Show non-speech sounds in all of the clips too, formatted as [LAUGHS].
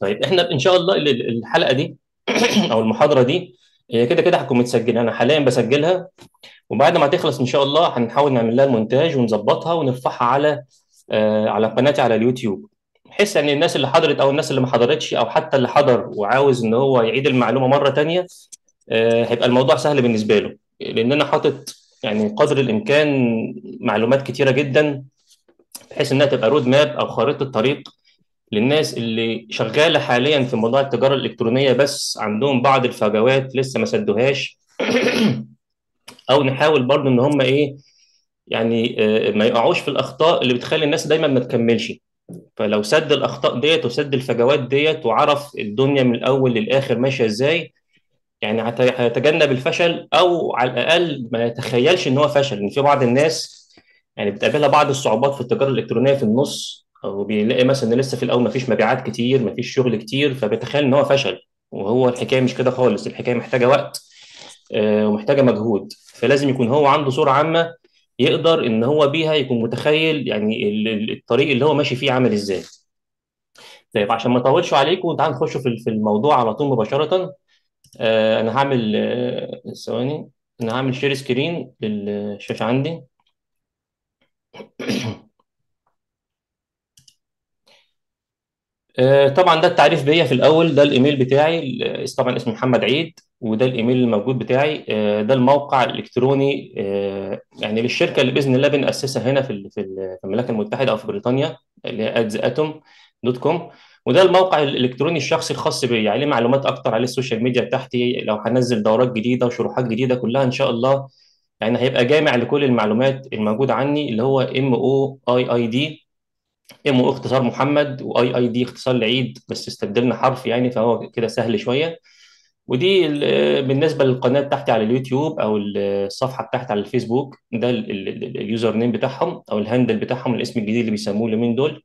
طيب إحنا إن شاء الله ال- ال- الحلقة دي [CLEARS THROAT] أو المحاضرة دي هي كده كده هتكون متسجله أنا حاليا بسجلها وبعد ما تخلص إن شاء الله هنحاول نعمل لها المونتاج ونظبطها ونرفعها على آه على قناتي على اليوتيوب. بحيث ان الناس اللي حضرت أو الناس اللي ما حضرتش أو حتى اللي حضر وعاوز إن هو يعيد المعلومة مرة تانية آه هيبقى الموضوع سهل بالنسبة له. لأن أنا حاطط يعني قدر الإمكان معلومات كتيرة جدا بحيث إنها تبقى رود ماب أو خارطه طريق للناس اللي شغالة حاليا في موضوع التجارة الإلكترونية بس عندهم بعض الفجوات لسه ما سدوهاش. [CLEARS THROAT] أو نحاول برضو إن هم إيه يعني آه، ما يقعوش في الأخطاء اللي بتخلي الناس دايما ما تكملش. فلو سد الأخطاء ديت وسد الفجوات ديت وعرف الدنيا من الأول للآخر ماشية إزاي يعني هيتجنب الفشل أو على الأقل ما يتخيلش إن هو فشل. إن في بعض الناس يعني بتقابلها بعض الصعوبات في التجارة الإلكترونية في النص أو بيلاقي مثلا إن لسه في الأول مفيش مبيعات كتير مفيش شغل كتير فبيتخيل إن هو فشل وهو الحكاية مش كده خالص الحكاية محتاجة وقت آه، ومحتاجة مجهود. فلازم يكون هو عنده صورة عامة يقدر إن هو بيها يكون متخيل يعني ال- ال- الطريق اللي هو ماشي فيه عامل إزاي. طيب عشان ما أطولش عليكم تعالوا نخش في في الموضوع على طول مباشرة. آه، أنا هعمل آه، ثواني أنا هعمل share screen للشاشة عندي. [CLEARS THROAT] طبعا ده التعريف بيا في الأول ده الإيميل بتاعي طبعا اسمه محمد عيد وده الإيميل الموجود بتاعي آه، ده الموقع الإلكتروني آه، يعني للشركة اللي بإذن الله بنأسسها هنا في في ال- في المملكة المتحدة أو في بريطانيا اللي هي Ads Atom dot com وده الموقع الإلكتروني الشخصي الخاص بيا عليه معلومات أكتر عليه ال social media بتاعتي لو هنزل دورات جديدة وشروحات جديدة كلها إن شاء الله يعني هيبقى جامع لكل المعلومات الموجودة عني اللي هو M O E I D M اختصار محمد و E I D اختصار لعيد بس استبدلنا حرف يعني فهو كده سهل شوية. ودي ال- بالنسبة للقناة بتاعتي على اليوتيوب أو الصفحة بتاعتي على الفيسبوك ده ال- ال- ال- ال username بتاعهم أو ال handle بتاعهم الاسم الجديد اللي بيسموه اليومين دول.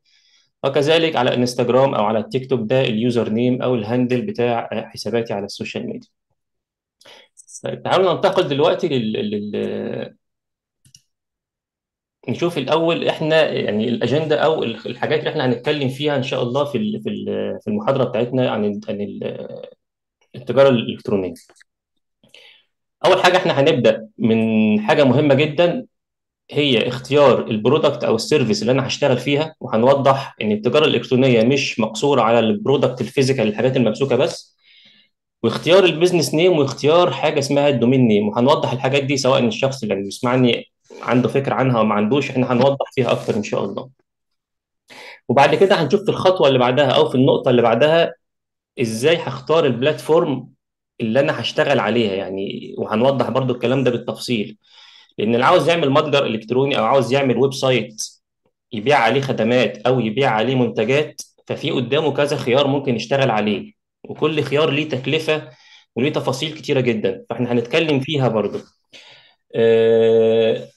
وكذلك على إنستجرام أو على التيك توك ده ال username أو ال handle بتاع حساباتي على ال social media. طيب تعالوا ننتقل دلوقتي لل... لل... نشوف الأول إحنا يعني الأجندة أو الحاجات اللي إحنا هنتكلم فيها إن شاء الله في في ال- في المحاضرة بتاعتنا عن عن ال- التجارة الإلكترونية. أول حاجة إحنا هنبدأ من حاجة مهمة جدا هي اختيار ال product أو ال service اللي أنا هشتغل فيها وهنوضح إن التجارة الإلكترونية مش مقصورة على ال product ال physical الحاجات الممسوكة بس واختيار ال business name واختيار حاجة اسمها ال domain name وهنوضح الحاجات دي سواء الشخص اللي بيسمعني عنده فكرة عنها أو ما عندوش إحنا هنوضح فيها أكتر إن شاء الله. وبعد كده هنشوف في الخطوة اللي بعدها أو في النقطة اللي بعدها إزاي هختار ال platform اللي أنا هشتغل عليها يعني وهنوضح برضو الكلام ده بالتفصيل. لأن اللي عاوز يعمل متجر إلكتروني أو عاوز يعمل website يبيع عليه خدمات أو يبيع عليه منتجات ففي قدامه كذا خيار ممكن يشتغل عليه. وكل خيار ليه تكلفة وليه تفاصيل كتيرة جدا. فإحنا هنتكلم فيها برضو.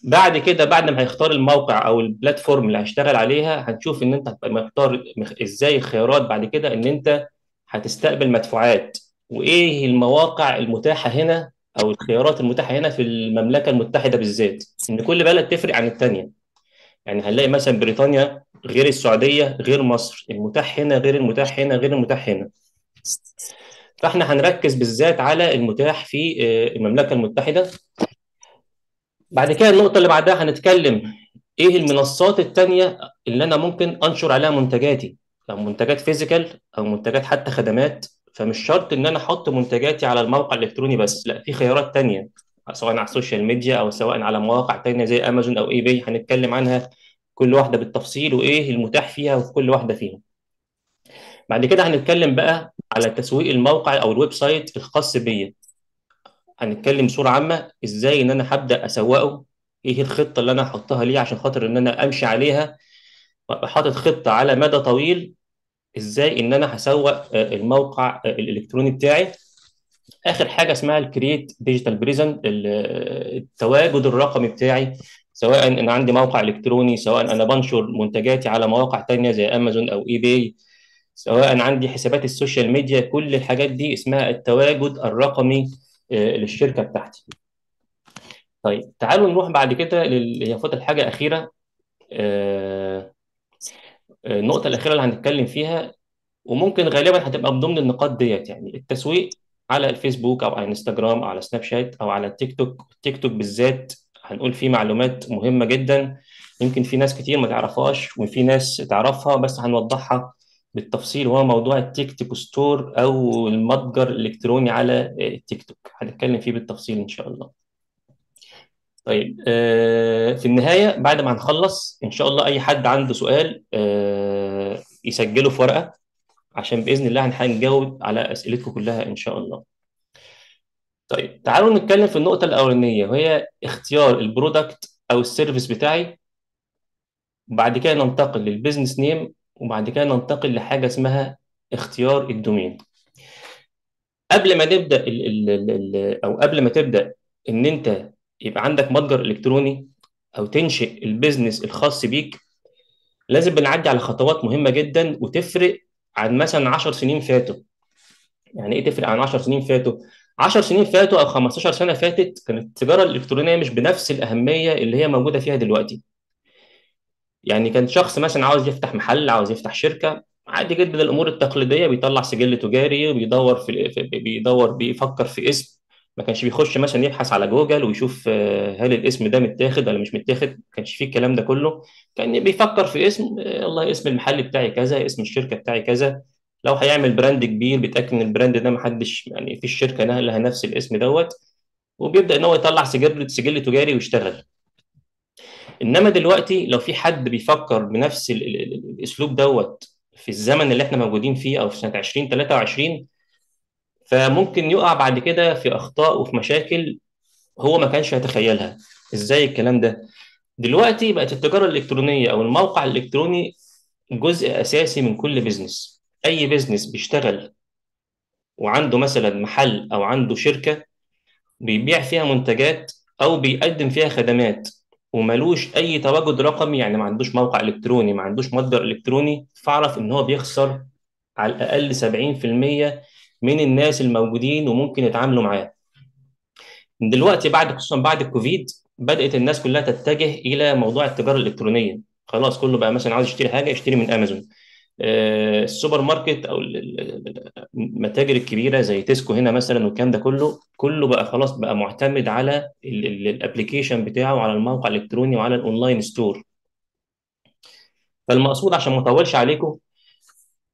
بعد كده بعد ما هيختار الموقع أو البلاتفورم اللي هيشتغل عليها هنشوف إن أنت هتبقى مختار مخ- إزاي الخيارات بعد كده إن أنت هتستقبل مدفوعات. وإيه المواقع المتاحة هنا أو الخيارات المتاحة هنا في المملكة المتحدة بالذات؟ إن كل بلد تفرق عن الثانية يعني هنلاقي مثلا بريطانيا غير السعودية غير مصر المتاح هنا غير المتاح هنا غير المتاح هنا. فإحنا هنركز بالذات على المتاح في آه، المملكة المتحدة. بعد كده النقطة اللي بعدها هنتكلم إيه المنصات التانية اللي أنا ممكن أنشر عليها منتجاتي لو منتجات فيزيكال أو منتجات حتى خدمات. فمش شرط إن أنا أحط منتجاتي على الموقع الإلكتروني بس لا في خيارات تانية سواء على ال social media أو سواء على مواقع تانية زي امازون أو eBay هنتكلم عنها كل واحدة بالتفصيل وإيه المتاح فيها وفي كل واحدة فيهم. بعد كده هنتكلم بقى على تسويق الموقع أو ال website الخاص بيا. هنتكلم بصورة عامة إزاي إن أنا هبدأ أسوقه إيه الخطة اللي أنا هحطها ليه عشان خاطر إن أنا أمشي عليها حاطط خطة على مدى طويل إزاي إن أنا هسوق آه، الموقع آه، الإلكتروني بتاعي. آخر حاجة اسمها ال create digital presence التواجد الرقمي بتاعي. سواء أنا عندي موقع إلكتروني سواء أنا بنشر منتجاتي على مواقع تانية زي امازون أو eBay سواء عندي حسابات ال social media كل الحاجات دي اسمها التواجد الرقمي. آه، للشركة بتاعتي. طيب تعالوا نروح بعد كده لل... هي فاضل حاجة أخيرة آه، آه، النقطة الأخيرة اللي هنتكلم فيها وممكن غالبا هتبقى من ضمن النقاط ديت يعني التسويق على الفيسبوك أو على إنستجرام أو على سناب شات أو على التيك توك. التيك توك بالذات هنقول فيه معلومات مهمة جدا يمكن في ناس كتير ما تعرفهاش وفي ناس تعرفها بس هنوضحها. بالتفصيل وهو موضوع التيك توك store أو المتجر الإلكتروني على التيك توك. هنتكلم فيه بالتفصيل إن شاء الله. طيب آه، في النهاية بعد ما هنخلص إن شاء الله أي حد عنده سؤال آه، يسجله في ورقة عشان بإذن الله هنجاوب على أسئلتكم كلها إن شاء الله. طيب تعالوا نتكلم في النقطة الأولانية وهي اختيار ال product أو ال service بتاعي. وبعد كده ننتقل لل business name وبعد كده ننتقل لحاجة اسمها اختيار ال domain. قبل ما نبدأ ال ال ال ال أو قبل ما تبدأ إن أنت يبقى عندك متجر إلكتروني أو تنشئ ال business الخاص بيك لازم بنعدي على خطوات مهمة جدا وتفرق عن مثلا 10 سنين فاتوا. يعني إيه تفرق عن 10 سنين فاتوا؟ 10 سنين فاتوا أو 15 سنة فاتت كانت التجارة الإلكترونية مش بنفس الأهمية اللي هي موجودة فيها دلوقتي. يعني كان شخص مثلا عاوز يفتح محل عاوز يفتح شركة عادي جدا الأمور التقليدية بيطلع سجل تجاري وبيدور في بيدور بيفكر في اسم. ما كانش بيخش مثلا يبحث على جوجل ويشوف آه، هل الاسم ده متاخد ولا مش متاخد. ما كانش فيه الكلام ده كله. كان بيفكر في اسم آه، والله اسم المحل بتاعي كذا اسم الشركة بتاعي كذا. لو هيعمل brand كبير بيتأكد إن ال brand ده محدش يعني في الشركة لها نفس الاسم دوت. وبيبدأ إن هو يطلع سجل سجل تجاري ويشتغل. إنما دلوقتي لو في حد بيفكر بنفس ال- ال- ال- الأسلوب دوت في الزمن اللي إحنا موجودين فيه أو في سنة 2023 فممكن يقع بعد كده في أخطاء وفي مشاكل هو ما كانش يتخيلها إزاي الكلام ده؟ دلوقتي بقت التجارة الإلكترونية أو الموقع الإلكتروني جزء أساسي من كل business. أي business بيشتغل وعنده مثلا محل أو عنده شركة بيبيع فيها منتجات أو بيقدم فيها خدمات وملوش أي تواجد رقمي يعني ما عندوش موقع إلكتروني ما عندوش متجر إلكتروني فاعرف إن هو بيخسر على الأقل 70% من الناس الموجودين وممكن يتعاملوا معاه. دلوقتي بعد خصوصا بعد الكوفيد بدأت الناس كلها تتجه إلى موضوع التجارة الإلكترونية. خلاص كله بقى مثلا عاوز يشتري حاجة يشتري من أمازون. السوبر ماركت أو ال- ال- ال- المتاجر الكبيرة زي تيسكو هنا مثلا والكلام ده كله كله بقى خلاص بقى معتمد على ال application بتاعه وعلى الموقع الإلكتروني وعلى ال online store فالمقصود عشان ما أطولش عليكم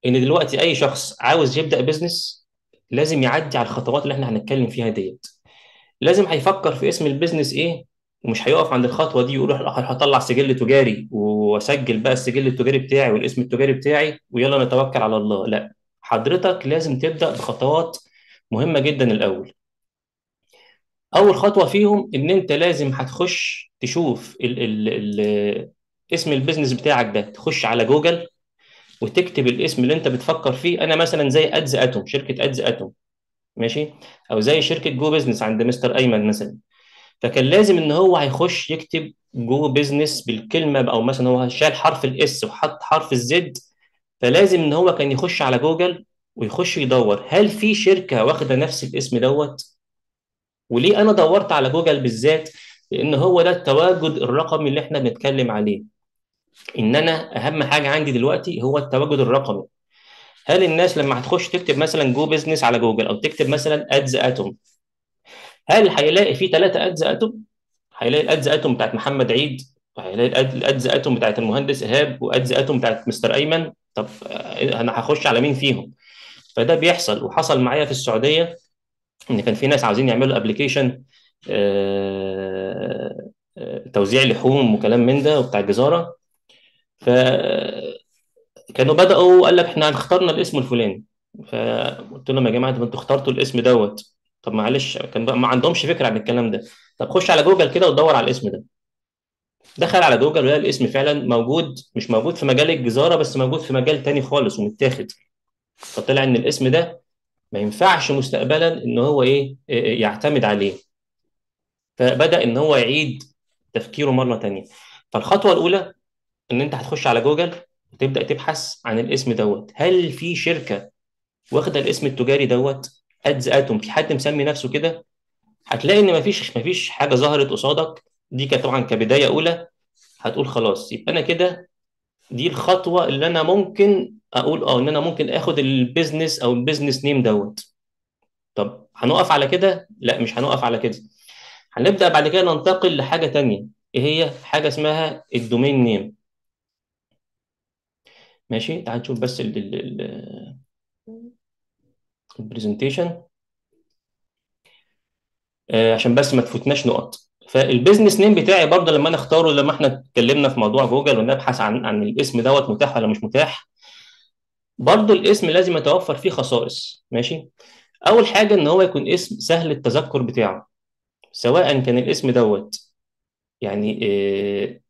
إن دلوقتي أي شخص عاوز يبدأ business لازم يعدي على الخطوات اللي إحنا هنتكلم فيها ديت. لازم هيفكر في اسم ال business إيه؟ ومش هيقف عند الخطوة دي ويقول هطلع سجل تجاري وأسجل بقى السجل التجاري بتاعي والاسم التجاري بتاعي ويلا نتوكل على الله. لا حضرتك لازم تبدأ بخطوات مهمة جدا الأول. أول خطوة فيهم إن أنت لازم هتخش تشوف ال ال ال اسم ال business بتاعك ده تخش على جوجل وتكتب الاسم اللي أنت بتفكر فيه. أنا مثلا زي Ads Atom شركة Ads Atom ماشي؟ أو زي شركة Go Business عند مستر أيمن مثلا. فكان لازم إن هو هيخش يكتب Go Business بالكلمة أو مثلا هو شال حرف ال S وحط حرف ال Z فلازم إن هو كان يخش على جوجل ويخش يدور هل في شركة واخدة نفس الاسم دوت؟ وليه أنا دورت على جوجل بالذات؟ لأن هو ده التواجد الرقمي اللي إحنا بنتكلم عليه. إن أنا أهم حاجة عندي دلوقتي هو التواجد الرقمي. هل الناس لما هتخش تكتب مثلا Go Business على جوجل أو تكتب مثلا Ads Atom هل هيلاقي في ثلاثة Ads Atom؟ هيلاقي ال Ads Atom بتاعت محمد عيد وهيلاقي ال Ads Atom بتاعت المهندس إيهاب و Ads Atom بتاعت مستر أيمن. طب آه، أنا هخش على مين فيهم؟ فده بيحصل وحصل معايا في السعودية إن كان في ناس عاوزين يعملوا application توزيع لحوم وكلام من ده وبتاع الجزاره فكانوا بدأوا قال لك إحنا هنختارنا الاسم الفلاني. فقلت لهم يا جماعة أنتوا اخترتوا الاسم دوت. طب معلش كان ما عندهمش فكرة عن الكلام ده. طب خش على جوجل كده ودور على الاسم ده. دخل على جوجل ولقى الاسم فعلا موجود مش موجود في مجال الجزارة بس موجود في مجال تاني خالص ومتاخد. فطلع إن الاسم ده ما ينفعش مستقبلا إن هو إيه إيه، يعتمد عليه. فبدأ إن هو يعيد تفكيره مرة تانية. فالخطوة الأولى إن أنت هتخش على جوجل وتبدأ تبحث عن الاسم دوت. هل في شركة واخدة الاسم التجاري دوت؟ ادز اتوم في حد مسمي نفسه كده؟ هتلاقي إن مفيش مفيش حاجة ظهرت قصادك. دي كانت طبعا كبداية أولى. هتقول خلاص يبقى أنا كده دي الخطوة اللي أنا ممكن أقول آه إن أنا ممكن آخد ال business أو ال business name دوت. طب هنقف على كده؟ لا مش هنقف على كده. هنبدأ بعد كده ننتقل لحاجة تانية. إيه هي؟ حاجة اسمها ال domain name ماشي؟ تعال نشوف بس ال presentation آه عشان بس ما تفوتناش نقط. فال business name بتاعي برضه لما أنا اختاره لما إحنا اتكلمنا في موضوع جوجل ونبحث عن عن الاسم دوت متاح ولا مش متاح برضه الاسم لازم يتوفر فيه خصائص. ماشي؟ أول حاجة إن هو يكون اسم سهل التذكر بتاعه. سواء كان الاسم دوت يعني آه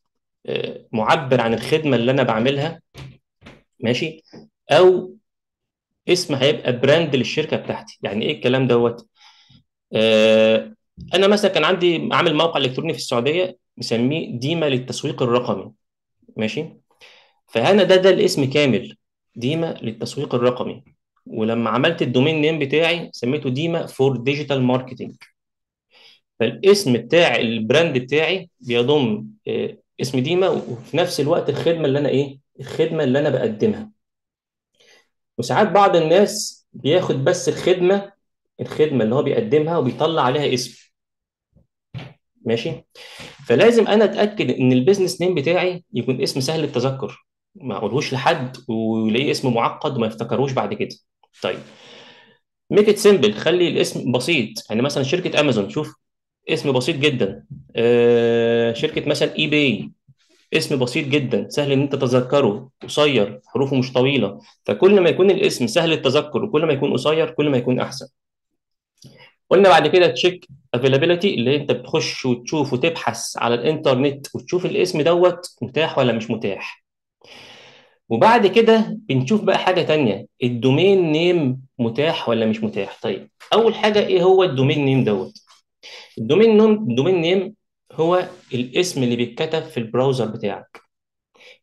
آه معبر عن الخدمة اللي أنا بعملها. ماشي؟ أو اسم هيبقى brand للشركة بتاعتي. يعني إيه الكلام دوت؟ آه أنا مثلا كان عندي عامل موقع إلكتروني في السعودية مسميه ديما للتسويق الرقمي. ماشي؟ فأنا ده ده الاسم كامل ديما للتسويق الرقمي. ولما عملت ال domain name بتاعي سميته ديما for digital marketing فالاسم بتاع ال brand بتاعي بيضم آه اسم ديما وفي نفس الوقت الخدمة اللي أنا إيه؟ الخدمة اللي أنا بقدمها. وساعات بعض الناس بياخد بس الخدمة الخدمة اللي هو بيقدمها وبيطلع عليها اسم. ماشي؟ فلازم أنا أتأكد إن ال business name بتاعي يكون اسم سهل التذكر. ما أقولهوش لحد ويلاقيه اسم معقد وما يفتكروش بعد كده. طيب. make it simple خلي الاسم بسيط. يعني مثلا شركة امازون شوف اسم بسيط جدا. آه شركة مثلا eBay اسم بسيط جدا سهل إن أنت تتذكره قصير حروفه مش طويلة. فكل ما يكون الاسم سهل التذكر وكل ما يكون قصير كل ما يكون أحسن. قلنا بعد كده check availability اللي أنت بتخش وتشوف وتبحث على الإنترنت وتشوف الاسم دوت متاح ولا مش متاح. وبعد كده بنشوف بقى حاجة تانية ال domain name متاح ولا مش متاح. طيب أول حاجة إيه هو ال domain name دوت؟ ال domain name ال domain name هو الاسم اللي بيتكتب في ال browser بتاعك.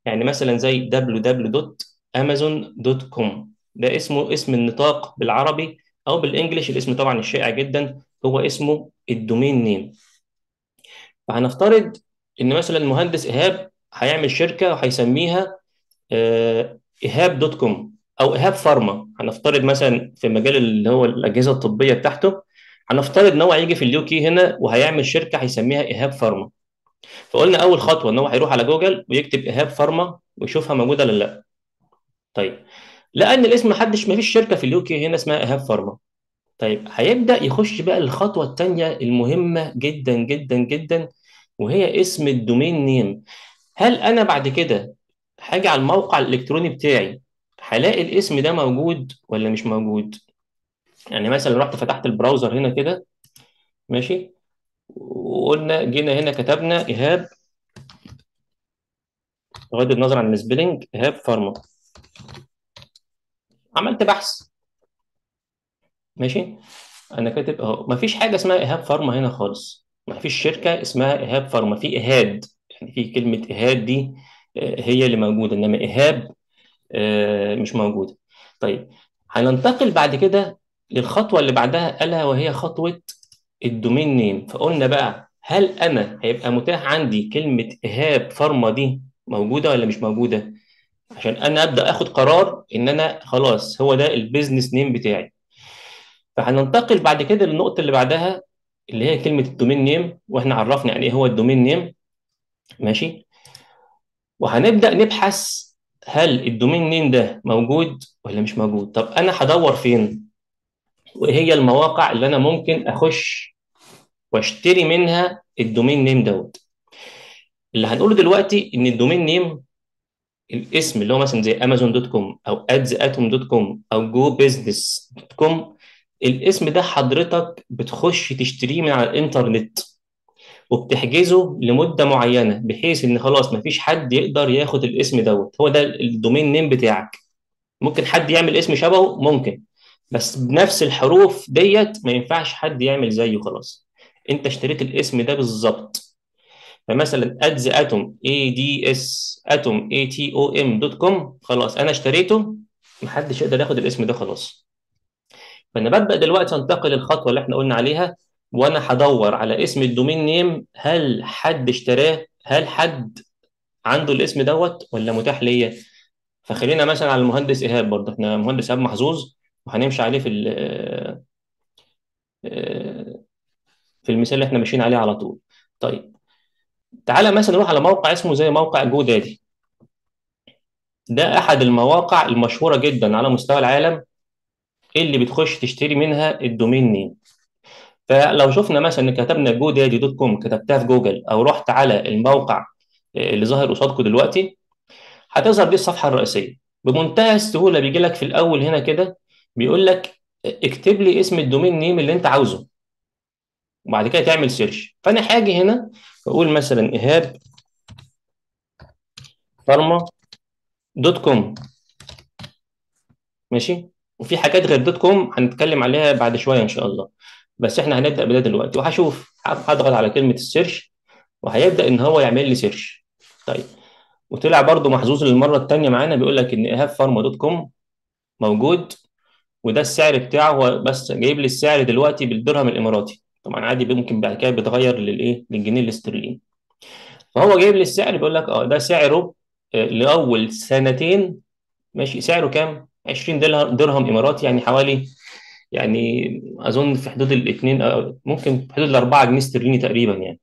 يعني مثلا زي www.amazon.com ده اسمه اسم النطاق بالعربي أو بال English الاسم طبعا الشائع جدا هو اسمه ال domain name. فهنفترض إن مثلا المهندس إيهاب هيعمل شركة وهيسميها إيهاب dot com أو إيهاب فارما. هنفترض مثلا في مجال اللي هو الأجهزة الطبية بتاعته هنفترض إن هو هيجي في ال UK هنا وهيعمل شركة هيسميها إيهاب فارما. فقلنا أول خطوة إن هو هيروح على جوجل ويكتب إيهاب فارما ويشوفها موجودة ولا لأ. طيب لأن الاسم محدش ما فيش شركة في ال UK هنا اسمها إيهاب فارما. طيب هيبدأ يخش بقى الخطوة الثانية المهمة جدا جدا جدا وهي اسم ال domain name. هل أنا بعد كده هاجي على الموقع الإلكتروني بتاعي هلاقي الاسم ده موجود ولا مش موجود؟ يعني مثلا رحت فتحت ال browser هنا كده ماشي؟ وقلنا جينا هنا كتبنا إيهاب بغض النظر عن ال spelling إيهاب فارما. عملت بحث. ماشي؟ أنا كاتب أهو. مفيش حاجة اسمها إيهاب فارما هنا خالص. مفيش شركة اسمها إيهاب فارما. في إيهاد. يعني في كلمة ايهاد دي هي اللي موجودة إنما إيهاب مش موجودة. طيب هننتقل بعد كده للخطوه اللي بعدها الا وهي خطوة ال domain name فقلنا بقى هل أنا هيبقى متاح عندي كلمة إيهاب فارما دي موجودة ولا مش موجودة؟ عشان أنا أبدأ أخد قرار إن أنا خلاص هو ده ال business name بتاعي. فهننتقل بعد كده للنقطة اللي بعدها اللي هي كلمة ال domain name وإحنا عرفنا يعني إيه هو ال domain name. ماشي؟ وهنبدأ نبحث هل ال domain name ده موجود ولا مش موجود. طب أنا هدور فين؟ وايه هي المواقع اللي أنا ممكن أخش وأشتري منها ال domain name دوت. اللي هنقوله دلوقتي إن ال domain name الاسم اللي هو مثلا زي أمازون dot com أو Ads Atom dot com أو Go Business dot com الاسم ده حضرتك بتخش تشتريه من على الإنترنت وبتحجزه لمدة معينة بحيث إن خلاص مفيش حد يقدر ياخد الاسم دوت. هو ده ال domain name بتاعك. ممكن حد يعمل اسم شبهه؟ ممكن. بس بنفس الحروف ديت ما ينفعش حد يعمل زيه خلاص. انت اشتريت الاسم ده بالظبط. فمثلا Ads Atom A D S Atom A T O M dot com خلاص أنا اشتريته محدش يقدر ياخد الاسم ده خلاص. فأنا ببدأ دلوقتي أنتقل للخطوة اللي إحنا قلنا عليها وأنا هدور على اسم ال domain name هل حد اشتراه؟ هل حد عنده الاسم دوت؟ ولا متاح ليا؟ فخلينا مثلا على المهندس إيهاب برضه. إحنا مهندس إيهاب محظوظ. وهنمشي عليه في في المثال اللي إحنا ماشيين عليه على طول. طيب تعالى مثلا نروح على موقع اسمه زي موقع GoDaddy. ده أحد المواقع المشهورة جدا على مستوى العالم اللي بتخش تشتري منها ال domain name. فلو شفنا مثلا ان كتبنا GoDaddy dot com كتبتها في جوجل أو رحت على الموقع اللي ظاهر قصادكم دلوقتي هتظهر دي الصفحة الرئيسية. بمنتهى السهولة بيجي لك في الأول هنا كده بيقول لك اكتب لي اسم ال domain name اللي انت عاوزه. وبعد كده تعمل search فأنا هاجي هنا واقول مثلا إيهاب فارما dot com ماشي؟ وفي حاجات غير dot com هنتكلم عليها بعد شوية إن شاء الله. بس إحنا هنبدأ بده دلوقتي. وهشوف هضغط على كلمة ال search وهيبدأ إن هو يعمل لي search طيب. وطلع برضو محظوظ للمرة الثانية معانا بيقول لك إن إيهاب فارما dot com موجود. وده السعر بتاعه هو بس جايب لي السعر دلوقتي بالدرهم الإماراتي. طبعا عادي ممكن بعد كده بيتغير للإيه؟ للجنيه الاسترليني. فهو جايب لي السعر بيقول لك آه ده سعره آه، لأول سنتين. ماشي سعره كام؟ 20 درهم إماراتي يعني حوالي يعني أظن في حدود الاثنين ممكن في حدود الأربعة جنيه استرليني تقريبا يعني.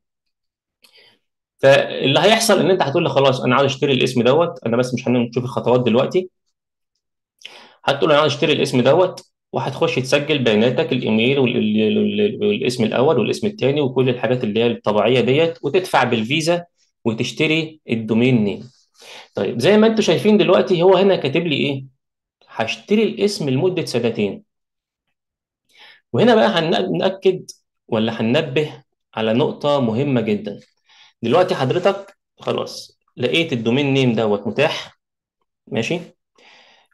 فاللي هيحصل إن أنت هتقول لي خلاص أنا عاوز أشتري الاسم دوت أنا بس مش هنشوف الخطوات دلوقتي. هتقول أنا عاوز اشتري الاسم دوت وهتخش تسجل بياناتك الايميل وال- وال- والاسم الأول والاسم الثاني وكل الحاجات اللي هي الطبيعية ديت وتدفع بالفيزا وتشتري ال domain name. طيب زي ما أنتم شايفين دلوقتي هو هنا كاتب لي إيه؟ هشتري الاسم لمدة سنتين. وهنا بقى هنأكد ولا هننبه على نقطة مهمة جدا. دلوقتي حضرتك خلاص لقيت ال domain name دوت متاح ماشي؟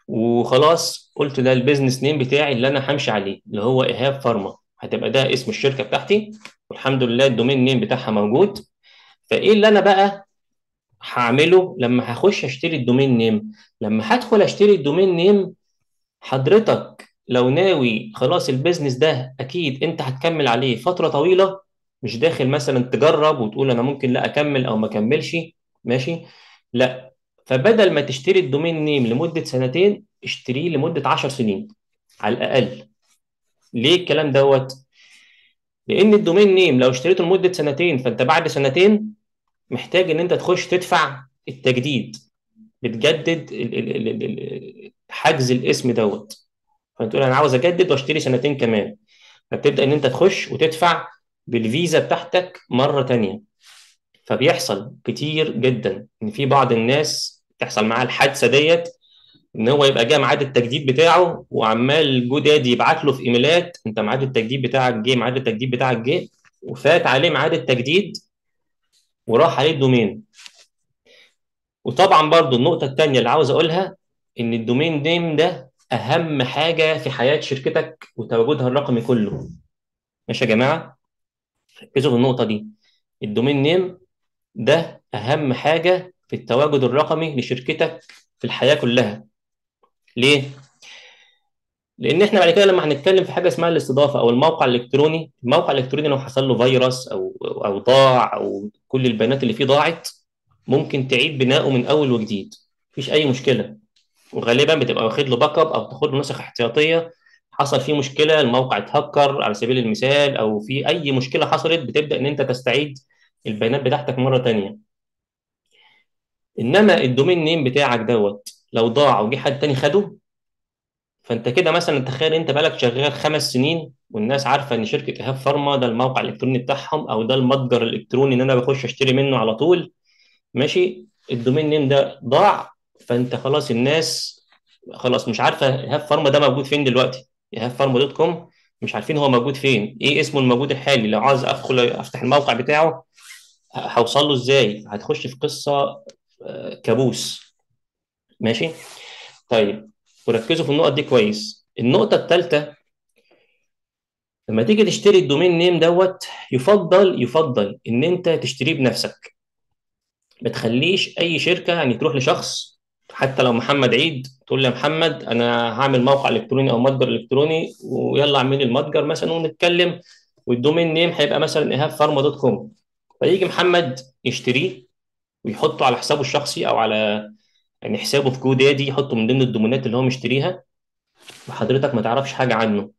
وخلاص قلت ده ال business name بتاعي اللي أنا همشي عليه اللي هو إيهاب فارما. هتبقى ده اسم الشركة بتاعتي والحمد لله ال domain name بتاعها موجود. فإيه اللي أنا بقى هعمله لما هخش أشتري ال domain name؟ لما هدخل أشتري ال domain name حضرتك لو ناوي خلاص ال business ده أكيد أنت هتكمل عليه فترة طويلة مش داخل مثلا تجرب وتقول أنا ممكن لا أكمل أو ما أكملش ماشي؟ لا. فبدل ما تشتري ال domain name لمدة سنتين اشتريه لمدة 10 سنين على الأقل. ليه الكلام دوت؟ لأن ال domain name لو اشتريته لمدة سنتين فأنت بعد سنتين محتاج إن أنت تخش تدفع التجديد. بتجدد حجز الاسم دوت. فانت تقول أنا عاوز أجدد وأشتري سنتين كمان. فبتبدأ إن أنت تخش وتدفع بالفيزا بتاعتك مرة تانية. فبيحصل كتير جدا. إن في بعض الناس تحصل معاه الحادثة ديت إن هو يبقى جاي ميعاد التجديد بتاعه وعمال جو دادي يبعت له في إيميلات أنت ميعاد التجديد بتاعك جه ميعاد التجديد بتاعك جه وفات عليه ميعاد التجديد وراح عليه ال domain. وطبعا برضو النقطة الثانية اللي عاوز أقولها إن ال domain name ده أهم حاجة في حياة شركتك وتواجدها الرقمي كله. ماشي يا جماعة؟ ركزوا في النقطة دي. ال domain name ده أهم حاجة في التواجد الرقمي لشركتك في الحياة كلها. ليه؟ لأن إحنا بعد كده لما هنتكلم في حاجة اسمها الاستضافة أو الموقع الإلكتروني الموقع الإلكتروني لو حصل له فيروس أو أو ضاع أو كل البيانات اللي فيه ضاعت ممكن تعيد بناؤه من أول وجديد. مفيش أي مشكلة. وغالبا بتبقى واخد له backup أو تاخد له نسخ احتياطية. حصل فيه مشكلة الموقع اتهكر على سبيل المثال أو في أي مشكلة حصلت بتبدأ إن أنت تستعيد البيانات بتاعتك مرة تانية. إنما ال domain name بتاعك دوت لو ضاع وجه حد تاني خده فأنت كده مثلا تخيل أنت بقالك شغال خمس سنين والناس عارفة إن شركة إيهاب فارما ده الموقع الإلكتروني بتاعهم أو ده المتجر الإلكتروني إن أنا بخش أشتري منه على طول. ماشي؟ ال domain name ده ضاع فأنت خلاص الناس خلاص مش عارفة إيهاب فارما ده موجود فين دلوقتي. إيهاب فارما dot com مش عارفين هو موجود فين. إيه اسمه الموجود الحالي؟ لو عاوز أدخل أفتح الموقع بتاعه هوصل له إزاي؟ هتخش في قصة كابوس. ماشي؟ طيب وركزوا في النقط دي كويس. النقطة الثالثه لما تيجي تشتري ال domain name دوت يفضل يفضل إن أنت تشتريه بنفسك. ما تخليش أي شركة يعني تروح لشخص حتى لو محمد عيد تقول له يا محمد أنا هعمل موقع إلكتروني أو متجر إلكتروني ويلا اعمل لي المتجر مثلا ونتكلم وال domain name هيبقى مثلا إيهاب فارما dot com. فيجي محمد يشتريه ويحطه على حسابه الشخصي أو على يعني حسابه في جو دادي يحطه من ضمن الدومينات اللي هو مشتريها. وحضرتك ما تعرفش حاجة عنه.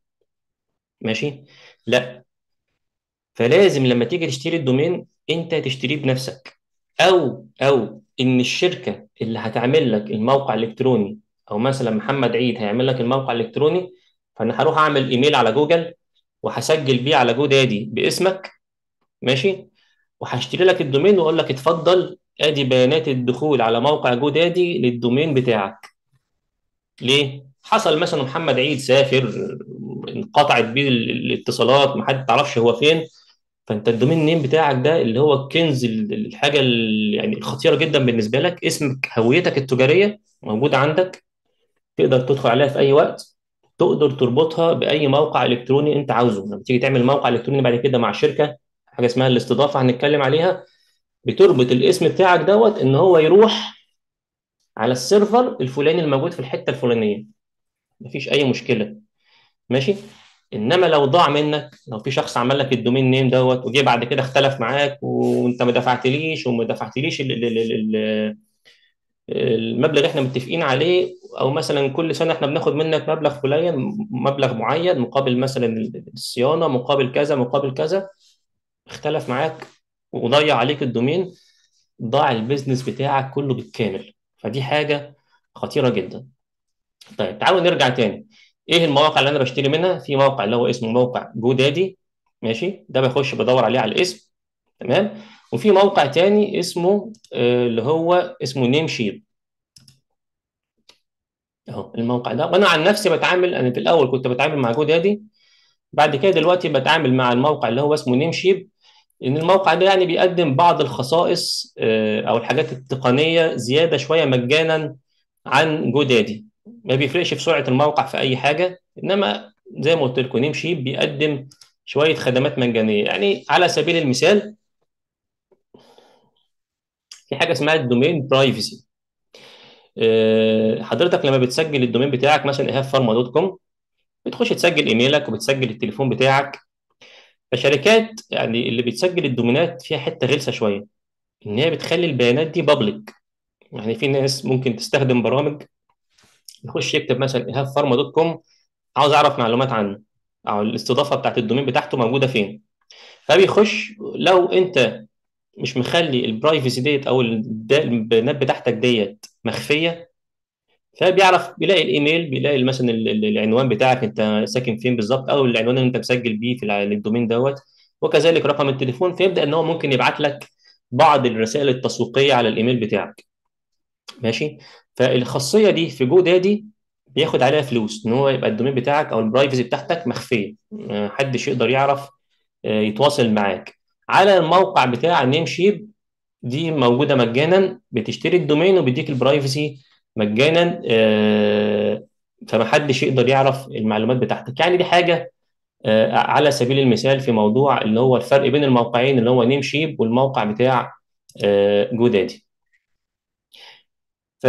ماشي؟ لا. فلازم لما تيجي تشتري ال domain أنت تشتريه بنفسك. أو أو إن الشركة اللي هتعمل لك الموقع الإلكتروني أو مثلا محمد عيد هيعمل لك الموقع الإلكتروني فأنا هروح أعمل إيميل على جوجل وهسجل بيه على جو دادي باسمك. ماشي؟ وهشتري لك ال domain وأقول لك اتفضل ادي بيانات الدخول على موقع جو دادي لل domain بتاعك. ليه؟ حصل مثلا محمد عيد سافر انقطعت بيه ال- الاتصالات ما حد تعرفش هو فين. فأنت ال domain name بتاعك ده اللي هو الكنز ال- الحاجة ال- يعني الخطيره جدا بالنسبة لك. اسمك هويتك التجارية موجودة عندك. تقدر تدخل عليها في أي وقت. تقدر تربطها بأي موقع إلكتروني أنت عاوزه. لما تيجي تعمل موقع إلكتروني بعد كده مع شركة حاجة اسمها الاستضافة هنتكلم عليها. بتربط الاسم بتاعك دوت إن هو يروح على ال server الفلاني الموجود في الحتة الفلانية. مفيش أي مشكلة. ماشي؟ إنما لو ضاع منك لو في شخص عمل لك ال domain name دوت وجه بعد كده اختلف معاك وأنت ما دفعتليش وما دفعتليش ال- ال- ال- ال- المبلغ إحنا متفقين عليه أو مثلا كل سنة إحنا بناخد منك مبلغ فلان مبلغ معين مقابل مثلا الصيانة مقابل كذا مقابل كذا. اختلف معاك وضيع عليك ال domain ضاع ال business بتاعك كله بالكامل. فدي حاجة خطيرة جدا. طيب تعالوا نرجع تاني. إيه المواقع اللي أنا بشتري منها في موقع اللي هو اسمه موقع جو دادي ماشي؟ ده بخش بدور عليه على الاسم. تمام؟ وفي موقع تاني اسمه آه، اللي هو اسمه نيم شيب أهو الموقع ده. وأنا عن نفسي بتعامل أنا في الأول كنت بتعامل مع جو دادي بعد كده دلوقتي بتعامل مع الموقع اللي هو اسمه نيم شيب إن الموقع ده يعني بيقدم بعض الخصائص آه، أو الحاجات التقنية زيادة شوية مجانا عن جو دادي ما بيفرقش في سرعة الموقع في أي حاجة إنما زي ما قلت لكم نيم شيب بيقدم شوية خدمات مجانية. يعني على سبيل المثال في حاجة اسمها ال domain privacy. حضرتك لما بتسجل ال domain بتاعك مثلا إيهاب فارما dot com بتخش تسجل إيميلك وبتسجل التليفون بتاعك فشركات يعني اللي بتسجل الدومينات فيها حتة غلسة شوية إن هي بتخلي البيانات دي public يعني في ناس ممكن تستخدم برامج يخش يكتب مثلا إيهاب فارما dot com عاوز أعرف معلومات عنه أو الاستضافة بتاعت ال domain بتاعته موجودة فين. فبيخش لو أنت مش مخلي ال privacy ديت أو البيانات بتاعتك ديت مخفية فبيعرف بيلاقي الإيميل بيلاقي مثلا ال- ال- العنوان بتاعك أنت ساكن فين بالظبط أو العنوان اللي أنت مسجل بيه في ال domain دوت. وكذلك رقم التليفون فيبدأ إن هو ممكن يبعت لك بعض الرسائل التسويقية على الإيميل بتاعك. ماشي؟ فالخاصية دي في جو دادي بياخد عليها فلوس إن هو يبقى ال domain بتاعك أو ال privacy بتاعتك مخفية. محدش يقدر يعرف آه، يتواصل معاك. على الموقع بتاع نيم شيب دي موجودة مجانا بتشتري ال domain وبيديك ال privacy مجانا آه، فمحدش يقدر يعرف المعلومات بتاعتك. يعني دي حاجة آه، على سبيل المثال في موضوع اللي هو الفرق بين الموقعين اللي هو Namecheap والموقع بتاع آه، GoDaddy ف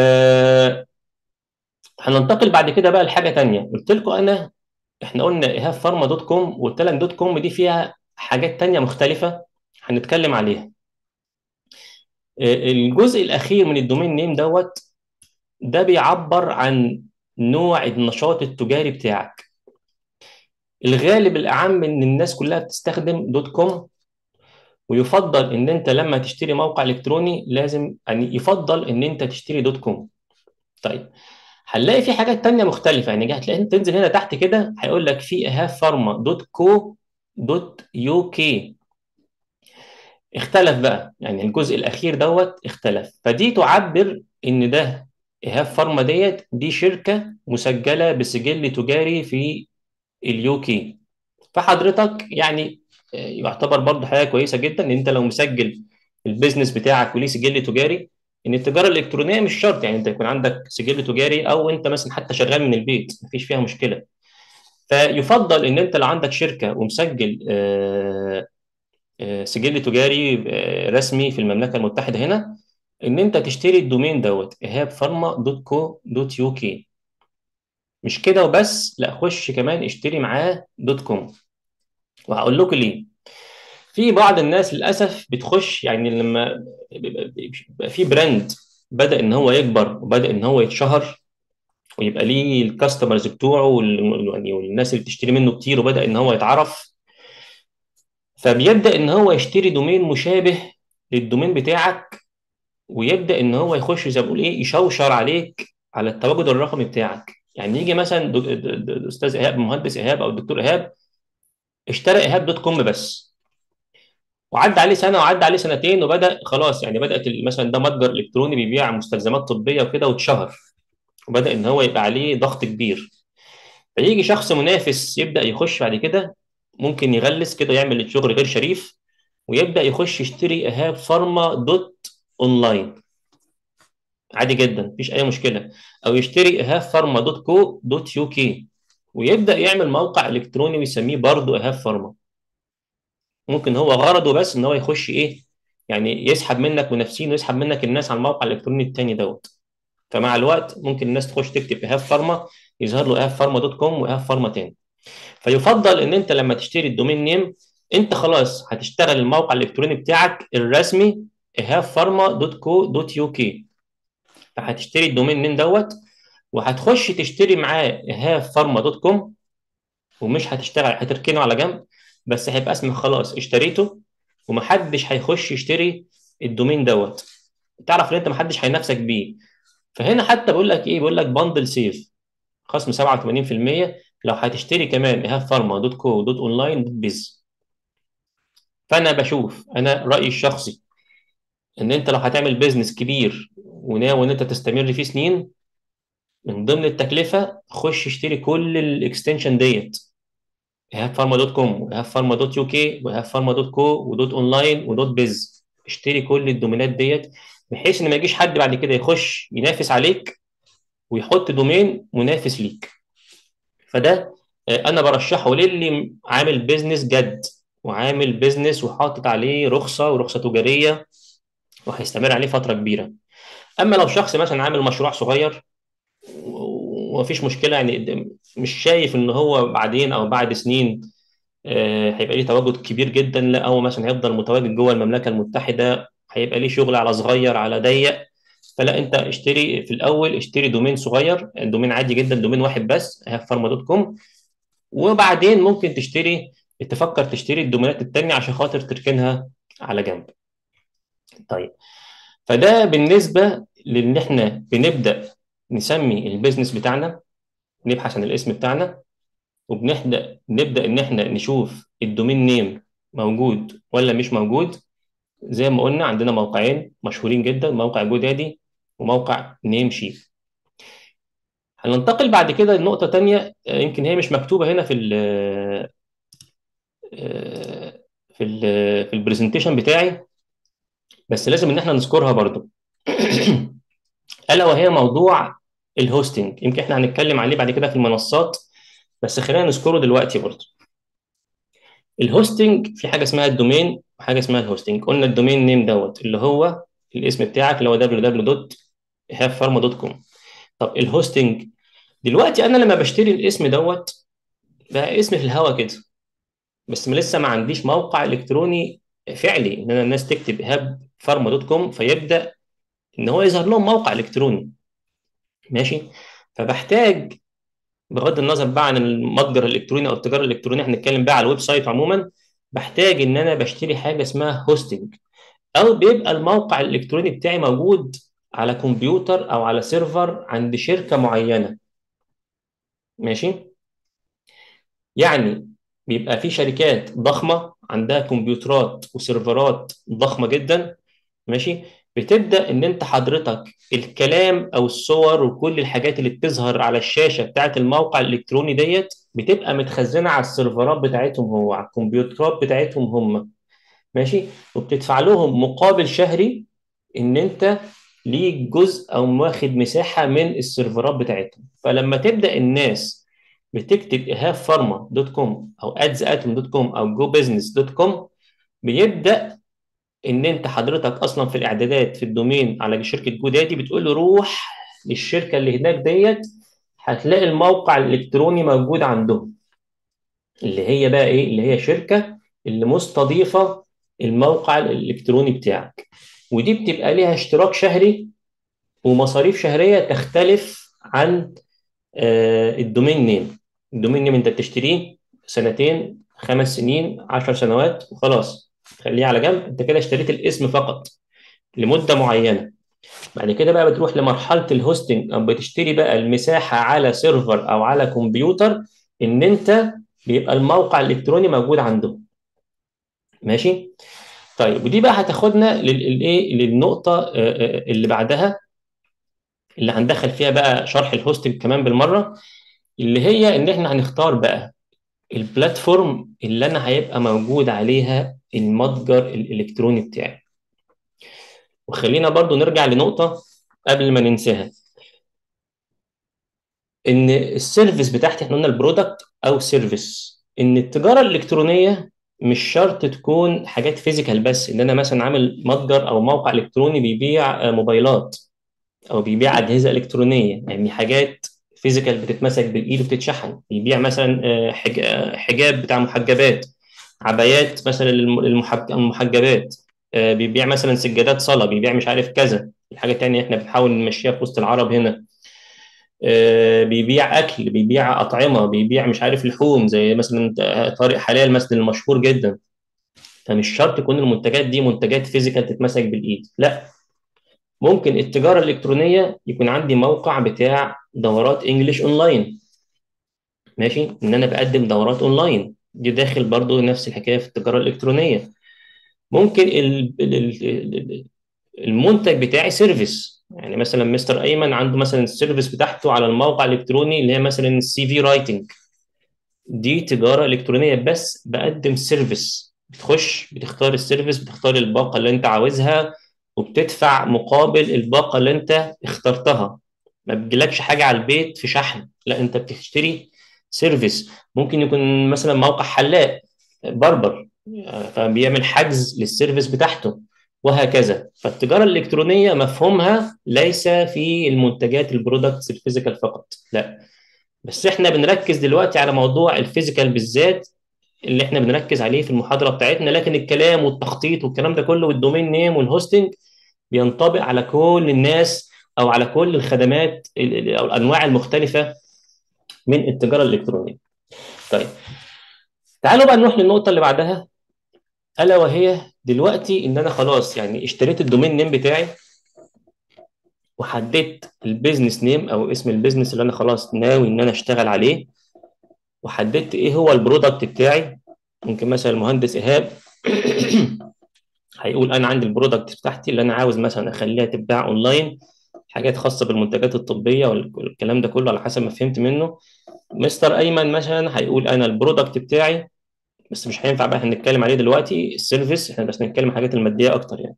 هننتقل بعد كده بقى لحاجة تانية. قلت لكم أنا إحنا قلنا Ehab Pharma dot com وقلت لك dot com دي فيها حاجات تانية مختلفة هنتكلم عليها. الجزء الأخير من ال domain name دوت ده بيعبر عن نوع النشاط التجاري بتاعك. الغالب الأعم إن الناس كلها بتستخدم dot com ويفضل إن أنت لما تشتري موقع إلكتروني لازم يعني يفضل إن أنت تشتري dot com. طيب هنلاقي في حاجات تانية مختلفة. يعني هتلاقي تنزل هنا تحت كده هيقول لك في Ehab Pharma dot co dot UK. اختلف بقى. يعني الجزء الأخير دوت اختلف. فدي تعبر إن ده Ehab Pharma ديت دي شركة مسجلة بسجل تجاري في ال UK فحضرتك يعني آه، يعتبر برضه حاجة كويسة جدا إن أنت لو مسجل ال business بتاعك وليه سجل تجاري إن التجارة الإلكترونية مش شرط يعني أنت يكون عندك سجل تجاري أو أنت مثلا حتى شغال من البيت مفيش فيها مشكلة. فيفضل إن أنت لو عندك شركة ومسجل آه، آه، سجل تجاري رسمي في المملكة المتحدة هنا إن أنت تشتري ال domain دوت Ehab Pharma dot co dot UK. مش كده وبس لا خش كمان اشتري معاه dot com. وهقول لكم ليه. في بعض الناس للأسف بتخش يعني لما بيبقى في brand بدأ إن هو يكبر وبدأ إن هو يتشهر ويبقى ليه ال customers بتوعه يعني والناس اللي بتشتري منه كتير وبدأ إن هو يتعرف. فبيبدأ إن هو يشتري domain مشابه لل domain بتاعك ويبدأ إن هو يخش زي ما بقول إيه يشوشر عليك على التواجد الرقمي بتاعك. يعني يجي مثلا الاستاذ إيهاب مهندس إيهاب أو الدكتور إيهاب اشترى Ehab dot com بس وعدى عليه سنة وعدى عليه سنتين وبدأ خلاص يعني بدأت مثلا ده متجر إلكتروني بيبيع مستلزمات طبية وكده واتشهر وبدأ إن هو يبقى عليه ضغط كبير. فيجي شخص منافس يبدأ يخش بعد كده ممكن يغلس كده يعمل الشغل غير شريف ويبدأ يخش يشتري Ehab Pharma dot online. عادي جدا مفيش أي مشكلة. أو يشتري Ehab Pharma dot co dot UK. ويبدأ يعمل موقع إلكتروني ويسميه برضه Ehab Pharma ممكن هو غرضه بس إن هو يخش إيه يعني يسحب منك منافسين ويسحب منك الناس على الموقع الإلكتروني التاني دوت. فمع الوقت ممكن الناس تخش تكتب Ehab Pharma يظهر له Ehab Pharma dot com و Ehab Pharma تاني. فيفضل إن أنت لما تشتري ال domain name أنت خلاص هتشتغل الموقع الإلكتروني بتاعك الرسمي Ehab Pharma dot co dot UK. فهتشتري ال domain name دوت وهتخش تشتري معاه Ehab Pharma dot com ومش هتشتغل هتركنه على جنب بس هيبقى اسمك خلاص اشتريته ومحدش هيخش يشتري ال domain دوت. تعرف إن أنت محدش هينافسك بيه. فهنا حتى بيقول لك إيه؟ بيقول لك bundle save خصم 87% لو هتشتري كمان Ehab Pharma dot co dot dot biz فأنا بشوف أنا رأيي الشخصي. إن أنت لو هتعمل business كبير وناوي إن أنت تستمر فيه سنين من ضمن التكلفة خش اشتري كل ال extension ديت. Ehab Pharma dot com و Ehab Pharma dot UK و Ehab Pharma dot co و dot online و dot biz اشتري كل ال domainات ديت بحيث إن ما يجيش حد بعد كده يخش ينافس عليك ويحط domain منافس ليك. فده آه، أنا برشحه للي عامل business جد وعامل business وحاطط عليه رخصة ورخصة تجارية. وهيستمر عليه فترة كبيرة. أما لو شخص مثلا عامل مشروع صغير ومفيش مشكلة يعني مش شايف إن هو بعدين أو بعد سنين آه، هيبقى ليه تواجد كبير جدا لا هو مثلا هيفضل متواجد جوه المملكة المتحدة هيبقى ليه شغل على صغير على ضيق. فلا أنت اشتري في الأول اشتري domain صغير domain عادي جدا domain واحد بس Ehab Pharma dot com وبعدين ممكن تشتري تفكر تشتري ال domainات التانية عشان خاطر تركنها على جنب. طيب. فده بالنسبة لإن إحنا بنبدأ نسمي ال business بتاعنا نبحث عن الاسم بتاعنا وبنبدأ نبدأ إن إحنا نشوف ال domain name موجود ولا مش موجود. زي ما قلنا عندنا موقعين مشهورين جدا موقع GoDaddy وموقع Namecheap هننتقل بعد كده لنقطة تانية آه، يمكن هي مش مكتوبة هنا في ال آه، في ال في ال presentation بتاعي. بس لازم إن إحنا نذكرها برضو. [CLEARS THROAT] ألا وهي موضوع ال hosting يمكن إحنا هنتكلم عليه بعد كده في المنصات بس خلينا نذكره دلوقتي برضو. ال hosting في حاجة اسمها ال domain وحاجة اسمها ال hosting قلنا ال domain name دوت اللي هو الاسم بتاعك اللي هو www.ehabpharma.com طب ال hosting دلوقتي أنا لما بشتري الاسم دوت بقى اسم في الهوا كده بس ما لسه ما عنديش موقع إلكتروني فعلي إن أنا الناس تكتب Ehab Pharma dot com فيبدأ إن هو يظهر لهم موقع إلكتروني. ماشي؟ فبحتاج بغض النظر بقى عن المتجر الإلكتروني أو التجارة الإلكترونية إحنا بنتكلم بقى على ال website عموما بحتاج إن أنا بشتري حاجة اسمها hosting أو بيبقى الموقع الإلكتروني بتاعي موجود على كمبيوتر أو على server عند شركة معينة. ماشي؟ يعني بيبقى في شركات ضخمة عندها كمبيوترات وسيرفرات ضخمة جدا. ماشي؟ بتبدأ إن أنت حضرتك الكلام أو الصور وكل الحاجات اللي بتظهر على الشاشة بتاعت الموقع الإلكتروني ديت بتبقى متخزنة على السيرفرات بتاعتهم هو على الكمبيوترات بتاعتهم هم. ماشي؟ وبتدفع لهم مقابل شهري إن أنت ليك جزء أو واخد مساحة من السيرفرات بتاعتهم. فلما تبدأ الناس بتكتب إيهاب فارما dot com أو أدز آتوم dot com أو جو بزنس dot com بيبدأ إن أنت حضرتك أصلا في الإعدادات في ال domain على شركة جودادي بتقول له روح للشركة اللي هناك ديت هتلاقي الموقع الإلكتروني موجود عندهم. اللي هي بقى إيه؟ اللي هي شركة اللي مستضيفة الموقع الإلكتروني بتاعك. ودي بتبقى ليها اشتراك شهري ومصاريف شهرية تختلف عن آه، ال domain name. ال domain name أنت بتشتريه سنتين خمس سنين عشر سنوات وخلاص. خليه على جنب. انت كده اشتريت الاسم فقط لمدة معينة. بعد كده بقى بتروح لمرحلة ال hosting. أو بتشتري بقى المساحة على server أو على كمبيوتر إن أنت بيبقى الموقع الإلكتروني موجود عندهم. ماشي؟ طيب ودي بقى هتاخدنا للايه للنقطة آه، آه، اللي بعدها اللي هندخل فيها بقى شرح ال hosting كمان بالمرة اللي هي إن إحنا هنختار بقى ال platform اللي أنا هيبقى موجود عليها المتجر الإلكتروني بتاعي. وخلينا برضو نرجع لنقطة قبل ما ننساها. إن ال service بتاعتي إحنا قلنا ال product أو service. إن التجارة الإلكترونية مش شرط تكون حاجات physical بس إن أنا مثلا عامل متجر أو موقع إلكتروني بيبيع موبايلات أو بيبيع أجهزة إلكترونية. يعني حاجات physical بتتمسك بالإيد وبتتشحن. بيبيع مثلا آه، آه، حجاب بتاع محجبات عبايات مثلا للمحج- المحجبات آه، بيبيع مثلا سجادات صلاة بيبيع مش عارف كذا. الحاجة التانية إحنا بنحاول نمشيها في وسط العرب هنا. بيبيع أكل بيبيع أطعمة بيبيع مش عارف لحوم زي مثلا طارق حلال مثلا المشهور جدا. فمش شرط تكون المنتجات دي منتجات physical تتمسك بالإيد. لا. ممكن التجارة الإلكترونية يكون عندي موقع بتاع دورات English online. ماشي؟ إن أنا بقدم دورات أونلاين. دي داخل برضو نفس الحكاية في التجارة الإلكترونية. ممكن ال- ال- ال- ال- المنتج بتاعي service يعني مثلا مستر أيمن عنده مثلا ال service بتاعته على الموقع الإلكتروني اللي هي مثلا ال CV writing دي تجارة إلكترونية بس بقدم service بتخش بتختار ال service بتختار الباقة اللي أنت عاوزها. وبتدفع مقابل الباقة اللي انت اخترتها. ما بتجيلكش حاجة على البيت في شحن. لا انت بتشتري service. ممكن يكون مثلا موقع حلاق barber فبيعمل حجز لل service بتاعته وهكذا. فالتجارة الإلكترونية مفهومها ليس في المنتجات ال products ال physical فقط لا. بس إحنا بنركز دلوقتي على موضوع ال physical بالذات اللي إحنا بنركز عليه في المحاضرة بتاعتنا لكن الكلام والتخطيط والكلام ده كله وال domain name وال hosting بينطبق على كل الناس أو على كل الخدمات ال- ال- أو الأنواع المختلفة من التجارة الإلكترونية. طيب تعالوا بقى نروح للنقطة اللي بعدها ألا وهي دلوقتي إن أنا خلاص يعني اشتريت ال domain name بتاعي وحددت ال business name أو اسم ال business اللي أنا خلاص ناوي إن أنا أشتغل عليه وحددت إيه هو ال product بتاعي. ممكن مثلا المهندس إيهاب [CLEARS THROAT] هيقول أنا عندي ال product بتاعتي اللي أنا عاوز مثلا أخليها تتباع اونلاين حاجات خاصة بالمنتجات الطبية والكلام ده كله على حسب ما فهمت منه. مستر أيمن مثلا هيقول أنا ال product بتاعي بس مش هينفع بقى إحنا نتكلم عليه دلوقتي ال service إحنا بس نتكلم الحاجات المادية أكتر يعني.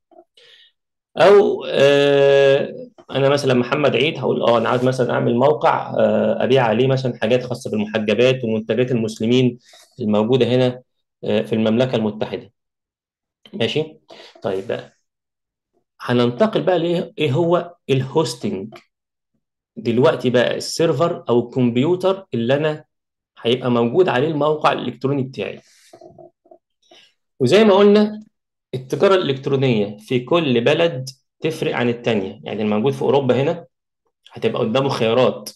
أو آه أنا مثلا محمد عيد هقول آه أنا عاوز مثلا أعمل موقع آه أبيع عليه مثلا حاجات خاصة بالمحجبات ومنتجات المسلمين الموجودة هنا آه في المملكة المتحدة. ماشي؟ طيب بقى هننتقل بقى لايه إيه هو ال hosting؟ دلوقتي بقى ال server أو الكمبيوتر اللي أنا هيبقى موجود عليه الموقع الإلكتروني بتاعي. وزي ما قلنا التجارة الإلكترونية في كل بلد تفرق عن التانية. يعني الموجود في أوروبا هنا هتبقى قدامه خيارات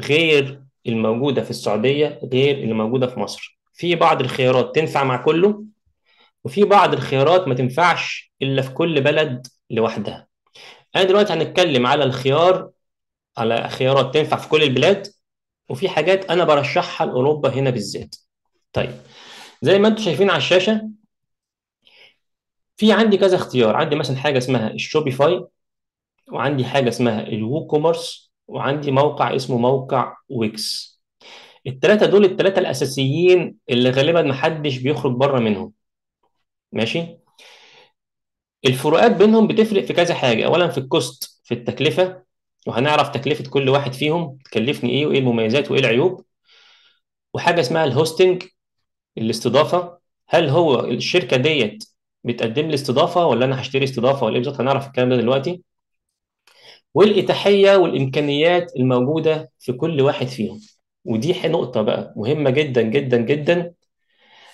غير الموجودة في السعودية غير اللي موجودة في مصر. في بعض الخيارات تنفع مع كله وفي بعض الخيارات ما تنفعش إلا في كل بلد لوحدها. أنا دلوقتي هنتكلم على الخيار على خيارات تنفع في كل البلاد وفي حاجات أنا برشحها لأوروبا هنا بالذات. طيب زي ما أنتم شايفين على الشاشة في عندي كذا اختيار. عندي مثلا حاجة اسمها الشوبيفاي وعندي حاجة اسمها ال WooCommerce وعندي موقع اسمه موقع Wix الثلاثه دول الثلاثه الأساسيين اللي غالبا محدش بيخرج بره منهم. ماشي؟ الفروقات بينهم بتفرق في كذا حاجة. اولا في ال cost في التكلفة وهنعرف تكلفة كل واحد فيهم تكلفني إيه وإيه المميزات وإيه العيوب. وحاجة اسمها ال hosting الاستضافة. هل هو الشركة ديت بتقدم لي استضافة ولا أنا هشتري استضافة ولا إيه بالظبط؟ هنعرف الكلام ده دلوقتي. والإتاحية والإمكانيات الموجودة في كل واحد فيهم. ودي نقطة بقى مهمة جدا جدا جدا.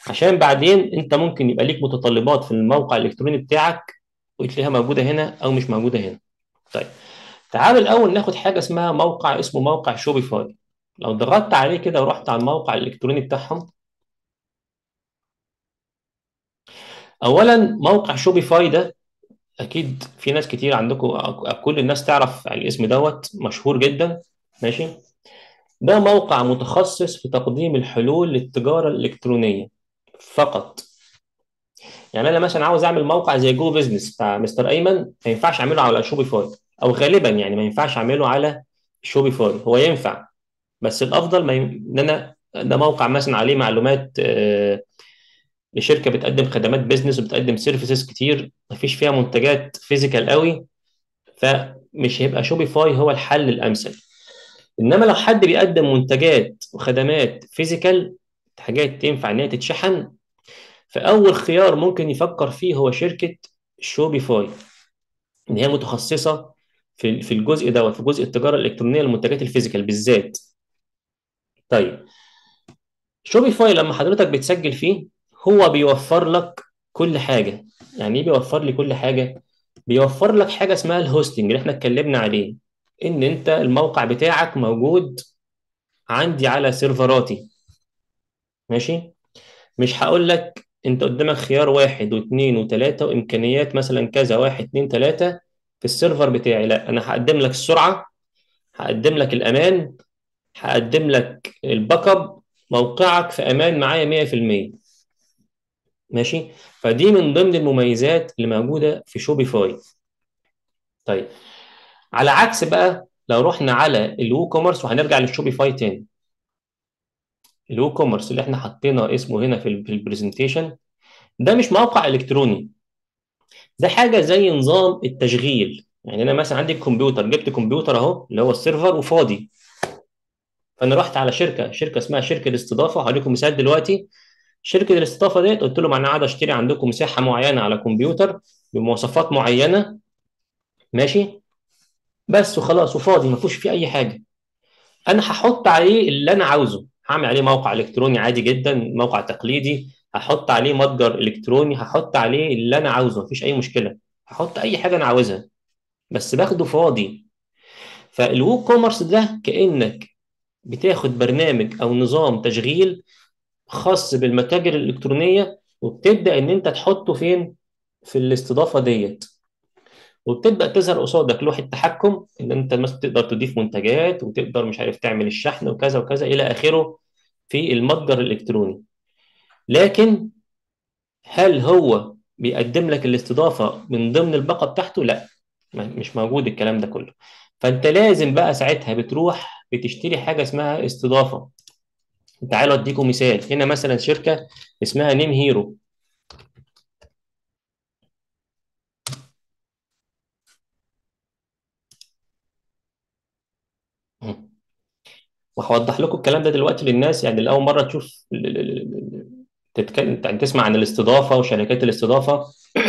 عشان بعدين أنت ممكن يبقى ليك متطلبات في الموقع الإلكتروني بتاعك وتلاقيها موجودة هنا أو مش موجودة هنا. طيب تعال الأول ناخد حاجة اسمها موقع اسمه موقع شوبيفاي لو ضغطت عليه كده ورحت على الموقع الإلكتروني بتاعهم اولا موقع Shopify ده أكيد في ناس كتير عندكم كل الناس تعرف الاسم دوت مشهور جدا. ماشي؟ ده موقع متخصص في تقديم الحلول للتجارة الإلكترونية فقط. يعني أنا مثلا عاوز أعمل موقع زي Go Business بتاع مستر أيمن ما ينفعش أعمله على Shopify أو غالبا يعني ما ينفعش أعمله على Shopify هو ينفع بس الأفضل ما. إن أنا ده موقع مثلا عليه معلومات آه، لشركة بتقدم خدمات business وبتقدم services كتير ما فيش فيها منتجات physical قوي فمش هيبقى Shopify هو الحل الأمثل. إنما لو حد بيقدم منتجات وخدمات physical حاجات تنفع إن هي تتشحن فأول خيار ممكن يفكر فيه هو شركة Shopify إن هي متخصصة في في الجزء دوت في جزء التجارة الإلكترونية للمنتجات ال physical بالذات. طيب Shopify لما حضرتك بتسجل فيه هو بيوفر لك كل حاجة. يعني إيه بيوفر لي كل حاجة؟ بيوفر لك حاجة اسمها ال hosting اللي إحنا اتكلمنا عليه. إن أنت الموقع بتاعك موجود عندي على سيرفراتي. ماشي؟ مش هقول لك أنت قدامك خيار واحد واثنين وثلاثة وإمكانيات مثلا كذا واحد اثنين ثلاثة في ال server بتاعي. لا أنا هقدم لك السرعة هقدم لك الأمان هقدم لك ال backup موقعك في أمان معايا 100% ماشي؟ فدي من ضمن المميزات اللي موجودة في Shopify طيب على عكس بقى لو رحنا على ال WooCommerce وهنرجع لل Shopify تاني. ال WooCommerce اللي إحنا حطينا اسمه هنا في ال presentation ده مش موقع إلكتروني. ده حاجة زي نظام التشغيل. يعني أنا مثلا عندي كمبيوتر جبت كمبيوتر أهو اللي هو السيرفر وفاضي. فأنا رحت على شركة شركة اسمها شركة الاستضافة هوريكم مثال دلوقتي. شركة الاستضافة ديت قلت لهم أنا عايز أشتري عندكم مساحة معينة على كمبيوتر بمواصفات معينة. ماشي؟ بس وخلاص وفاضي ما فيهوش فيه أي حاجة. أنا هحط عليه اللي أنا عاوزه. هعمل عليه موقع إلكتروني عادي جدا موقع تقليدي. هحط عليه متجر إلكتروني هحط عليه اللي أنا عاوزه مفيش أي مشكلة. هحط أي حاجة أنا عاوزها. بس باخده فاضي. فالوو كوميرس ده كأنك بتاخد برنامج أو نظام تشغيل خاص بالمتاجر الإلكترونية وبتبدأ إن أنت تحطه فين؟ في الاستضافة ديت. وبتبدأ تظهر قصادك لوحة تحكم إن أنت مثلا تقدر تضيف منتجات وتقدر مش عارف تعمل الشحن وكذا وكذا إلى آخره في المتجر الإلكتروني. لكن هل هو بيقدم لك الاستضافة من ضمن الباقة بتاعته؟ لا مش موجود الكلام ده كله. فأنت لازم بقى ساعتها بتروح بتشتري حاجة اسمها استضافة. تعالوا اديكم مثال. هنا مثلا شركة اسمها نيم هيرو. وهوضح لكم الكلام ده دلوقتي للناس. يعني لأول مرة تشوف تتكلم يعني تسمع عن الاستضافة وشركات الاستضافة.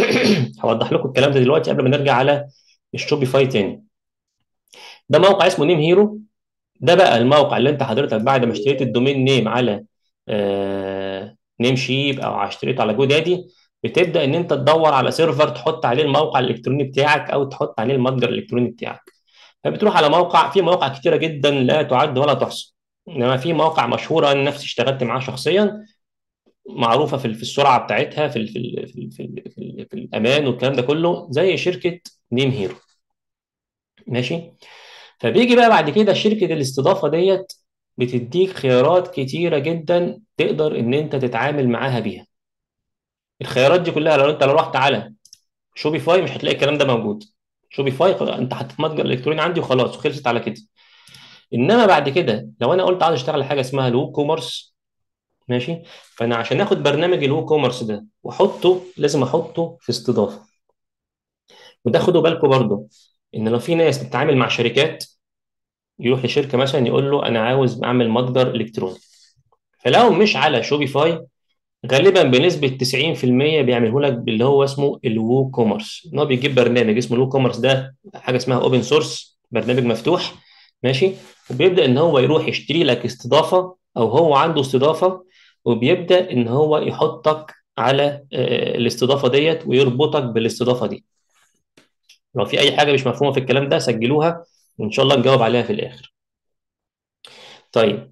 [CLEARS THROAT] هوضح لكم الكلام ده دلوقتي قبل ما نرجع على ال Shopify تاني. ده موقع اسمه NameHero. ده بقى الموقع اللي انت حضرتك بعد ما اشتريت ال domain name على آه Namecheap أو اشتريته على GoDaddy بتبدأ ان انت تدور على server تحط عليه الموقع الإلكتروني بتاعك أو تحط عليه المتجر الإلكتروني بتاعك. فبتروح على موقع في مواقع كتيرة جدا لا تعد ولا تحصى. إنما في موقع مشهوره أنا نفسي اشتغلت معاه شخصيا معروفة في السرعة بتاعتها في ال في ال في, ال في, ال في, في الأمان والكلام ده كله زي شركة نيم هيرو. ماشي؟ فبيجي بقى بعد كده شركة الاستضافة ديت بتديك خيارات كتيرة جدا تقدر إن أنت تتعامل معاها بيها. الخيارات دي كلها لو أنت لو رحت على Shopify مش هتلاقي الكلام ده موجود. Shopify أنت حطيت متجر إلكتروني عندي وخلاص وخلصت على كده. إنما بعد كده لو أنا قلت عايز أشتغل حاجة اسمها ال WooCommerce ماشي؟ فأنا عشان آخد برنامج ال WooCommerce ده وأحطه لازم أحطه في استضافة. وده خدوا بالكم برضو إن لو في ناس بتتعامل مع شركات يروح لشركة مثلا يقول له أنا عاوز أعمل متجر إلكتروني. فلو مش على Shopify غالبا بنسبة 90% بيعمله لك اللي هو اسمه ال WooCommerce إن هو بيجيب برنامج اسمه ال WooCommerce ده حاجة اسمها open source برنامج مفتوح ماشي؟ وبيبدأ إن هو يروح يشتري لك استضافة أو هو عنده استضافة وبيبدأ إن هو يحطك على الاستضافة ديت ويربطك بالاستضافة دي. لو في أي حاجة مش مفهومة في الكلام ده سجلوها. وإن شاء الله نجاوب عليها في الآخر. طيب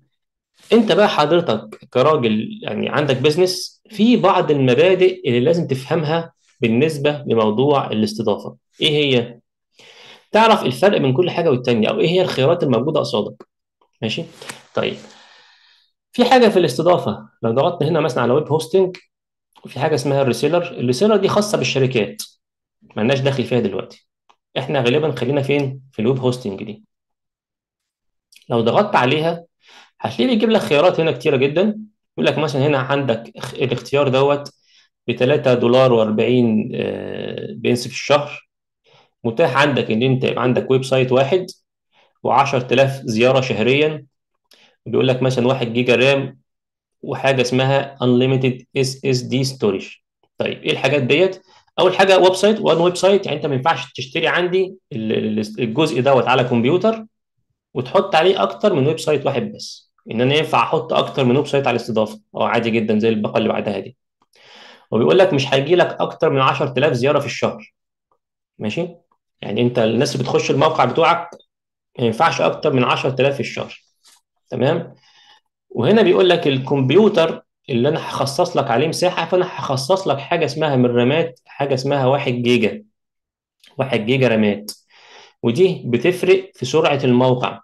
أنت بقى حضرتك كراجل يعني عندك business في بعض المبادئ اللي لازم تفهمها بالنسبة لموضوع الاستضافة. إيه هي؟ تعرف الفرق بين كل حاجة والتانية أو إيه هي الخيارات الموجودة قصادك. ماشي؟ طيب في حاجة في الاستضافة لو ضغطنا هنا مثلا على web hosting في حاجة اسمها ال reseller. ال reseller دي خاصة بالشركات مالناش دخل فيها دلوقتي. إحنا غالبا خلينا فين؟ في ال web hosting دي. لو ضغطت عليها هتلاقيه بيجيب لك خيارات هنا كتيرة جدا. يقول لك مثلا هنا عندك الاختيار دوت ب 3 دولار و40 بنس في الشهر. متاح عندك إن أنت يبقى عندك website واحد و10000 زيارة شهريا. بيقول لك مثلا 1 جيجا RAM وحاجة اسمها unlimited SSD storage. طيب إيه الحاجات ديت؟ أول حاجة website one website يعني أنت ما ينفعش تشتري عندي الجزء دوت على كمبيوتر وتحط عليه أكتر من website واحد بس. إن أنا ينفع أحط أكتر من website على الاستضافة. آه عادي جدا زي الباقه اللي بعدها دي. وبيقول لك مش هيجي لك أكتر من 10000 زيارة في الشهر. ماشي؟ يعني أنت الناس اللي بتخش الموقع بتوعك ما ينفعش أكتر من 10000 في الشهر. تمام؟ وهنا بيقول لك الكمبيوتر اللي أنا هخصص لك عليه مساحة فأنا هخصص لك حاجة اسمها من الرامات حاجة اسمها 1 جيجا 1 جيجا رامات. ودي بتفرق في سرعة الموقع.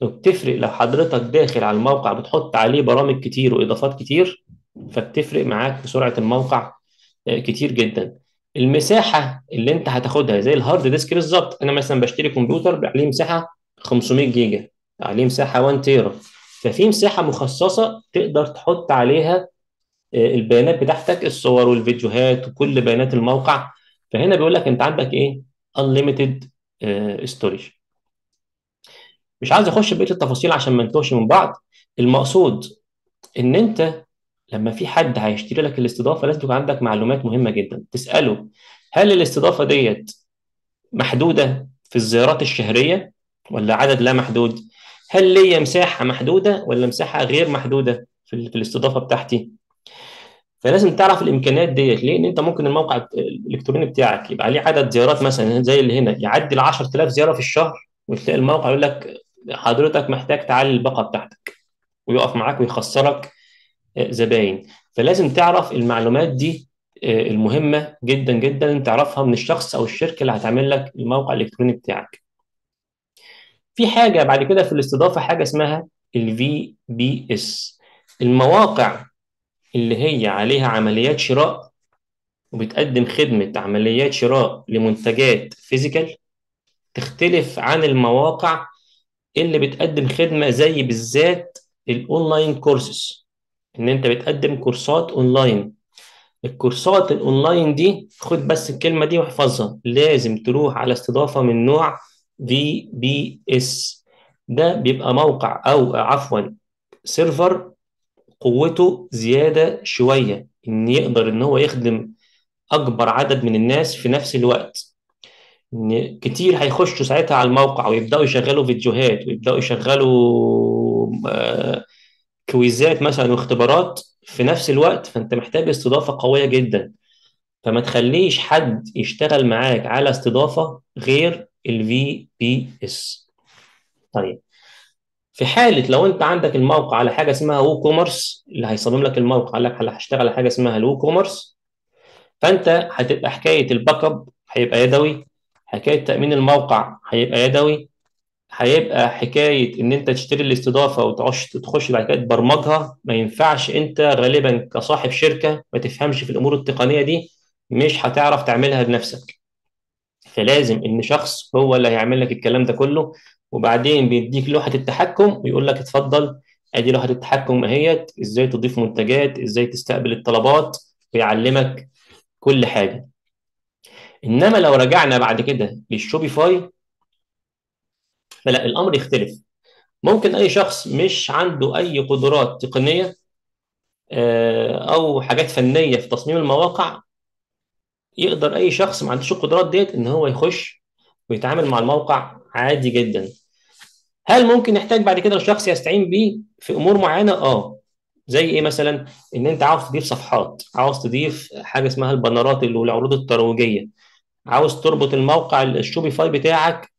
وبتفرق لو حضرتك داخل على الموقع بتحط عليه برامج كتير وإضافات كتير فبتفرق معاك في سرعة الموقع كتير جدا. المساحة اللي أنت هتاخدها زي ال hard disk بالظبط. أنا مثلا بشتري كمبيوتر عليه مساحة 500 جيجا عليه مساحة 1 تيرا ففي مساحة مخصصة تقدر تحط عليها البيانات بتاعتك الصور والفيديوهات وكل بيانات الموقع. فهنا بيقول لك انت عندك إيه؟ unlimited storage. مش عايز اخش بقية التفاصيل عشان ما نتوهش من بعض. المقصود ان انت لما في حد هيشتري لك الاستضافة لازم يكون عندك معلومات مهمة جدا. تسأله هل الاستضافة ديت محدودة في الزيارات الشهرية ولا عدد لا محدود؟ هل ليا مساحة محدودة ولا مساحة غير محدودة في, الاستضافة بتاعتي فلازم تعرف الإمكانيات ديت ليه؟ لأن أنت ممكن الموقع الإلكتروني بتاعك يبقى عليه عدد زيارات مثلا زي اللي هنا يعدي ال 10000 زيارة في الشهر وتلاقي الموقع يقول لك حضرتك محتاج تعلي الباقة بتاعتك ويقف معاك ويخسرك زباين فلازم تعرف المعلومات دي المهمة جدا جدا تعرفها من الشخص أو الشركة اللي هتعمل لك الموقع الإلكتروني بتاعك في حاجة بعد كده في الاستضافة حاجة اسمها ال VPS المواقع اللي هي عليها عمليات شراء وبتقدم خدمة عمليات شراء لمنتجات physical تختلف عن المواقع اللي بتقدم خدمة زي بالذات ال online courses إن أنت بتقدم كورسات اونلاين الكورسات الاونلاين دي خد بس الكلمة دي واحفظها. لازم تروح على استضافة من نوع VPS ده بيبقى موقع أو عفوا server قوته زيادة شوية إن يقدر إن هو يخدم أكبر عدد من الناس في نفس الوقت. إن كتير هيخشوا ساعتها على الموقع ويبدأوا يشغلوا فيديوهات ويبدأوا يشغلوا آه كويزات مثلا واختبارات في نفس الوقت فأنت محتاج استضافة قوية جدا. فما تخليش حد يشتغل معاك على استضافة غير ال VPS طيب. في حالة لو انت عندك الموقع على حاجة اسمها WooCommerce اللي هيصمم لك الموقع قال لك هشتغل على حاجة اسمها ال WooCommerce فانت هتبقى حكاية ال backup هيبقى يدوي حكاية تأمين الموقع هيبقى يدوي هيبقى حكاية إن انت تشتري الاستضافة وتخش تخش بعد كده تبرمجها. ما ينفعش انت غالبا كصاحب شركة ما تفهمش في الأمور التقنية دي مش هتعرف تعملها بنفسك. فلازم إن شخص هو اللي هيعمل لك الكلام ده كله وبعدين بيديك لوحة التحكم ويقول لك اتفضل أدي لوحة التحكم أهيت إزاي تضيف منتجات إزاي تستقبل الطلبات ويعلمك كل حاجة. إنما لو رجعنا بعد كده للشوبيفاي فلا الأمر يختلف. ممكن أي شخص مش عنده أي قدرات تقنية أو حاجات فنية في تصميم المواقع يقدر أي شخص ما عندوش القدرات ديت إن هو يخش ويتعامل مع الموقع عادي جدا. هل ممكن يحتاج بعد كده الشخص يستعين بيه في أمور معينة؟ آه. زي إيه مثلا؟ إن أنت عاوز تضيف صفحات عاوز تضيف حاجة اسمها البانرات والعروض الترويجية. عاوز تربط الموقع ال Shopify بتاعك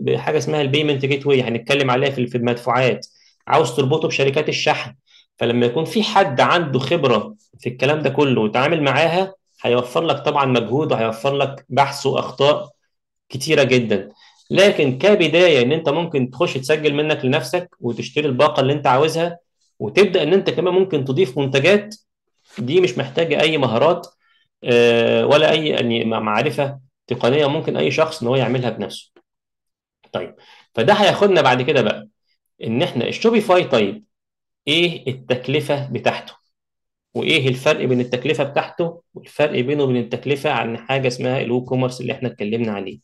بحاجه اسمها ال payment gateway هنتكلم عليها في المدفوعات. عاوز تربطه بشركات الشحن. فلما يكون في حد عنده خبرة في الكلام ده كله وتعامل معاها هيوفر لك طبعا مجهود وهيوفر لك بحث وأخطاء كتيرة جدا لكن كبداية إن أنت ممكن تخش تسجل منك لنفسك وتشتري الباقة اللي أنت عاوزها وتبدأ إن أنت كمان ممكن تضيف منتجات دي مش محتاجة أي مهارات ولا أي يعني معرفة تقنية ممكن أي شخص إن هو يعملها بنفسه. طيب فده هياخدنا بعد كده بقى إن إحنا ال Shopify طيب إيه التكلفة بتاعته؟ وإيه الفرق بين التكلفة بتاعته والفرق بينه وبين التكلفة عن حاجة اسمها ال WooCommerce اللي إحنا اتكلمنا عليه.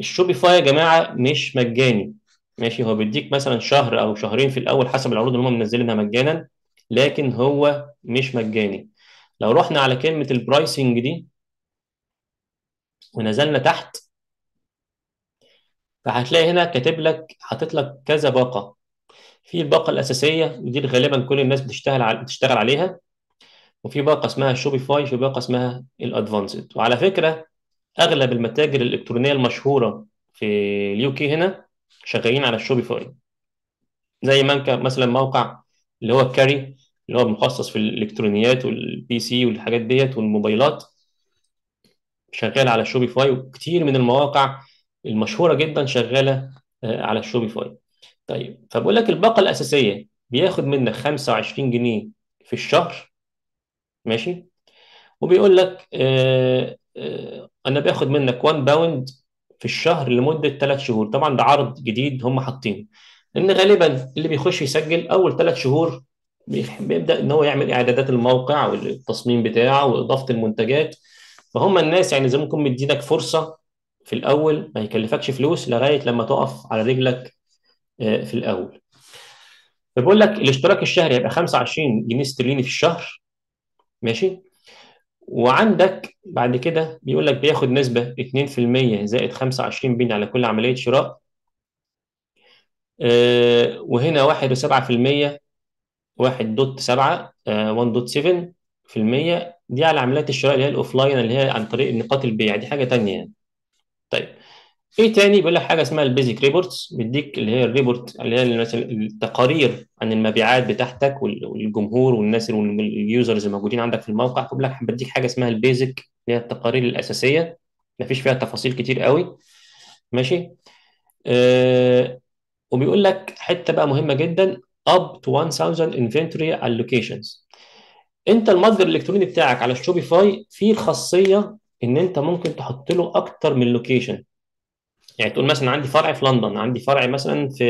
ال Shopify يا جماعة مش مجاني ماشي هو بيديك مثلا شهر أو شهرين في الأول حسب العروض اللي هم منزلينها مجانا لكن هو مش مجاني. لو رحنا على كلمة ال pricing دي ونزلنا تحت فهتلاقي هنا كاتب لك حاطط لك كذا باقة في الباقة الأساسية ودي غالبا كل الناس بتشتغل بتشتغل عليها. وفي باقة اسمها Shopify في باقة اسمها ال Advanced. وعلى فكرة أغلب المتاجر الإلكترونية المشهورة في ال UK هنا شغالين على ال Shopify زي مثلا موقع اللي هو Currys اللي هو مخصص في الإلكترونيات وال PC والحاجات ديت والموبايلات شغال على ال Shopify وكتير من المواقع المشهورة جدا شغالة على ال Shopify طيب فبقول لك الباقة الأساسية بياخد منك 25 جنيه في الشهر ماشي؟ وبيقول لك آه آه أنا باخد منك 1 pound في الشهر لمدة 3 شهور. طبعا ده عرض جديد هم حاطينه. لأن غالبا اللي بيخش يسجل أول 3 شهور بيبدأ إن هو يعمل إعدادات الموقع والتصميم بتاعه وإضافة المنتجات. فهم الناس يعني زي ما يكون مدينك فرصة في الأول ما يكلفكش فلوس لغاية لما تقف على رجلك في الأول. فبقول لك الاشتراك الشهري هيبقى 25 جنيه استرليني في الشهر. ماشي؟ وعندك بعد كده بيقول لك بياخد نسبة 2% زائد 25 بين على كل عملية شراء. وهنا 1.7% 1.7 1.7 في المية. دي على عمليات الشراء اللي هي ال offline اللي هي عن طريق نقاط البيع. دي حاجة تانية يعني. طيب. إيه تاني بيقول لك حاجة اسمها ال basic reports بيديك اللي هي ال report اللي هي مثلا التقارير عن المبيعات بتاعتك والجمهور والناس وال users الموجودين عندك في الموقع. بيقول لك بديك حاجة اسمها ال basic اللي هي التقارير الأساسية. ما فيش فيها تفاصيل كتير قوي. ماشي؟ آه وبيقول لك حتة بقى مهمة جدا up to 1000 inventory allocations. انت المتجر الإلكتروني بتاعك على ال Shopify فيه الخاصية إن انت ممكن تحط له أكتر من location يعني تقول مثلا عندي فرع في لندن عندي فرع مثلا في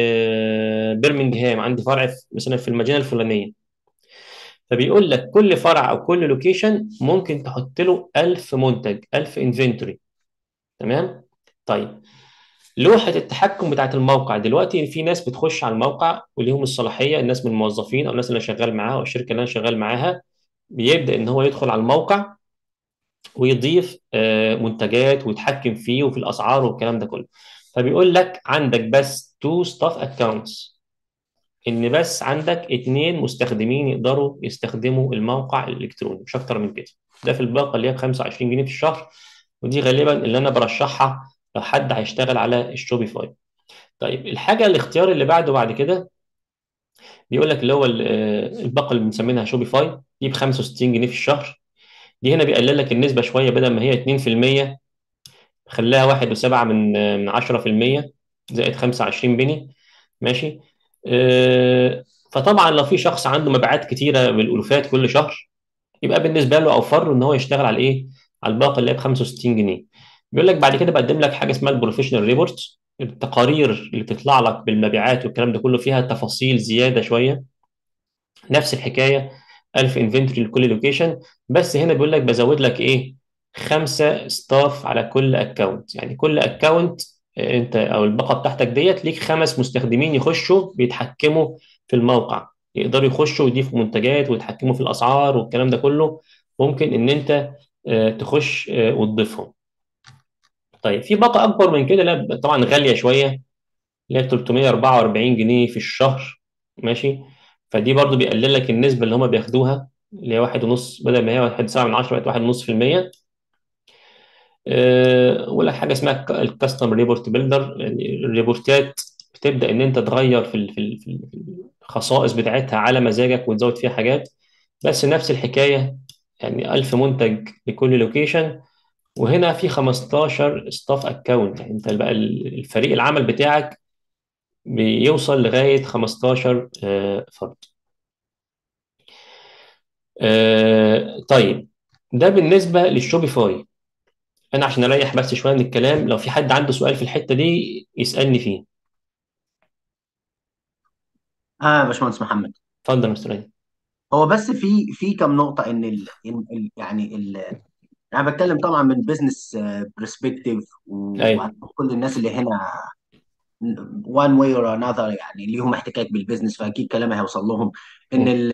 برمنجهام عندي فرع في مثلا في المدينة الفلانية. فبيقول لك كل فرع أو كل location ممكن تحط له 1000 منتج 1000 inventory تمام؟ طيب. لوحة التحكم بتاعت الموقع. دلوقتي في ناس بتخش على الموقع وليهم الصلاحية الناس من الموظفين أو الناس اللي شغال معاها أو الشركة اللي أنا شغال معاها بيبدأ إن هو يدخل على الموقع ويضيف منتجات ويتحكم فيه وفي الأسعار والكلام ده كله. فبيقول لك عندك بس two staff accounts إن بس عندك اتنين مستخدمين يقدروا يستخدموا الموقع الإلكتروني مش أكتر من كده. ده في الباقة اللي هي ب 25 جنيه في الشهر. ودي غالبا اللي أنا برشحها لو حد هيشتغل على ال Shopify طيب الحاجة الاختيار اللي بعده بعد كده بيقول لك اللي هو الباقة اللي بنسميها Shopify دي ب 65 جنيه في الشهر. دي هنا بيقلل لك النسبة شوية بدل ما هي 2% خلاها 1.7 من من 10% زائد 25 penny ماشي؟ آه فطبعا لو في شخص عنده مبيعات كتيرة بالألوفات كل شهر يبقى بالنسبة له اوفر له إن هو يشتغل على إيه؟ على الباقة اللي هي ب 65 جنيه. بيقول لك بعد كده بقدم لك حاجة اسمها ال professional report التقارير اللي بتطلع لك بالمبيعات والكلام ده كله فيها تفاصيل زيادة شوية. نفس الحكاية 1000 inventory لكل location بس هنا بيقول لك بزود لك إيه؟ خمسة staff على كل account يعني كل account أنت أو الباقه بتاعتك ديت ليك خمس مستخدمين يخشوا بيتحكموا في الموقع. يقدروا يخشوا ويضيفوا منتجات ويتحكموا في الأسعار والكلام ده كله. ممكن إن أنت تخش وتضيفهم. طيب في باقه أكبر من كده لا طبعا غالية شوية اللي هي 344 جنيه في الشهر. ماشي؟ فدي برضو بيقلل لك النسبة اللي هم بياخدوها اللي هي واحد ونص بدل ما هي واحد سبعة من عشرة بقت واحد ونص في المية. آه، ولا حاجة اسمها ال custom report builder ال reports بتبدأ إن أنت تغير في في ال- في الخصائص بتاعتها على مزاجك وتزود فيها حاجات. بس نفس الحكاية يعني 1000 منتج لكل location وهنا في 15 staff account يعني أنت بقى ال- الفريق العمل بتاعك بيوصل لغاية 15 آه، فرد. آه، طيب ده بالنسبة لل Shopify. أنا عشان أريح بس شوية من الكلام لو في حد عنده سؤال في الحتة دي يسألني فيه. آه باشمهندس محمد. اتفضل يا مستر. هو بس في في كم نقطة إن ال إن ال يعني ال أنا بتكلم طبعا من business perspective وكل الناس اللي هنا one way or another يعني ليهم احتكاك بال business فأكيد كلامي هيوصل لهم. إن. ال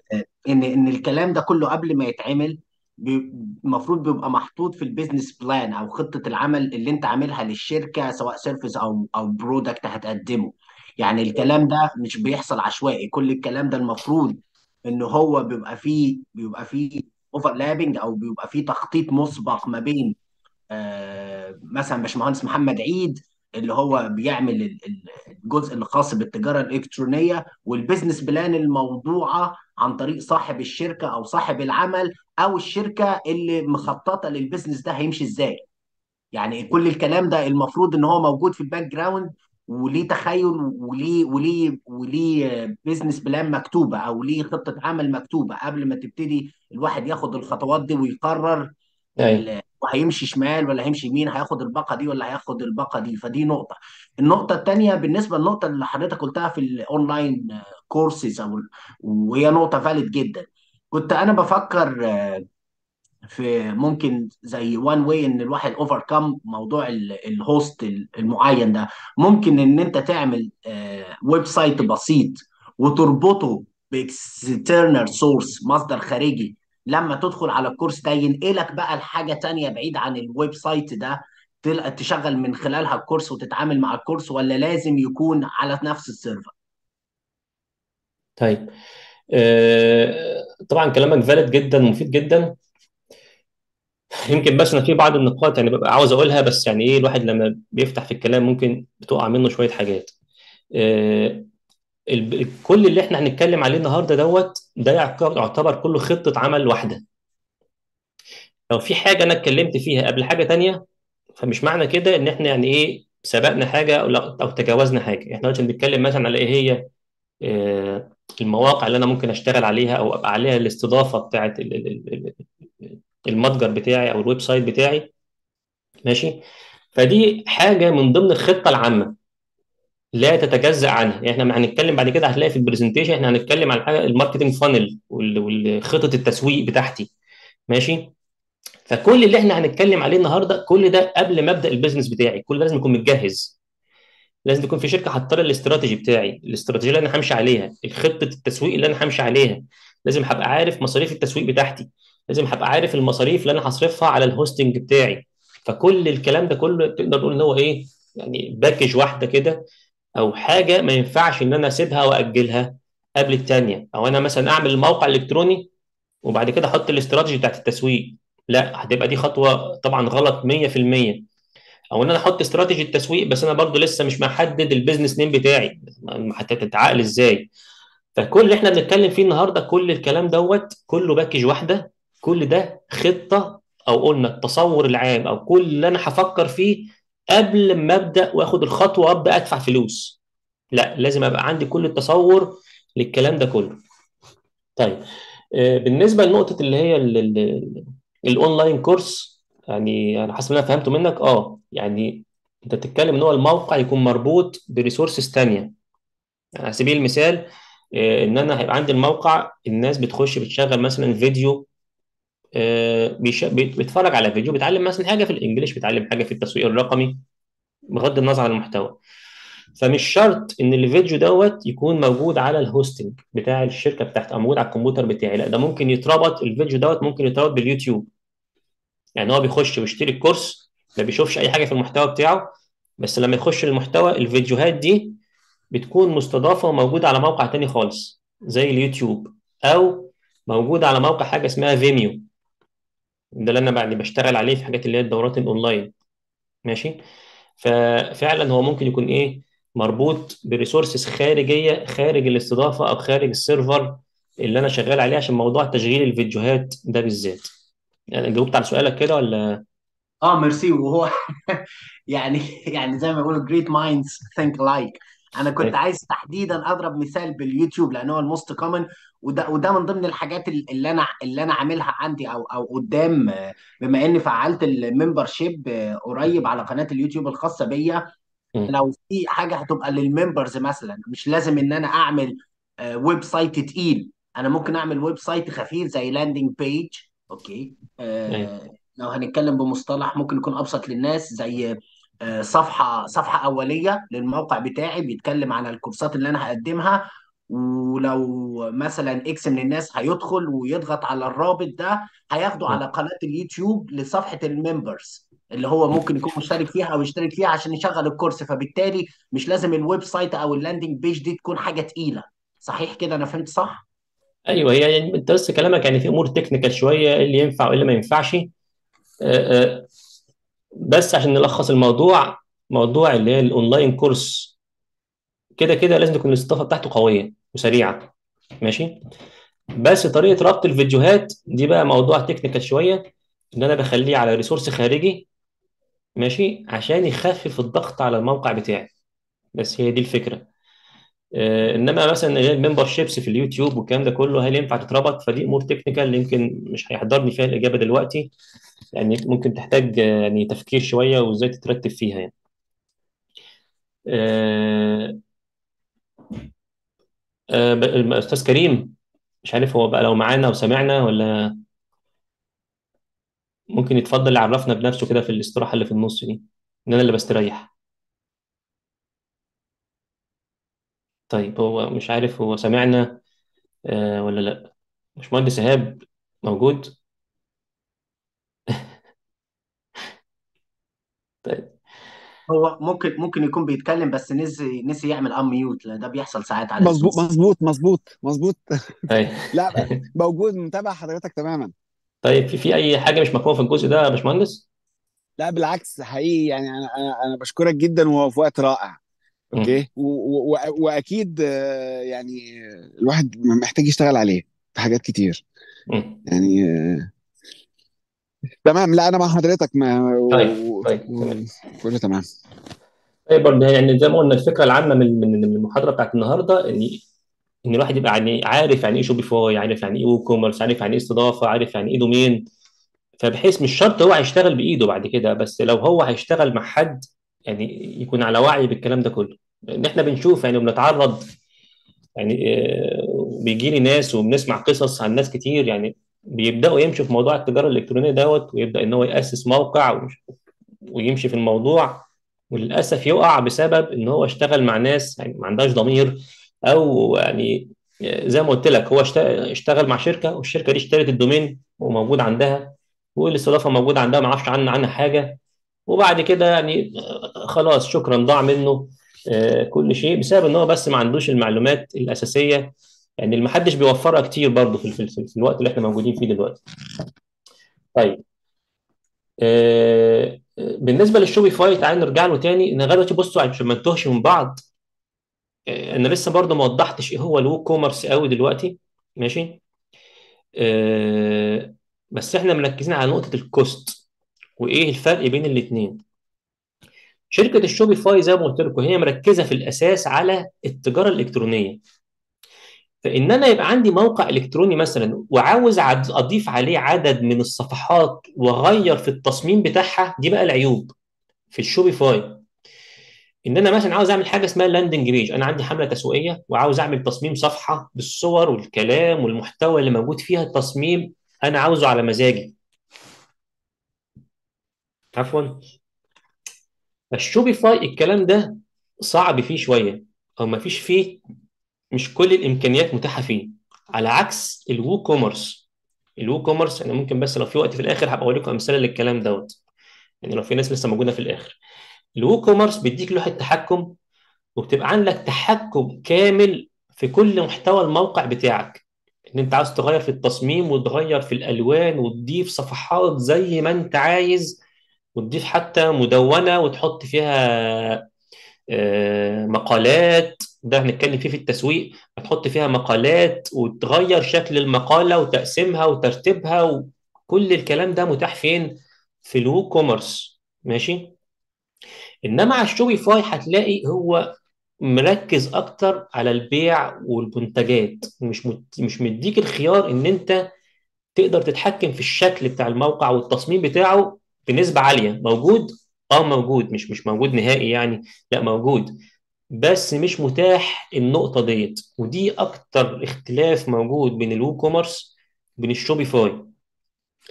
إن إن الكلام ده كله قبل ما يتعمل بي- المفروض بيبقى محطوط في ال business plan أو خطة العمل اللي أنت عاملها للشركة سواء service أو أو product هتقدمه. يعني الكلام ده مش بيحصل عشوائي. كل الكلام ده المفروض إن هو بيبقى فيه بيبقى فيه overlapping أو بيبقى فيه تخطيط مسبق ما بين آه، مثلا باشمهندس محمد عيد اللي هو بيعمل ال- ال- الجزء الخاص بالتجارة الإلكترونية وال business plan الموضوعة عن طريق صاحب الشركة أو صاحب العمل أو الشركة اللي مخططة لل business ده هيمشي إزاي. يعني كل الكلام ده المفروض إن هو موجود في ال background وليه تخيل وليه وليه وليه business plan مكتوبة أو ليه خطة عمل مكتوبة قبل ما تبتدي الواحد ياخد الخطوات دي ويقرر أيوه. ال- وهيمشي شمال ولا هيمشي يمين هياخد الباقة دي ولا هياخد الباقة دي. فدي نقطة. النقطة الثانية بالنسبة للنقطة اللي حضرتك قلتها في الاونلاين كورسز أو وهي نقطة valid جدا. كنت أنا بفكر في ممكن زي one way إن الواحد overcome موضوع ال- ال host المعين ده. ممكن إن أنت تعمل website بسيط وتربطه ب external source مصدر خارجي لما تدخل على ال course ده ينقلك بقى لحاجة تانية بعيد عن ال website ده تشغل من خلالها ال course وتتعامل مع ال course ولا لازم يكون على نفس ال server؟ طيب. آه، طبعا كلامك فالid جدا ومفيد جدا. يمكن بس أنا في بعض النقاط يعني ببقى عاوز أقولها بس يعني إيه الواحد لما بيفتح في الكلام ممكن بتقع منه شوية حاجات. آه، كل اللي إحنا هنتكلم عليه النهارده دوت ده يعتبر كله خطة عمل واحدة. لو في حاجة أنا اتكلمت فيها قبل حاجة تانية فمش معنى كده إن إحنا يعني إيه سبقنا حاجة أو أو تجاوزنا حاجة. إحنا دلوقتي بنتكلم مثلا على إيه هي آه، المواقع اللي أنا ممكن أشتغل عليها أو أبقى عليها الاستضافة ال- المتجر بتاعي أو ال website بتاعي. ماشي؟ فدي حاجة من ضمن الخطة العامة. لا تتجزأ عنها. يعني إحنا لما هنتكلم بعد كده هتلاقي في ال presentation إحنا هنتكلم عن حاجة ال marketing funnel وخطط التسويق بتاعتي. ماشي؟ فكل اللي إحنا هنتكلم عليه النهارده كل ده قبل ما أبدأ ال business بتاعي. كل ده لازم يكون متجهز. لازم يكون في شركة حاطة الاستراتيجي بتاعي. الاستراتيجية اللي أنا همشي عليها. خطه التسويق اللي أنا همشي عليها. لازم هبقى عارف مصاريف التسويق بتاعتي. لازم هبقى عارف المصاريف اللي أنا هصرفها على ال hosting بتاعي. فكل الكلام ده كله تقدر تقول إن هو إيه؟ يعني package واحدة كده أو حاجة ما ينفعش إن أنا أسيبها وأجلها قبل الثانية أو أنا مثلا أعمل موقع الكتروني وبعد كده أحط الاستراتيجي بتاعت التسويق. لا هتبقى دي خطوة طبعا غلط 100% أو إن أنا أحط استراتيجي التسويق بس أنا برضو لسه مش محدد ال business name بتاعي. هتتعقل إزاي؟ فكل اللي إحنا بنتكلم فيه النهارده كل الكلام دوت كله package واحدة. كل ده خطة أو قلنا التصور العام أو كل اللي أنا هفكر فيه قبل ما أبدأ وآخد الخطوة وأبدأ أدفع فلوس. لا لازم أبقى عندي كل التصور للكلام ده كله. طيب آه، بالنسبة لنقطة اللي هي ال- ال- ال online course يعني أنا حسب ما أنا فهمته منك. آه يعني أنت بتتكلم إن هو الموقع يكون مربوط ب resources يعني على سبيل المثال آه، إن أنا هيبقى عندي الموقع الناس بتخش بتشغل مثلا فيديو بيتفرج على فيديو بيتعلم مثلا حاجة في ال English بيتعلم حاجة في التسويق الرقمي بغض النظر عن المحتوى. فمش شرط إن الفيديو دوت يكون موجود على ال hosting بتاع الشركة بتاعتي أو موجود على الكمبيوتر بتاعي لا ده ممكن يتربط الفيديو دوت ممكن يتربط باليوتيوب. يعني هو بيخش ويشتري ال course ما بيشوفش أي حاجة في المحتوى بتاعه بس لما يخش المحتوى الفيديوهات دي بتكون مستضافة وموجودة على موقع تاني خالص زي اليوتيوب أو موجودة على موقع حاجة اسمها Vimeo. ده اللي أنا يعني بشتغل عليه في حاجات اللي هي الدورات الأونلاين. ماشي؟ ففعلا هو ممكن يكون إيه؟ مربوط ب resources خارجية خارج الاستضافة أو خارج ال server اللي أنا شغال عليه عشان موضوع تشغيل الفيديوهات ده بالذات. يعني جاوبت على سؤالك كده ولا؟ آه ميرسي. وهو [LAUGHS] يعني يعني زي ما بيقولوا great minds think alike. أنا كنت طيب. عايز تحديدا أضرب مثال باليوتيوب لأن هو ال most common وده وده من ضمن الحاجات اللي أنا اللي أنا عاملها عندي أو أو قدام بما إني فعلت ال membership قريب على قناة اليوتيوب الخاصة بيا. لو في حاجة هتبقى لل members مثلا مش لازم إن أنا أعمل آه، website تقيل. أنا ممكن أعمل website خفيف زي landing page okay. أيوة. آه، لو هنتكلم بمصطلح ممكن يكون أبسط للناس زي آه، صفحة صفحة أولية للموقع بتاعي بيتكلم عن ال courseات اللي أنا هقدمها. ولو مثلا X من الناس هيدخل ويضغط على الرابط ده هياخده. على قناة اليوتيوب لصفحة ال members اللي هو ممكن يكون مشترك فيها أو يشترك فيها عشان يشغل ال course فبالتالي مش لازم ال website أو ال landing page دي تكون حاجة تقيلة صحيح كده أنا فهمت صح؟ أيوه هي يعني أنت بس كلامك يعني في أمور technical شوية اللي ينفع وايه اللي ما ينفعش آه، آه، بس عشان نلخص الموضوع موضوع اللي هي ال online course كده كده لازم تكون الاستضافة بتاعته قوية وسريعة. ماشي؟ بس طريقة ربط الفيديوهات دي بقى موضوع technical شوية إن أنا بخليه على resource خارجي ماشي؟ عشان يخفف الضغط على الموقع بتاعي. بس هي دي الفكرة. آه، إنما مثلا ال memberships في اليوتيوب والكلام ده كله هل ينفع تتربط؟ فدي امور technical يمكن مش هيحضرني فيها الإجابة دلوقتي يعني ممكن تحتاج آه، يعني تفكير شوية وإزاي تترتب فيها يعني. آه، أستاذ كريم مش عارف هو بقى لو معانا وسمعنا ولا ممكن يتفضل يعرفنا بنفسه كده في الاستراحة اللي في النص دي إن أنا اللي بستريح. طيب هو مش عارف هو سمعنا آه، ولا لأ؟ باشمهندس إيهاب موجود؟ [LAUGHS] طيب. هو ممكن ممكن يكون بيتكلم بس نسي نسي يعمل ان ميوت ده بيحصل ساعات على مظبوط مظبوط مظبوط مظبوط. طيب. [LAUGHS] لا موجود متابع حضرتك تماما. طيب في في أي حاجة مش مفهومه في الجزء ده يا باشمهندس؟ لا بالعكس حقيقي يعني أنا أنا أنا بشكرك جدا وهو في وقت رائع. أوكي؟ وأكيد يعني الواحد محتاج يشتغل عليه في حاجات كتير. يعني تمام لا أنا مع حضرتك ما طيب و- طيب و- تمام. كله تمام. طيب برضه يعني زي ما قلنا الفكرة العامة من من المحاضرة بتاعت النهارده إن إن الواحد يبقى يعني عارف يعني إيه Shopify عارف يعني إيه WooCommerce عارف يعني إيه استضافة عارف يعني إيه domain فبحيث مش شرط هو هيشتغل بإيده بعد كده بس لو هو هيشتغل مع حد يعني يكون على وعي بالكلام ده كله. لأن إحنا بنشوف يعني بنتعرض يعني آه، بيجي لي ناس وبنسمع قصص عن ناس كتير يعني بيبدأوا يمشوا في موضوع التجارة الإلكترونية دوت ويبدأ إن هو يأسس موقع ويمشي في الموضوع وللأسف يقع بسبب إن هو اشتغل مع ناس يعني ما عندهاش ضمير أو يعني زي ما قلت لك هو اشت- اشتغل مع شركة والشركة دي اشترت ال domain وموجود عندها والإستضافة موجودة عندها ما أعرفش عنها عنها حاجة. وبعد كده يعني خلاص شكرا ضاع منه آه، كل شيء بسبب إن هو بس ما عندوش المعلومات الأساسية. يعني اللي محدش بيوفرها كتير برضه في, في, في, الوقت اللي إحنا موجودين فيه دلوقتي. طيب. آه، بالنسبة لل Shopify تعالى نرجع له تاني. إن دلوقتي بصوا عشان ما نتوهش من بعض. آه، أنا لسه برضه ما وضحتش إيه هو ال WooCommerce قوي دلوقتي. ماشي؟ آه، بس إحنا مركزين على نقطة ال cost. وإيه الفرق بين الاثنين شركة ال Shopify زي ما قلت لكم هي مركزة في الأساس على التجارة الإلكترونية. فإن أنا يبقى عندي موقع إلكتروني مثلا وعاوز أضيف عليه عدد من الصفحات وأغير في التصميم بتاعها دي بقى العيوب في ال Shopify إن أنا مثلا عاوز أعمل حاجة اسمها landing page أنا عندي حملة تسويقية وعاوز أعمل تصميم صفحة بالصور والكلام والمحتوى اللي موجود فيها التصميم أنا عاوزه على مزاجي. عفوا. فال Shopify الكلام ده صعب فيه شوية أو ما فيش فيه مش كل الإمكانيات متاحة فيه. على عكس ال WooCommerce ال WooCommerce أنا ممكن بس لو في وقت في الآخر هبقى أوريكم أمثلة للكلام دوت. يعني لو في ناس لسه موجودة في الآخر. الوو كوميرس بيديك لوحة تحكم وبتبقى عندك تحكم كامل في كل محتوى الموقع بتاعك. إن أنت عاوز تغير في التصميم وتغير في الألوان وتضيف صفحات زي ما أنت عايز وتضيف حتى مدونة وتحط فيها آه، مقالات. ده هنتكلم فيه في التسويق هتحط فيها مقالات وتغير شكل المقالة وتقسيمها وترتيبها وكل الكلام ده متاح فين؟ في ال WooCommerce. ماشي؟ إنما على ال Shopify هتلاقي هو مركز أكتر على البيع والمنتجات. مش. مش مديك الخيار إن أنت تقدر تتحكم في الشكل بتاع الموقع والتصميم بتاعه بنسبة عالية. موجود؟ آه موجود. مش مش موجود نهائي يعني. لا موجود. بس مش متاح النقطة ديت. ودي أكتر اختلاف موجود بين ال WooCommerce وبين ال Shopify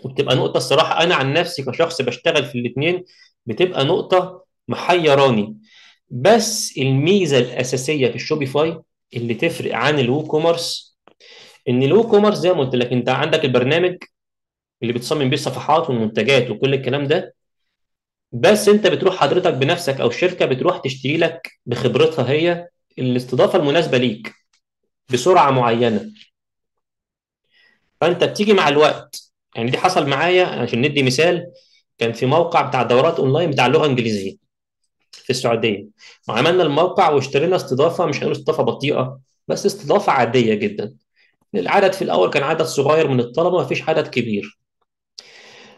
وبتبقى نقطة الصراحة أنا عن نفسي كشخص بشتغل في الاتنين بتبقى نقطة محيراني. بس الميزة الأساسية في ال Shopify اللي تفرق عن ال WooCommerce إن ال WooCommerce زي ما قلت لك أنت عندك البرنامج اللي بتصمم بيه الصفحات والمنتجات وكل الكلام ده بس انت بتروح حضرتك بنفسك أو الشركة بتروح تشتري لك بخبرتها هي الاستضافة المناسبة ليك بسرعة معينة. فانت بتيجي مع الوقت. يعني دي حصل معايا عشان ندي مثال. كان في موقع بتاع دورات أونلاين بتاع اللغة الإنجليزية في السعودية. وعملنا الموقع واشترينا استضافة مش هنقول استضافة بطيئة بس استضافة عادية جدا. العدد في الأول كان عدد صغير من الطلبة ما فيش عدد كبير.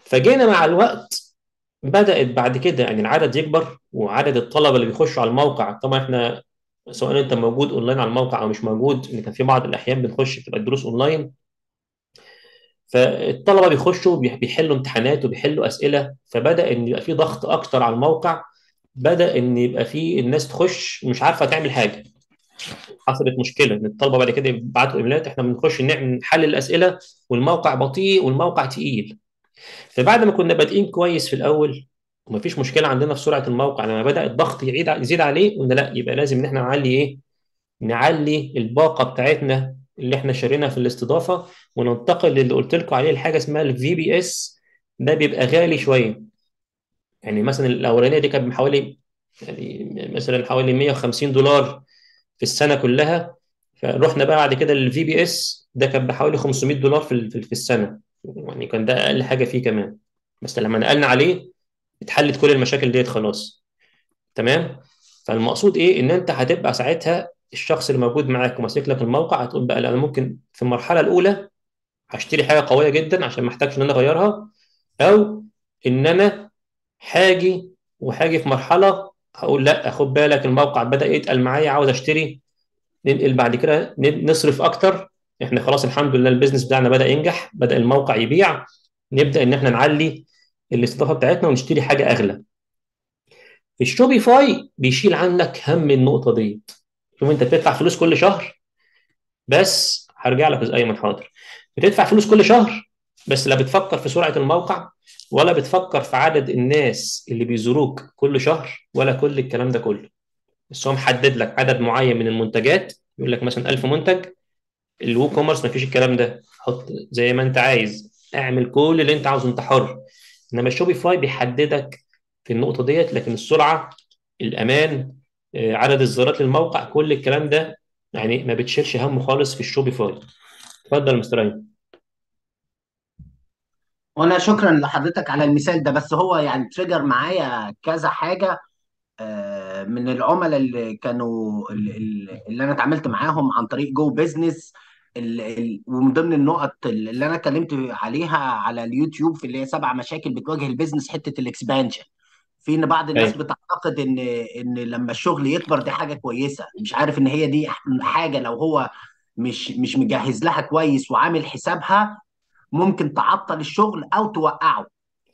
فجينا مع الوقت بدأت بعد كده يعني العدد يكبر وعدد الطلبة اللي بيخشوا على الموقع. طبعا إحنا سواء أنت موجود أونلاين على الموقع أو مش موجود إن كان في بعض الأحيان بنخش بتبقى الدروس أونلاين. فالطلبة بيخشوا بيح- بيحلوا امتحانات وبيحلوا أسئلة. فبدأ إن يبقى في ضغط أكتر على الموقع. بدأ إن يبقى في الناس تخش مش عارفة تعمل حاجة. حصلت مشكلة إن الطلبة بعد كده يبعتوا إيميلات. إحنا بنخش نعمل نحلل الأسئلة والموقع بطيء والموقع تقيل. فبعد ما كنا بادئين كويس في الأول ومفيش مشكلة عندنا في سرعة الموقع لما بدأ الضغط يعيد يزيد عليه قلنا لا يبقى لازم إن إحنا نعلي إيه؟ نعلي الباقة بتاعتنا اللي إحنا شارينها في الاستضافة وننتقل للي قلت لكم عليه الحاجة اسمها ال VPS ده بيبقى غالي شوية. يعني مثلا الأولانية دي كانت بحوالي يعني مثلا حوالي 150 دولار في السنة كلها. فرحنا بقى بعد كده لل VPS ده كان بحوالي 500 دولار في في السنة. يعني كان ده أقل حاجة فيه كمان. بس لما نقلنا عليه اتحلت كل المشاكل ديت خلاص. تمام؟ فالمقصود إيه؟ إن أنت هتبقى ساعتها الشخص اللي موجود معاك وماسك لك الموقع هتقول بقى لا أنا ممكن في المرحلة الأولى هشتري حاجة قوية جدا عشان ما احتاجش إن أنا أغيرها أو إن أنا هاجي وهاجي في مرحلة هقول لا خد بالك الموقع بدأ يتقل معايا عاوز أشتري ننقل بعد كده نصرف أكتر إحنا خلاص الحمد لله ال business بتاعنا بدأ ينجح بدأ الموقع يبيع نبدأ إن إحنا نعلي الاستضافة بتاعتنا ونشتري حاجة أغلى. في ال Shopify بيشيل عنك هم النقطة دي. شوف أنت بتدفع فلوس كل شهر بس هرجع لك زي ما حاضر. بتدفع فلوس كل شهر بس لا بتفكر في سرعة الموقع ولا بتفكر في عدد الناس اللي بيزوروك كل شهر ولا كل الكلام ده كله. بس هو محدد لك عدد معين من المنتجات يقول لك مثلا 1000 منتج ال WooCommerce مفيش الكلام ده. حط زي ما انت عايز. اعمل كل اللي انت عاوزه انت حر. انما ال Shopify بيحددك في النقطة ديت لكن السرعة الأمان آه، عدد الزيارات للموقع كل الكلام ده يعني ما بتشيلش همه خالص في ال Shopify اتفضل مستر ايمن وأنا شكرا لحضرتك على المثال ده بس هو يعني trigger معايا كذا حاجة. آه، من العملاء اللي كانوا اللي أنا اتعاملت معاهم عن طريق Go Business ومن ضمن النقط اللي أنا اتكلمت عليها على اليوتيوب في اللي هي سبع مشاكل بتواجه ال business حتة ال expansion في إن بعض الناس أيوه. بتعتقد إن إن لما الشغل يكبر دي حاجة كويسة. مش عارف إن هي دي حاجة لو هو مش مش مجهز لها كويس وعامل حسابها ممكن تعطل الشغل أو توقعه.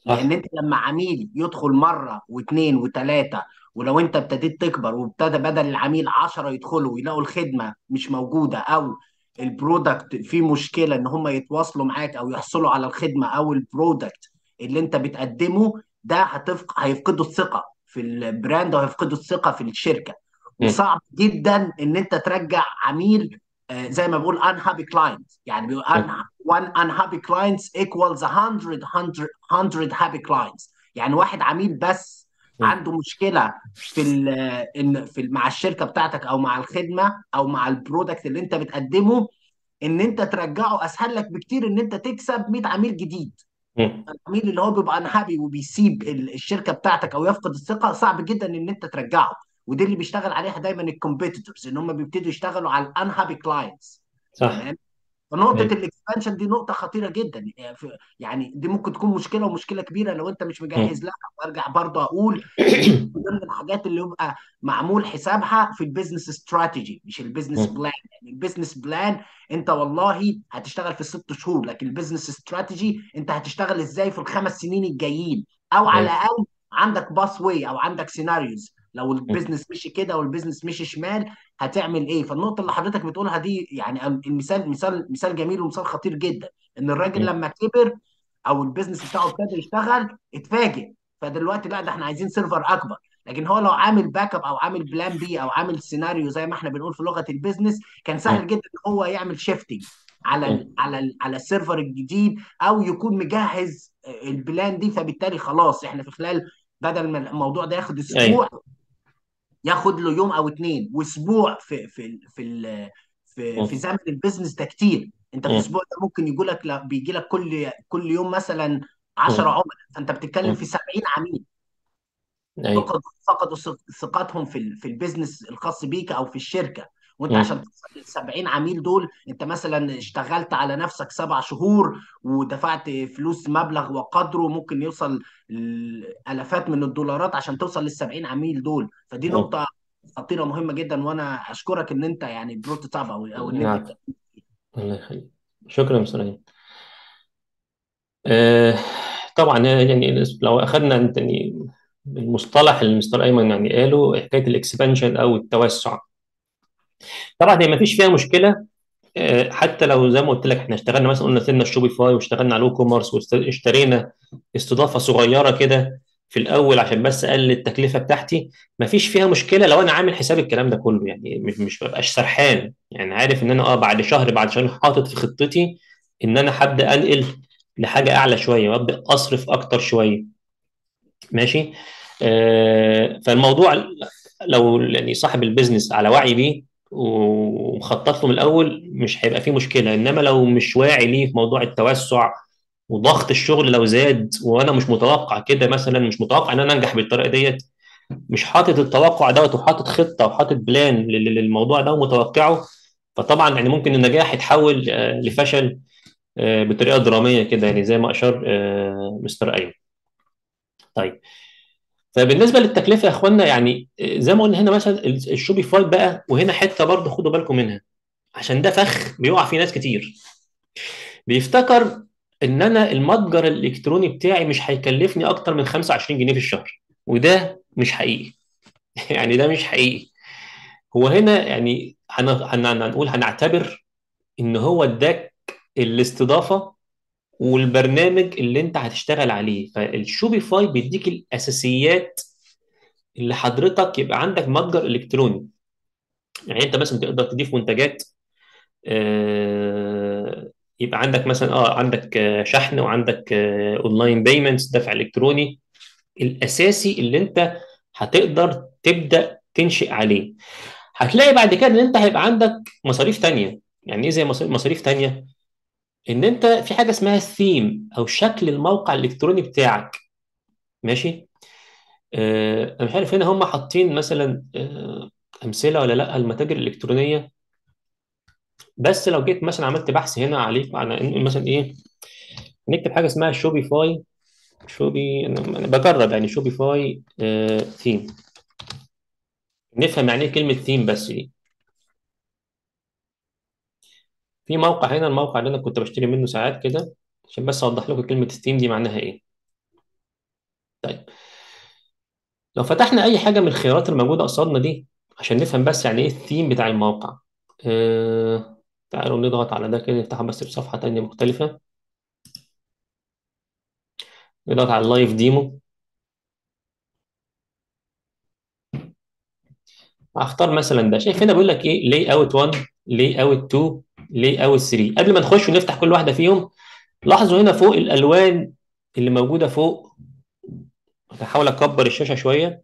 لأن أنت لما عميل يدخل مرة واثنين وثلاثه ولو انت ابتديت تكبر وابتدى بدل العميل 10 يدخلوا ويلاقوا الخدمة مش موجودة أو ال product فيه مشكلة إن هم يتواصلوا معاك أو يحصلوا على الخدمة أو ال product اللي انت بتقدمه ده هتفق... هيفقدوا الثقة في ال brand وهيفقدوا الثقة في الشركة. وصعب جدا إن انت ترجع عميل آه، زي ما بقول unhappy client يعني بيقول one unhappy clients equals 100 100 100 happy clients يعني واحد عميل بس. عنده مشكلة في ال في مع الشركة بتاعتك أو مع الخدمة أو مع ال product اللي أنت بتقدمه إن أنت ترجعه أسهل لك بكتير إن أنت تكسب 100 عميل جديد. العميل اللي هو بيبقى unhappy وبيسيب ال- الشركة بتاعتك أو يفقد الثقة صعب جدا إن أنت ترجعه. ودي اللي بيشتغل عليها دايما ال competitors إن هم بيبتدوا يشتغلوا على ال unhappy clients صح. فنقطة أيوة. ال expansion دي نقطة خطيرة جدا يعني يعني دي ممكن تكون مشكلة ومشكلة كبيرة لو أنت مش. مجهز لها وأرجع برضه أقول [COUGHS] من الحاجات اللي يبقى معمول حسابها في ال business strategy مش ال business. plan يعني ال business plan أنت والله هتشتغل في الست شهور لكن ال business strategy أنت هتشتغل إزاي في الخمس سنين الجايين أو على. الأقل عندك pathway أو عندك scenarios لو. ال business مشي كده وال business مشي شمال هتعمل إيه فالنقطة اللي حضرتك بتقولها دي يعني المثال مثال مثال جميل ومثال خطير جدا إن الراجل. لما كبر أو ال business بتاعه ابتدى يشتغل اتفاجئ فدلوقتي لا ده إحنا عايزين server أكبر لكن هو لو عامل backup أو عامل plan B أو عامل سيناريو زي ما إحنا بنقول في لغة ال business كان سهل. جدا إن هو يعمل shifting على ال مم. على ال على ال server الجديد أو يكون مجهز ال plan دي فبالتالي خلاص إحنا في خلال بدل ما الموضوع ده ياخد أسبوع أيوة. ياخد له يوم أو اتنين وأسبوع في في في في في. زمن ال business ده كتير أنت في مم. أسبوع ده ممكن يجي لك بيجي لك كل كل يوم مثلا 10 مم. عملاء فأنت بتتكلم في مم. 70 عميل أيوة. فقدوا فقدوا ثق- ثقتهم في في ال business الخاص بيك أو في الشركة وانت مم. عشان توصل لل 70 عميل دول انت مثلا اشتغلت على نفسك سبع شهور ودفعت فلوس مبلغ وقدره ممكن يوصل الآفات من الدولارات عشان توصل لل 70 عميل دول فدي. نقطة خطيرة مهمة جدا وأنا أشكرك إن أنت يعني brought up أو أو إن أنت نعم الله يخليك شكرا أيمن. آه طبعا يعني لو أخذنا انت يعني المصطلح اللي Mr. أيمن يعني قاله حكاية ال expansion أو التوسع طبعا هي ما فيش فيها مشكلة. آه، حتى لو زي ما قلت لك إحنا اشتغلنا مثلا قلنا سيبنا ال Shopify واشتغلنا على commerce واشترينا استضافة صغيرة كده في الأول عشان بس أقلل التكلفة بتاعتي ما فيش فيها مشكلة لو أنا عامل حساب الكلام ده كله. يعني مش مش ببقاش سرحان. يعني عارف إن أنا آه بعد شهر بعد شهر حاطط في خطتي إن أنا هبدا أنقل لحاجة أعلى شوية وأبدأ أصرف أكتر شوية. ماشي؟ آه فالموضوع لو يعني صاحب البيزنس على وعي بيه ومخطط له من الأول مش هيبقى فيه مشكلة. إنما لو مش واعي ليه في موضوع التوسع وضغط الشغل لو زاد وأنا مش متوقع كده مثلا مش متوقع إن أنا أنجح بالطريقة ديت مش حاطط التوقع دوت وحاطط خطة وحاطط plan لل- للموضوع ده ومتوقعه فطبعا يعني ممكن النجاح يتحول آه، لفشل آه، بطريقة درامية كده يعني زي ما أشار آه، Mr. ايمن طيب فبالنسبة للتكلفة يا إخوانا يعني زي ما قلنا هنا مثلا ال Shopify بقى وهنا حتة برضه خدوا بالكم منها عشان ده فخ بيقع فيه ناس كتير. بيفتكر إن أنا المتجر الإلكتروني بتاعي مش هيكلفني أكتر من 25 جنيه في الشهر وده مش حقيقي. [LAUGHS] يعني ده مش حقيقي. هو هنا يعني هن- هن- هنقول هنعتبر إن هو اداك الاستضافة والبرنامج اللي انت هتشتغل عليه. فالشوبيفاي بيديك الأساسيات اللي حضرتك يبقى عندك متجر إلكتروني. يعني انت مثلا تقدر تضيف منتجات آه، يبقى عندك مثلا آه عندك آه، شحن وعندك online payments دفع إلكتروني. الأساسي اللي انت هتقدر تبدأ تنشئ عليه. هتلاقي بعد كده إن انت هيبقى عندك مصاريف تانية. يعني إيه زي مصاريف تانية؟ إن أنت في حاجة اسمها الثيم أو شكل الموقع الإلكتروني بتاعك. ماشي؟ آه، أنا مش عارف هنا هم حاطين مثلا آه، أمثلة ولا لأ المتاجر الإلكترونية. بس لو جيت مثلا عملت بحث هنا عليك على مثلا إيه؟ نكتب حاجة اسمها Shopify Shopi أنا بجرب يعني Shopify آه، ثيم نفهم يعني إيه كلمة ثيم بس دي في موقع هنا الموقع اللي أنا كنت بشتري منه ساعات كده عشان بس أوضح لكم كلمة الثيم دي معناها إيه. طيب. لو فتحنا أي حاجة من الخيارات الموجودة قصادنا دي عشان نفهم بس يعني إيه الثيم بتاع الموقع. آه تعالوا نضغط على ده كده نفتحها بس بصفحة تانية مختلفة. نضغط على ال live demo هختار مثلا ده. شايف هنا بيقول لك إيه؟ layout 1 layout 2 layout 3 قبل ما نخش ونفتح كل واحدة فيهم لاحظوا هنا فوق الألوان اللي موجودة فوق. هحاول أكبر الشاشة شوية.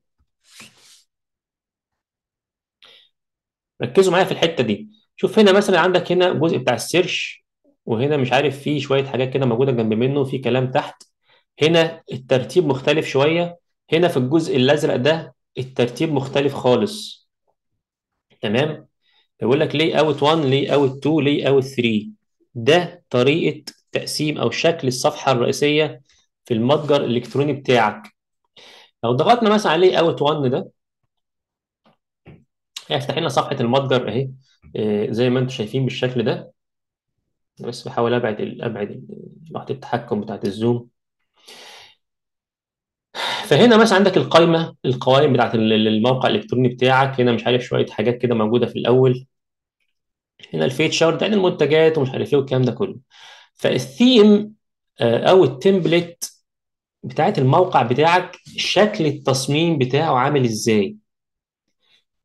ركزوا معايا في الحتة دي. شوف هنا مثلا عندك هنا جزء بتاع ال search وهنا مش عارف في شوية حاجات كده موجودة جنب منه في كلام تحت. هنا الترتيب مختلف شوية. هنا في الجزء الأزرق ده الترتيب مختلف خالص. تمام؟ بيقول لك layout 1 layout 2 layout 3 ده طريقة تقسيم أو شكل الصفحة الرئيسية في المتجر الإلكتروني بتاعك. لو ضغطنا مثلا على layout 1 ده هيفتح لنا صفحة المتجر أهي آه، زي ما أنتم شايفين بالشكل ده. بس بحاول أبعد أبعد لوحة التحكم بتاعت الزوم. فهنا مثلا عندك القائمه القوائم بتاعت ال- الموقع الإلكتروني بتاعك. هنا مش عارف شوية حاجات كده موجودة في الأول. هنا ال featured يعني المنتجات ومش عارف إيه والكلام ده كله. فالثيم آه، أو ال template بتاعت الموقع بتاعك شكل التصميم بتاعه عامل إزاي.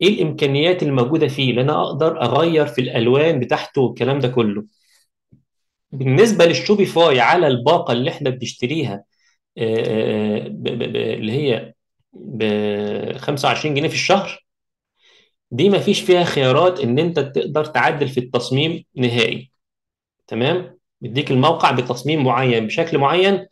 إيه الإمكانيات اللي موجوده فيه؟ اللي أنا أقدر أغير في الألوان بتاعته والكلام ده كله. بالنسبة للشوبيفاي على الباقة اللي إحنا بنشتريها اللي هي ب 25 جنيه في الشهر. دي ما فيش فيها خيارات إن أنت تقدر تعدل في التصميم نهائي. تمام؟ بيديك الموقع بتصميم معين بشكل معين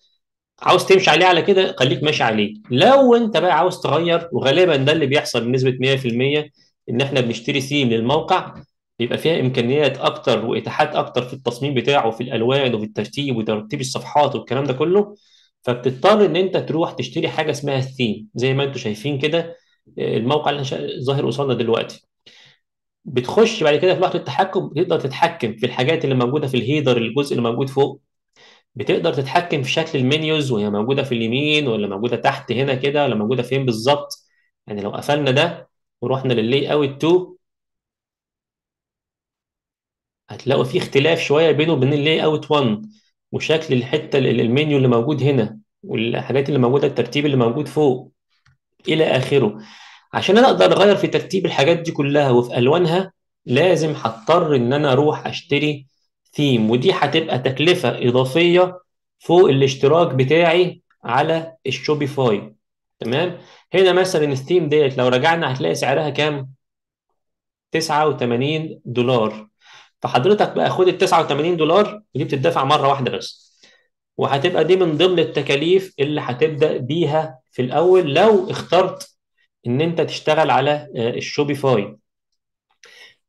عاوز تمشي عليه على كده خليك ماشي عليه. لو أنت بقى عاوز تغير وغالبا ده اللي بيحصل بنسبة 100% إن إحنا بنشتري ثيم للموقع بيبقى فيها إمكانيات أكتر وإتاحات أكتر في التصميم بتاعه وفي الألوان وفي الترتيب وترتيب الصفحات والكلام ده كله. فبتضطر إن أنت تروح تشتري حاجة اسمها الثيم. زي ما أنتم شايفين كده آه، الموقع اللي ظاهر قصادنا دلوقتي. بتخش بعد كده في لوحه التحكم تقدر تتحكم في الحاجات اللي موجودة في ال header الجزء اللي موجود فوق. بتقدر تتحكم في شكل ال menus وهي موجودة في اليمين ولا موجودة تحت هنا كده ولا موجودة فين بالظبط. يعني لو قفلنا ده ورحنا لل layout 2 هتلاقوا في اختلاف شوية بينه وبين ال layout 1 وشكل الحتة ال- المنيو اللي موجود هنا والحاجات اللي موجودة الترتيب اللي موجود فوق إلى آخره. عشان أنا أقدر أغير في ترتيب الحاجات دي كلها وفي ألوانها لازم هضطر إن أنا أروح أشتري ثيم ودي هتبقى تكلفة إضافية فوق الاشتراك بتاعي على ال Shopify تمام؟ هنا مثلا الثيم ديت لو رجعنا هتلاقي سعرها كام؟ 89 دولار. فحضرتك بقى خد ال 89 دولار ودي بتدفع مرة واحدة بس. وهتبقى دي من ضمن التكاليف اللي هتبدأ بيها في الأول لو اخترت إن أنت تشتغل على آه، الشوبيفاي.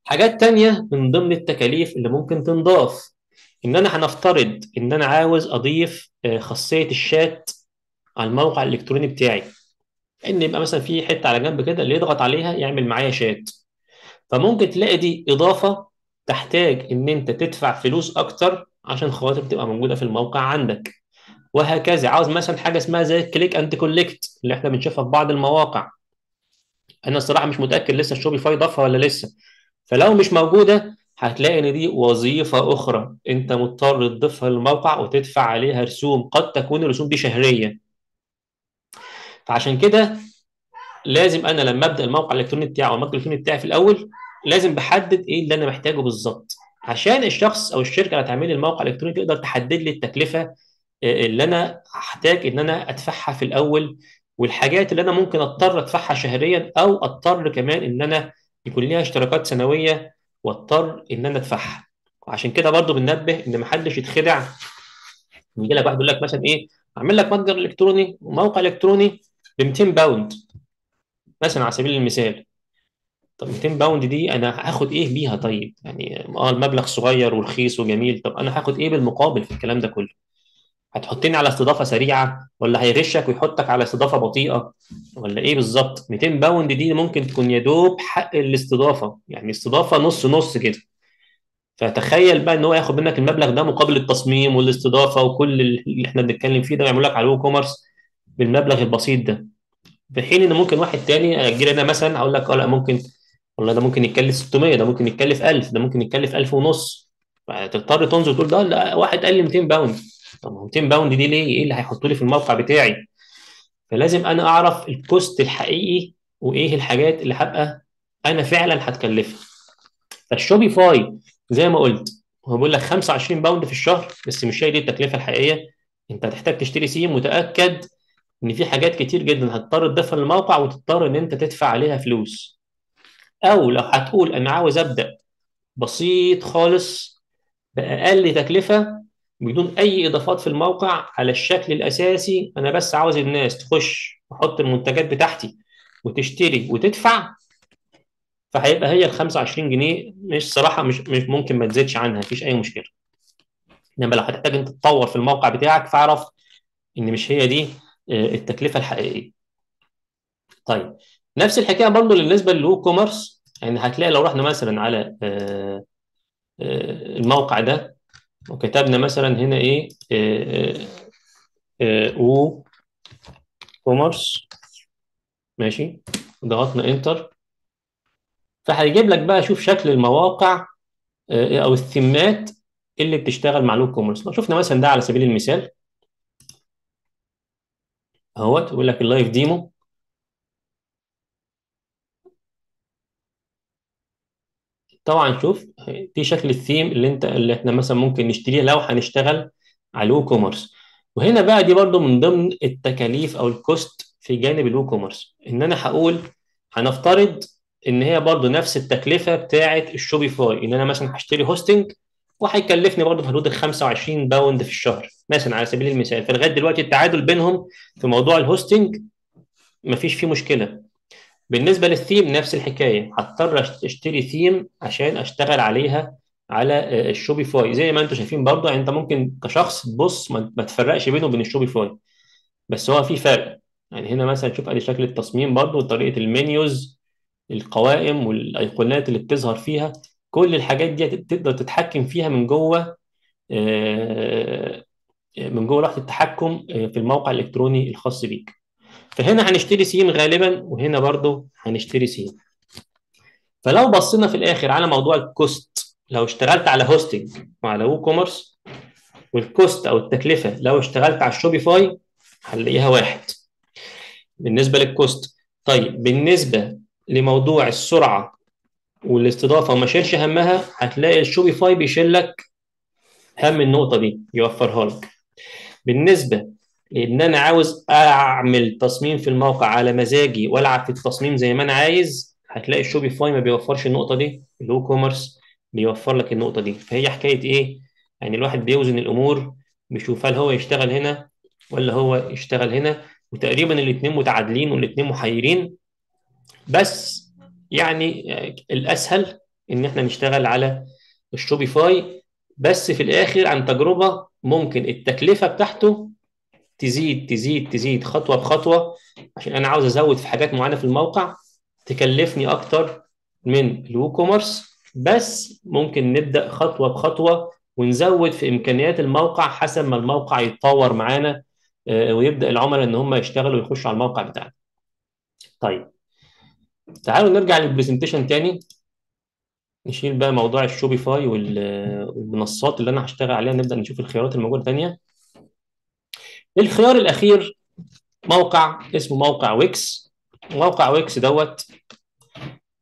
حاجات تانية من ضمن التكاليف اللي ممكن تنضاف إن أنا هنفترض إن أنا عاوز أضيف آه، خاصية الشات على الموقع الإلكتروني بتاعي. إن يبقى مثلا في حتة على جنب كده اللي يضغط عليها يعمل معايا شات. فممكن تلاقي دي إضافة تحتاج إن أنت تدفع فلوس أكتر عشان خاطر تبقى موجودة في الموقع عندك. وهكذا. عاوز مثلا حاجة اسمها زي click and collect اللي إحنا بنشوفها في بعض المواقع. أنا الصراحة مش متأكد لسه ال Shopify ضافها ولا لسه. فلو مش موجودة هتلاقي إن دي وظيفة أخرى. أنت مضطر تضيفها للموقع وتدفع عليها رسوم. قد تكون الرسوم دي شهرية. فعشان كده لازم أنا لما أبدأ الموقع الإلكتروني بتاعي أو المتجر الإلكتروني بتاعي في الأول لازم بحدد إيه اللي أنا محتاجه بالظبط. عشان الشخص أو الشركة اللي هتعمل لي الموقع الإلكتروني تقدر تحدد لي التكلفة آه، اللي أنا هحتاج إن أنا أدفعها في الأول والحاجات اللي أنا ممكن أضطر أدفعها شهريا أو أضطر كمان إن أنا يكون ليها اشتراكات سنوية وأضطر إن أنا أدفعها. وعشان كده برضو بننبه إن محدش يتخدع يجي لك واحد يقول لك مثلا إيه أعمل لك متجر إلكتروني وموقع إلكتروني ب 200 pound مثلا على سبيل المثال. طب 200 pound دي أنا هاخد إيه بيها طيب؟ يعني آه المبلغ صغير ورخيص وجميل. طب أنا هاخد إيه بالمقابل في الكلام ده كله؟ هتحطني على استضافة سريعة ولا هيغشك ويحطك على استضافة بطيئة ولا إيه بالظبط؟ 200 pound دي ممكن تكون يا دوب حق الاستضافة يعني استضافة نص نص كده. فتخيل بقى إن هو ياخد منك المبلغ ده مقابل التصميم والاستضافة وكل اللي إحنا بنتكلم فيه ده ويعمل لك على ال WooCommerce بالمبلغ البسيط ده. في حين إن ممكن واحد تاني أجي أنا مثلا أقول لك آه لا ممكن والله ده ممكن يتكلف 600 ده ممكن يتكلف 1000 ده ممكن يتكلف 1000 ونص. فتضطر تنظر تقول ده واحد قال لي 200 pound. طب 200 pound دي ليه؟ إيه اللي هيحطوا لي في الموقع بتاعي؟ فلازم أنا أعرف ال cost الحقيقي وإيه الحاجات اللي هبقى أنا فعلا هتكلفها. فال Shopify زي ما قلت هو بيقول لك 25 pound في الشهر بس مش هي دي التكلفة الحقيقية. أنت هتحتاج تشتري سيم متأكد إن في حاجات كتير جدا هتضطر تضيفها للموقع وتضطر إن أنت تدفع عليها فلوس. أو لو هتقول أنا عاوز أبدأ بسيط خالص بأقل تكلفة بدون أي إضافات في الموقع على الشكل الأساسي أنا بس عاوز الناس تخش تحط المنتجات بتاعتي وتشتري وتدفع فهيبقى هي ال 25 جنيه مش صراحة مش مش ممكن ما تزيدش عنها مفيش أي مشكلة. إنما لو هتحتاج أنت تطور في الموقع بتاعك فاعرف إن مش هي دي التكلفة الحقيقية. طيب نفس الحكاية برضو بالنسبة للوو كوميرس يعني هتلاقي لو رحنا مثلا على الموقع ده وكتبنا مثلا هنا إيه WooCommerce ماشي. ضغطنا enter فهيجيب لك بقى شوف شكل المواقع أو الثيمات اللي بتشتغل مع ال WooCommerce لو شفنا مثلا ده على سبيل المثال أهوت يقول لك ال live demo طبعا شوف دي شكل الثيم اللي انت اللي إحنا مثلا ممكن نشتريه لو هنشتغل على ال WooCommerce وهنا بقى دي برضو من ضمن التكاليف أو ال cost في جانب ال WooCommerce إن أنا هقول هنفترض إن هي برضو نفس التكلفة بتاعه ال Shopify إن أنا مثلا هشتري hosting وهيكلفني برضه في حدود ال 25 pound في الشهر. مثلا على سبيل المثال. فلغاية دلوقتي التعادل بينهم في موضوع ال hosting مفيش فيه مشكلة. بالنسبة للثيم نفس الحكاية. هضطر أشتري ثيم عشان أشتغل عليها على ال Shopify. زي ما أنتم شايفين برضه يعني انت ممكن كشخص تبص ما تفرقش بينه وبين ال Shopify. بس هو في فرق. يعني هنا مثلا شوف أدي شكل التصميم برضه وطريقة ال menus القوائم والأيقونات اللي بتظهر فيها. كل الحاجات دي تقدر تتحكم فيها من جوه من جوه لوحة التحكم في الموقع الإلكتروني الخاص بيك. فهنا هنشتري سيم غالبا وهنا برضو هنشتري سيم فلو بصينا في الآخر على موضوع ال cost لو اشتغلت على hosting وعلى WooCommerce وال cost أو التكلفة لو اشتغلت على ال Shopify هنلاقيها واحد. بالنسبة لل cost طيب بالنسبة لموضوع السرعة والاستضافة وما شيلش همها هتلاقي ال Shopify بيشيل لك هم النقطة دي يوفرها لك. بالنسبة لأن أنا عاوز أعمل تصميم في الموقع على مزاجي وألعب في التصميم زي ما أنا عايز هتلاقي ال Shopify ما بيوفرش النقطة دي ال WooCommerce بيوفر لك النقطة دي. فهي حكاية إيه؟ يعني الواحد بيوزن الأمور بيشوف هل هو يشتغل هنا ولا هو يشتغل هنا وتقريبا الاثنين متعادلين والاثنين محيرين. بس يعني الأسهل إن إحنا نشتغل على الشوبيفاي بس في الآخر عن تجربة ممكن التكلفة بتاعته تزيد تزيد تزيد خطوة بخطوة. عشان أنا عاوز أزود في حاجات معينة في الموقع تكلفني أكتر من ال WooCommerce بس ممكن نبدأ خطوة بخطوة ونزود في إمكانيات الموقع حسب ما الموقع يتطور معانا ويبدأ العملاء إن هم يشتغلوا ويخشوا على الموقع بتاعنا. طيب تعالوا نرجع لل presentation تاني. نشيل بقى موضوع ال Shopify والمنصات اللي أنا هشتغل عليها نبدأ نشوف الخيارات الموجودة تانية. الخيار الأخير موقع اسمه موقع ويكس. موقع ويكس دوت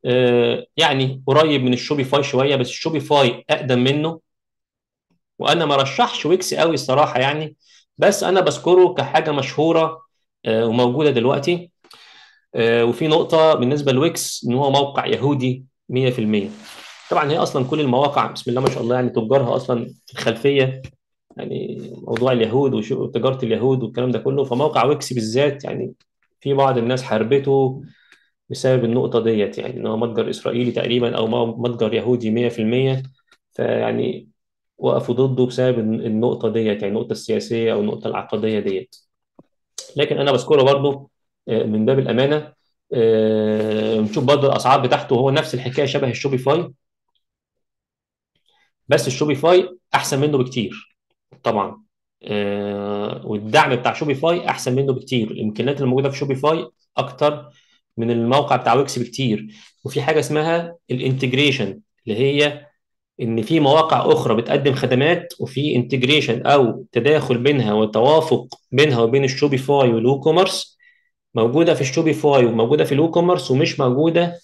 آه يعني قريب من ال Shopify شوية بس ال Shopify أقدم منه. وأنا ما رشحش Wix قوي الصراحة يعني بس أنا بذكره كحاجة مشهورة آه وموجودة دلوقتي. آه وفي نقطة بالنسبة ل Wix إن هو موقع يهودي 100% طبعا هي أصلا كل المواقع بسم الله ما شاء الله يعني تجارها أصلا في الخلفيه يعني موضوع اليهود وتجارة اليهود والكلام ده كله. فموقع Wix بالذات يعني في بعض الناس حاربته بسبب النقطة ديت يعني إن هو متجر إسرائيلي تقريبا أو متجر يهودي 100% فيعني وقفوا ضده بسبب النقطة ديت يعني النقطة السياسية أو النقطة العقدية ديت. لكن أنا بذكره برضه من باب الأمانة نشوف برضه الأسعار بتاعته. هو نفس الحكاية شبه ال Shopify بس ال Shopify أحسن منه بكتير. طبعا. آه والدعم بتاع Shopify أحسن منه بكتير. الإمكانيات اللي موجودة في Shopify أكتر من الموقع بتاع Wix بكتير. وفي حاجة اسمها ال integration اللي هي إن في مواقع أخرى بتقدم خدمات وفي integration أو تداخل بينها وتوافق بينها وبين ال Shopify وال WooCommerce موجودة في ال Shopify وموجودة في ال WooCommerce ومش موجودة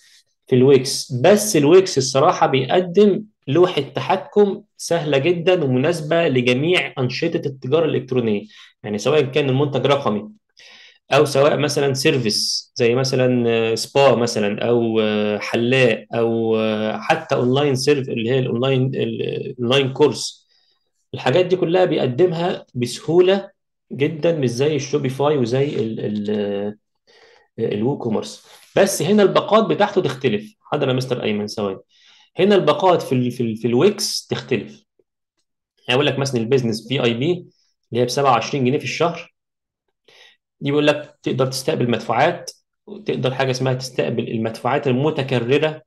في ال Wix. بس ال Wix الصراحة بيقدم لوحة تحكم سهلة جدا ومناسبة لجميع أنشطة التجارة الإلكترونية. يعني سواء كان المنتج رقمي أو سواء مثلا service زي مثلا سبا مثلا آه، حلاق آه، حتى online serv اللي هي ال online ال online course. الحاجات دي كلها بيقدمها بسهولة جدا مش زي ال Shopify وزي ال ال ال WooCommerce بس هنا الباقات بتاعته تختلف. حاضر يا Mr. أيمن ثواني. هنا الباقات في ال في, ال في ال Wix تختلف. يعني أقول لك مثلا ال business VIP اللي هي ب 27 جنيه في الشهر دي بيقول لك تقدر تستقبل مدفوعات وتقدر حاجة اسمها تستقبل المدفوعات المتكررة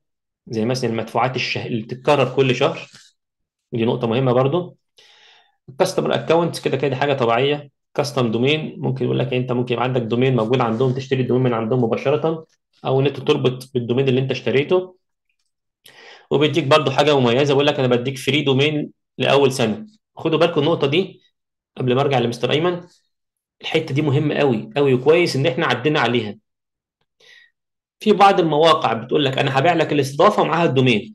زي مثلا المدفوعات الشه... اللي بتتكرر كل شهر. دي نقطة مهمة برضو. ال customer account كده كده حاجة طبيعية. custom domain ممكن يقول لك انت ممكن يبقى عندك domain موجود عندهم تشتري ال domain من عندهم مباشرة أو إن أنت تربط بال domain اللي أنت اشتريته. وبيديك برضو حاجة مميزة بيقول لك أنا بديك free domain لأول سنة. خدوا بالكم النقطة دي قبل ما أرجع ل Mr. أيمن. الحتة دي مهمة قوي قوي وكويس إن إحنا عدينا عليها. في بعض المواقع بتقول لك أنا هبيع لك الاستضافة ومعاها ال domain.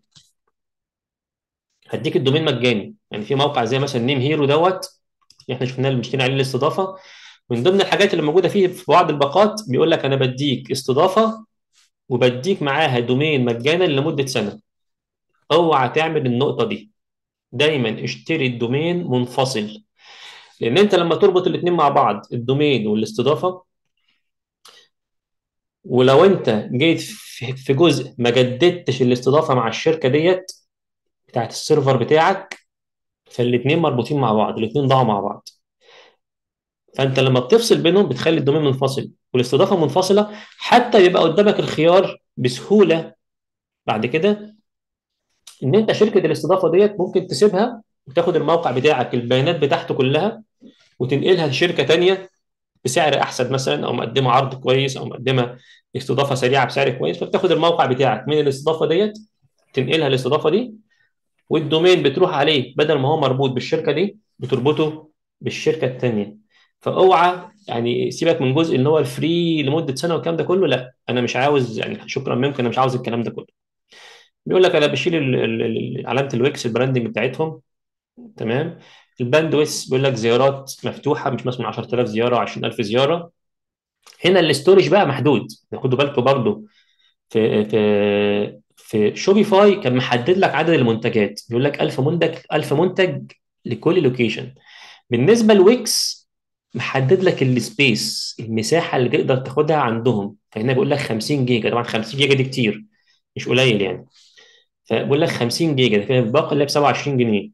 هديك ال domain مجاني. يعني في موقع زي مثلا NameHero دوت إحنا شفناه اللي مشترين عليه الاستضافة. من ضمن الحاجات اللي موجودة فيه في بعض الباقات بيقول لك أنا بديك استضافة وبديك معاها domain مجانا لمدة سنة. أوعى تعمل النقطة دي. دايما اشتري ال domain منفصل. لأن أنت لما تربط الاثنين مع بعض ال domain والاستضافة ولو أنت جيت في جزء ما جددتش الاستضافة مع الشركة ديت بتاعت ال server بتاعك فالاثنين مربوطين مع بعض الاثنين ضاعوا مع بعض. فأنت لما بتفصل بينهم بتخلي الدومين منفصل والاستضافة منفصلة حتى يبقى قدامك الخيار بسهولة بعد كده إن أنت شركة الاستضافة ديت ممكن تسيبها وتاخد الموقع بتاعك البيانات بتاعته كلها وتنقلها لشركة تانية بسعر أحسن مثلا أو مقدمة عرض كويس أو مقدمة استضافة سريعة بسعر كويس فبتاخد الموقع بتاعك من الاستضافة ديت تنقلها للاستضافة دي وال domain بتروح عليه بدل ما هو مربوط بالشركة دي بتربطه بالشركة الثانية فأوعى يعني سيبك من جزء اللي هو ال free لمدة سنة والكلام ده كله لا أنا مش عاوز يعني شكرا ممكن أنا مش عاوز الكلام ده كله. بيقول لك أنا بشيل علامة ال Wix ال branding بتاعتهم. تمام؟ ال bandwidth بيقول لك زيارات مفتوحة مش مثلا 10000 زيارة 20000 زيارة. هنا ال storage بقى محدود. خدوا بالكم برضو. في في في Shopify كان محدد لك عدد المنتجات. بيقول لك 1000 منتج 1000 منتج لكل location بالنسبة ل Wix محدد لك ال space المساحة اللي تقدر تاخدها عندهم. فهنا بيقول لك 50 جيجا. طبعا 50 جيجا دي كتير مش قليل يعني. فبقول لك 50 جيجا ده فيها الباقه اللي ب 27 جنيه.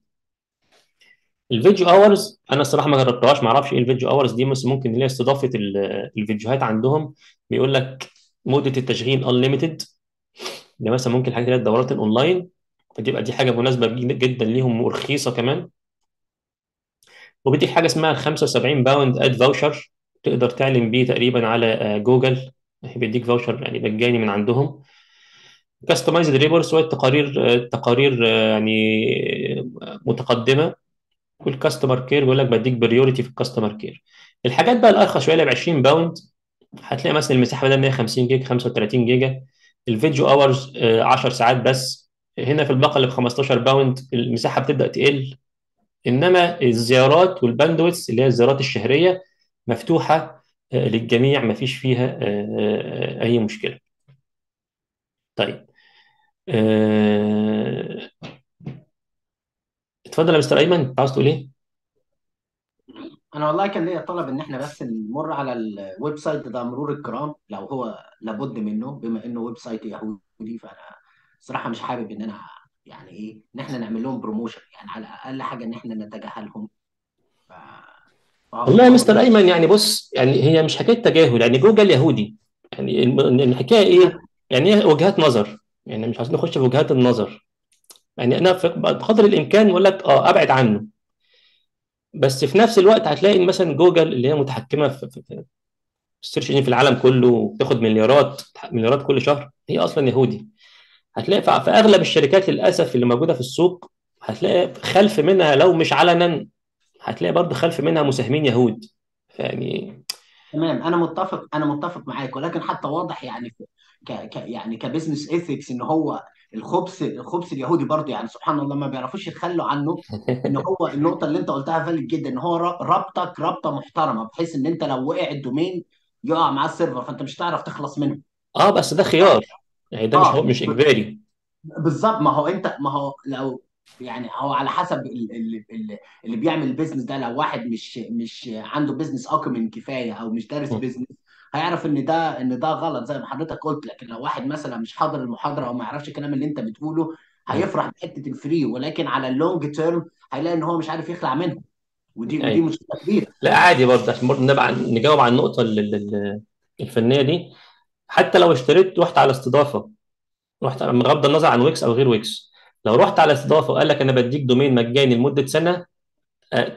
ال video hours أنا الصراحة ما جربتهاش ما أعرفش إيه ال video hours دي بس ممكن اللي هي استضافة ال- الفيديوهات عندهم. بيقول لك مدة التشغيل unlimited ده مثلا ممكن حاجات اللي الدورات الأونلاين. فتبقى دي حاجة مناسبة جد- جدا ليهم ورخيصة كمان. وبيديك حاجة اسمها 75 pound ad voucher تقدر تعلن بيه تقريبا على آه، جوجل. بيديك voucher يعني مجاني من عندهم. customized reports والتقارير آه، تقارير آه، يعني آه، متقدمة. وال customer care بيقول لك بديك priority في ال customer care الحاجات بقى الأرخص شوية اللي ب 20 pound هتلاقي مثلا المساحة بدل 150 جيجا 35 جيجا. ال video hours 10 ساعات بس. هنا في الباقه اللي ب 15 pound المساحة بتبدأ تقل. إنما الزيارات وال bandwidth اللي هي الزيارات الشهرية مفتوحة آه، للجميع ما فيش فيها أي مشكلة. طيب. آه، اتفضل يا مستر أيمن انت عاوز تقول إيه؟ أنا والله كان ليا طلب إن إحنا بس نمر على ال website ده مرور الكرام لو هو لابد منه بما إنه website يهودي فأنا صراحة مش حابب إن أنا يعني إيه إن إحنا نعمل لهم promotion يعني على أقل حاجة إن إحنا نتجاهلهم. ف... والله يا مستر أيمن يعني بص يعني هي مش حكاية تجاهل يعني جوجل يهودي يعني الم- الحكاية إيه؟ يعني هي وجهات نظر. يعني مش عايزين نخش في وجهات النظر. يعني أنا بقدر الإمكان أقول لك آه أبعد عنه. بس في نفس الوقت هتلاقي إن مثلا جوجل اللي هي متحكمة في في- السيرش في العالم كله وبتاخد مليارات مليارات كل شهر. هي أصلا يهودي. هتلاقي في أغلب الشركات للأسف اللي موجودة في السوق هتلاقي خلف منها لو مش علنا هتلاقي برضه خلف منها مساهمين يهود. يعني تمام أنا متفق أنا متفق معاك ولكن حتى واضح يعني ك ك يعني ك business ethics إن هو الخبث الخبث اليهودي برضه يعني سبحان الله ما بيعرفوش يتخلوا عنه [LAUGHS] إن هو النقطة اللي أنت قلتها ف valid جدا إن هو رابطك رابطه محترمة بحيث إن أنت لو وقع ال domain يقع معاه ال server فأنت مش هتعرف تخلص منه. آه بس ده خيار. يعني ده مش هو آه. مش إجباري. بالظبط. ما هو أنت ما هو لو يعني هو على حسب ال- ال- ال- اللي بيعمل ال business ده لو واحد مش مش عنده business acumen كفاية أو مش دارس. business هيعرف إن ده إن ده غلط زي ما حضرتك قلت لكن لو واحد مثلا مش حاضر المحاضرة أو ما يعرفش الكلام اللي أنت بتقوله. هيفرح بحتة ال free ولكن على ال long term هيلاقي إن هو مش عارف يخلع منها. ودي ودي أيوه. مشكلة كبيرة. لا عادي برضه عشان برضه نبقى نجاوب على النقطة ال- ال- ال- الفنية دي. حتى لو اشتريت رحت على استضافة. رحت بغض النظر عن ويكس أو غير ويكس. لو رحت على استضافة وقال لك أنا بديك domain مجاني لمدة سنة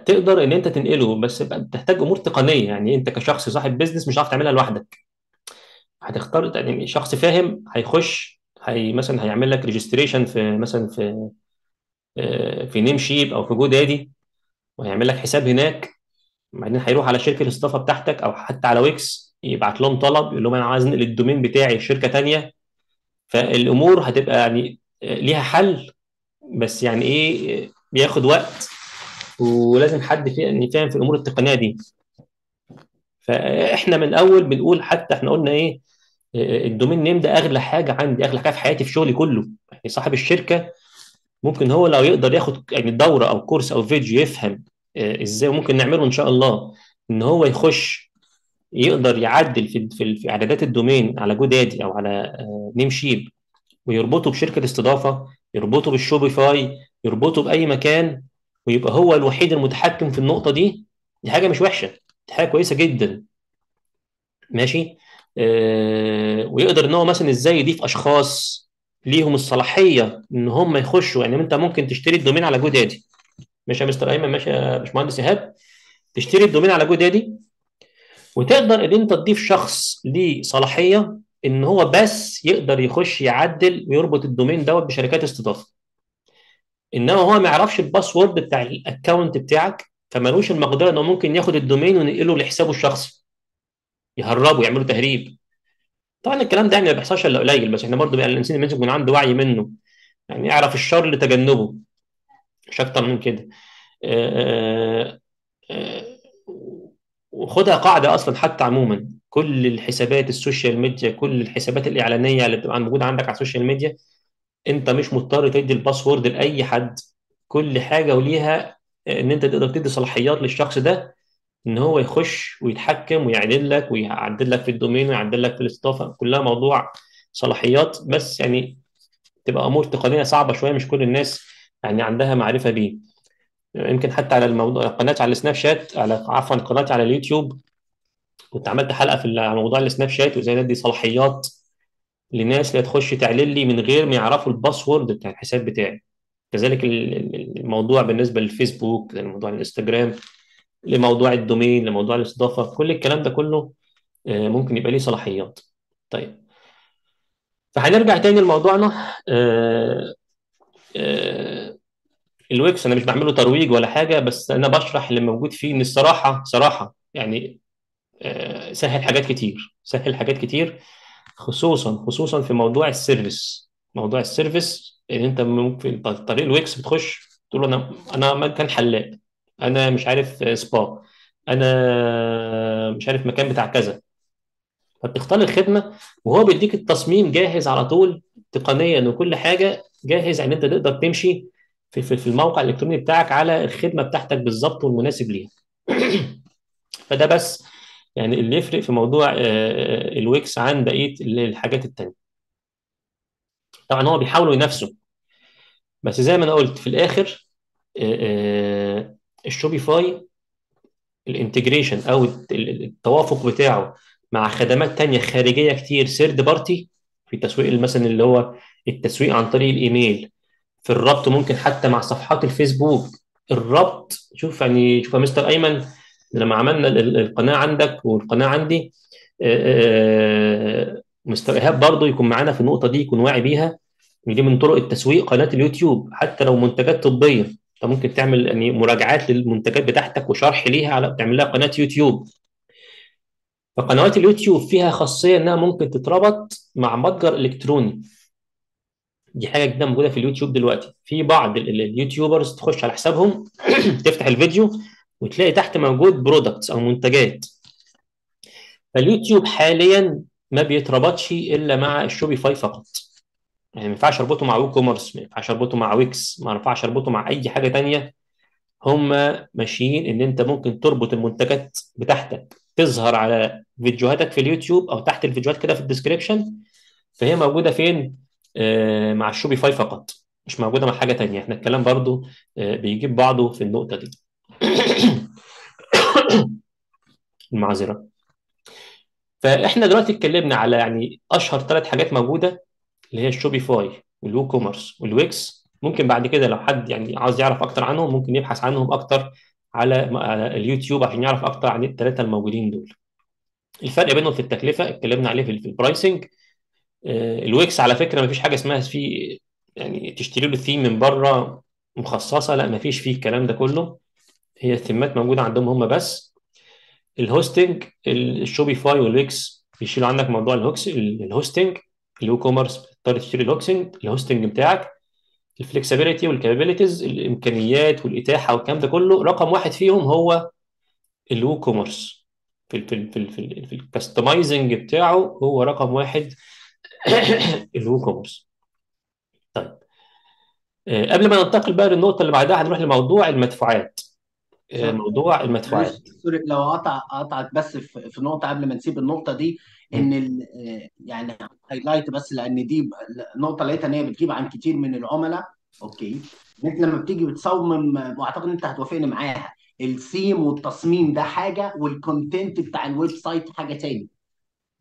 تقدر إن أنت تنقله بس بتحتاج أمور تقنية. يعني أنت كشخص صاحب business مش هتعرف تعملها لوحدك. هتختار يعني شخص فاهم هيخش هي مثلا هيعمل لك registration في مثلا في آه، في Namecheap أو في GoDaddy وهيعمل لك حساب هناك. بعدين هيروح على شركة الاستضافة بتاعتك أو حتى على ويكس يبعت لهم طلب يقول لهم أنا عايز أنقل ال domain بتاعي لشركه تانية. فالأمور هتبقى يعني آه، ليها حل بس يعني إيه آه، بياخد وقت. ولازم حد فاهم في الأمور التقنية دي. فإحنا من الأول بنقول حتى إحنا قلنا إيه ال domain name ده أغلى حاجة عندي أغلى حاجة في حياتي في شغلي كله. يعني صاحب الشركة ممكن هو لو يقدر ياخد يعني دورة أو course أو فيديو يفهم آه، إزاي ممكن نعمله إن شاء الله. إن هو يخش يقدر يعدل في في في إعدادات ال domain على GoDaddy أو على آه، Namecheap ويربطه بشركة استضافه يربطه بال Shopify يربطه بأي مكان ويبقى هو الوحيد المتحكم في النقطة دي دي حاجة مش وحشة دي حاجة كويسة جدا. ماشي؟ آه ويقدر إن هو مثلا إزاي يضيف أشخاص ليهم الصلاحية إن هم يخشوا يعني أنت ممكن تشتري ال domain على GoDaddy ماشي يا مستر أيمن؟ ماشي يا باشمهندس إيهاب؟ تشتري ال domain على GoDaddy وتقدر إن أنت تضيف شخص ليه صلاحية إن هو بس يقدر يخش يعدل ويربط ال domain دوت بشركات استضافة. انما هو ما يعرفش ال password بتاع ال account بتاعك فمالوش المقدرة إنه ممكن ياخد ال domain وينقله لحسابه الشخصي. يهربوا يعملوا تهريب. طبعا الكلام ده يعني ما بيحصلش إلا قليل بس إحنا برضه الإنسان لازم يكون عنده وعي منه. يعني يعرف الشر لتجنبه. مش أكتر من كده. آه، آه، وخدها قاعدة أصلا حتى عموما. كل الحسابات ال social media كل الحسابات الإعلانية اللي بتبقى موجودة عندك على ال social media انت مش مضطر تدي ال password لأي حد. كل حاجة وليها إن أنت تقدر تدي صلاحيات للشخص ده إن هو يخش ويتحكم ويعدل لك ويعدل لك في ال domain ويعدل لك في الاستضافة. كلها موضوع صلاحيات بس يعني تبقى أمور تقنية صعبة شوية مش كل الناس يعني عندها معرفة بيه. يمكن حتى على الموضوع قناتي على السناب شات على عفوا قناتي على اليوتيوب. كنت عملت حلقة في موضوع السناب شات وإزاي ندي صلاحيات لناس لا تخش تعلن لي من غير ما يعرفوا ال password بتاع الحساب بتاعي. كذلك الموضوع بالنسبة للفيسبوك لموضوع الإنستجرام لموضوع ال domain لموضوع الاستضافة كل الكلام ده كله آه، ممكن يبقى ليه صلاحيات. طيب. فهنرجع تاني لموضوعنا. آه، آه، الويكس أنا مش بعمله ترويج ولا حاجة بس أنا بشرح اللي موجود فيه إن الصراحة صراحة يعني سهل حاجات كتير سهل حاجات كتير. خصوصا خصوصا في موضوع ال service. موضوع ال service إن أنت ممكن طريق الويكس بتخش تقول أنا أنا مكان حلاق. أنا مش عارف سبا. أنا مش عارف مكان بتاع كذا. فبتختار الخدمة وهو بيديك التصميم جاهز على طول تقنيا وكل حاجة جاهز إن أنت تقدر تمشي في في في الموقع الإلكتروني بتاعك على الخدمة بتاعتك بالظبط والمناسب ليها. [CLEARS THROAT] فده بس يعني اللي يفرق في موضوع آه، آه، الويكس عن بقية الحاجات التانية. طبعا هو بيحاولوا ينافسوا. بس زي ما أنا قلت في الآخر آه، آه، ال Shopify ال integration أو الت- التوافق بتاعه مع خدمات تانية خارجية كتير third party في التسويق مثلا اللي هو التسويق عن طريق الإيميل في الربط ممكن حتى مع صفحات الفيسبوك. الربط شوف يعني شوف يا مستر أيمن لما عملنا ال- ال- القناة عندك والقناة عندي آه، آه، مستر إيهاب برضه يكون معانا في النقطة دي يكون واعي بيها دي من طرق التسويق قناة اليوتيوب. حتى لو منتجات طبية أنت ممكن تعمل يعني مراجعات للمنتجات بتاعتك وشرح ليها على تعمل لها قناة يوتيوب. فقنوات اليوتيوب فيها خاصية إنها ممكن تتربط مع متجر إلكتروني. دي حاجة جديدة موجودة في اليوتيوب دلوقتي. في بعض ال- ال- ال YouTubers تخش على حسابهم [COUGHS] تفتح الفيديو وتلاقي تحت موجود products أو منتجات. فاليوتيوب حاليا ما بيتربطش إلا مع ال Shopify فقط. يعني ما ينفعش أربطه مع WooCommerce ما ينفعش أربطه مع Wix ما ينفعش أربطه مع أي حاجة تانية. هم ماشيين إن أنت ممكن تربط المنتجات بتاعتك تظهر على فيديوهاتك في اليوتيوب أو تحت الفيديوهات كده في ال description. فهي موجودة فين؟ آه مع ال Shopify فقط مش موجودة مع حاجة تانية. إحنا الكلام برضو آه بيجيب بعضه في النقطة دي. [COUGHS] المعذرة. فإحنا دلوقتي اتكلمنا على يعني أشهر ثلاث حاجات موجودة اللي هي ال Shopify وال WooCommerce وال Wix ممكن بعد كده لو حد يعني عاوز يعرف أكتر عنهم ممكن يبحث عنهم أكتر على اليوتيوب عشان يعرف أكتر عن الثلاثه الموجودين دول. الفرق بينهم في التكلفة اتكلمنا عليه في ال pricing ال Wix على فكرة ما فيش حاجة اسمها في يعني تشتري له ثيم من بره مخصصة لا ما فيش فيه الكلام ده كله. هي الثيمات موجودة عندهم هم بس. ال hosting ال Shopify وال Wix بيشيلوا عنك موضوع ال host. ال hosting ال WooCommerce بتضطر تشتري ال hosting ال hosting بتاعك ال flexibility وال capabilities الإمكانيات والإتاحة والكلام ده كله رقم واحد فيهم هو ال WooCommerce في ال في ال في ال في, في ال customizing بتاعه هو رقم واحد [COUGHS] ال WooCommerce طيب. آه قبل ما ننتقل بقى للنقطة اللي بعدها هنروح لموضوع المدفوعات. موضوع المدفوعات. sorry لو قطع قطعت بس في, نقطة قبل ما نسيب النقطة دي إن ال يعني highlight بس لأن دي نقطة لقيتها إن هي بتغيب عن كتير من العملاء. okay. أنت لما بتيجي بتصمم وأعتقد أنت هتوافقني معاها الثيم والتصميم ده حاجة وال content بتاع ال website حاجة تاني.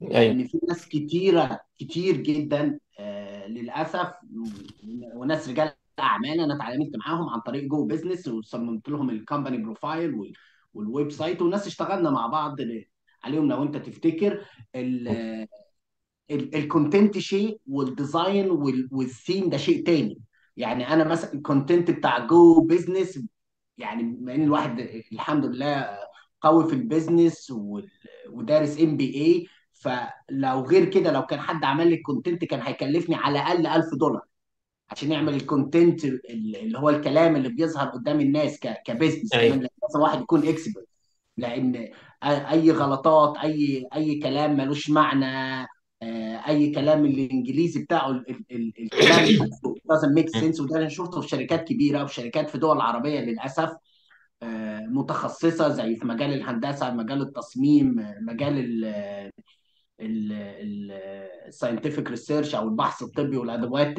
لأن يعني في ناس كتيرة كتير جدا آه للأسف وناس رجال اعمال أنا اتعاملت معاهم عن طريق Go Business وصممت لهم ال company profile وال website وناس اشتغلنا مع بعض عليهم. لو أنت تفتكر ال content شيء وال design وال theme ده شيء تاني. يعني أنا مثلا ال content بتاع Go Business يعني بما إن الواحد الحمد لله قوي في ال business ودارس MBA فلو غير كده لو كان حد عمل لي ال content كان هيكلفني على الأقل 1000 دولار. عشان يعمل ال content اللي هو الكلام اللي بيظهر قدام الناس ك business أيوة. كمان لازم واحد يكون expert لأن أي غلطات اي أي كلام ملوش معنى أي كلام الإنجليزي بتاعه ال ال الكلام doesn't make sense. وده أنا شفته في شركات كبيرة وفي شركات في دول عربية للأسف متخصصة زي في مجال الهندسة مجال التصميم مجال ال ال scientific research أو البحث الطبي والأدوات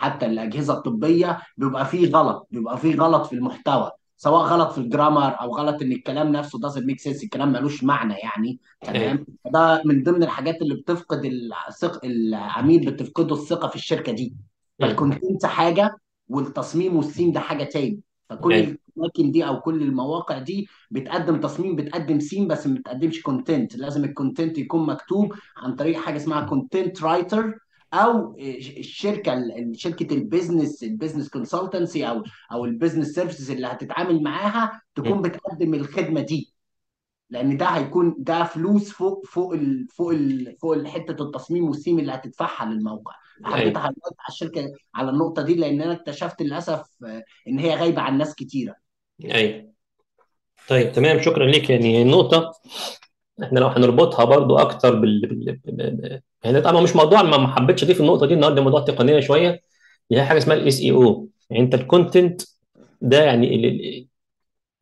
حتى الأجهزة الطبية بيبقى فيه غلط بيبقى فيه غلط في المحتوى سواء غلط في ال grammar أو غلط إن الكلام نفسه doesn't make sense الكلام ملوش معنى يعني تمام؟ ده من ضمن الحاجات اللي بتفقد الثقه العميل بتفقده الثقة في الشركة دي. فال content حاجة والتصميم والثيم ده حاجة تاني. فكل الأماكن دي أو كل المواقع دي بتقدم تصميم بتقدم ثيم بس ما بتقدمش content لازم ال content يكون مكتوب عن طريق حاجة اسمها content writer أو الشركة شركة ال business ال business consultancy أو أو ال business services اللي هتتعامل معاها تكون بتقدم الخدمة دي. لأن ده هيكون ده فلوس فوق فوق ال فوق ال فوق حتة التصميم والثيم اللي هتدفعها للموقع. حبيت اهيئ على الشركة على النقطة دي لأن أنا اكتشفت للأسف إن هي غايبة عن ناس كتيرة. أيوه. طيب تمام. شكرا ليك. يعني النقطه إحنا لو هنربطها برضو أكتر بال. يعني طبعا مش موضوع ما حبيتش أضيف النقطة دي النهارده موضوع تقنيه شوية. هي حاجة اسمها ال SEO يعني أنت ال content ده يعني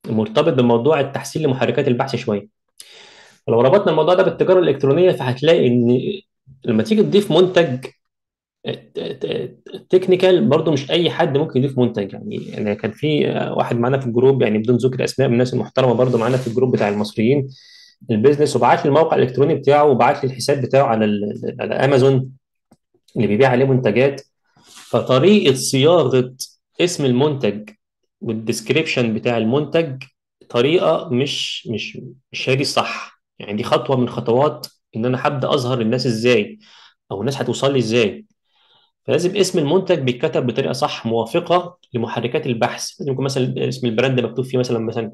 مرتبط بموضوع التحسين لمحركات البحث شوية. لو ربطنا الموضوع ده بالتجارة الإلكترونية فهتلاقي إن لما تيجي تضيف منتج technical برضه مش أي حد ممكن يضيف منتج. يعني يعني كان في واحد معانا في ال group يعني بدون ذكر أسماء من الناس المحترمة برضه معانا في ال group بتاع المصريين. ال business وبعت لي الموقع الإلكتروني بتاعه وبعت لي الحساب بتاعه على على أمازون اللي بيبيع عليه منتجات. فطريقة صياغة اسم المنتج وال description بتاع المنتج طريقة مش مش مش هي دي الصح. يعني دي خطوة من خطوات إن أنا هبدأ أظهر للناس إزاي أو الناس هتوصل لي إزاي. فلازم اسم المنتج بيتكتب بطريقة صح موافقة لمحركات البحث. لازم يكون مثلا اسم ال brand مكتوب فيه مثلا مثلا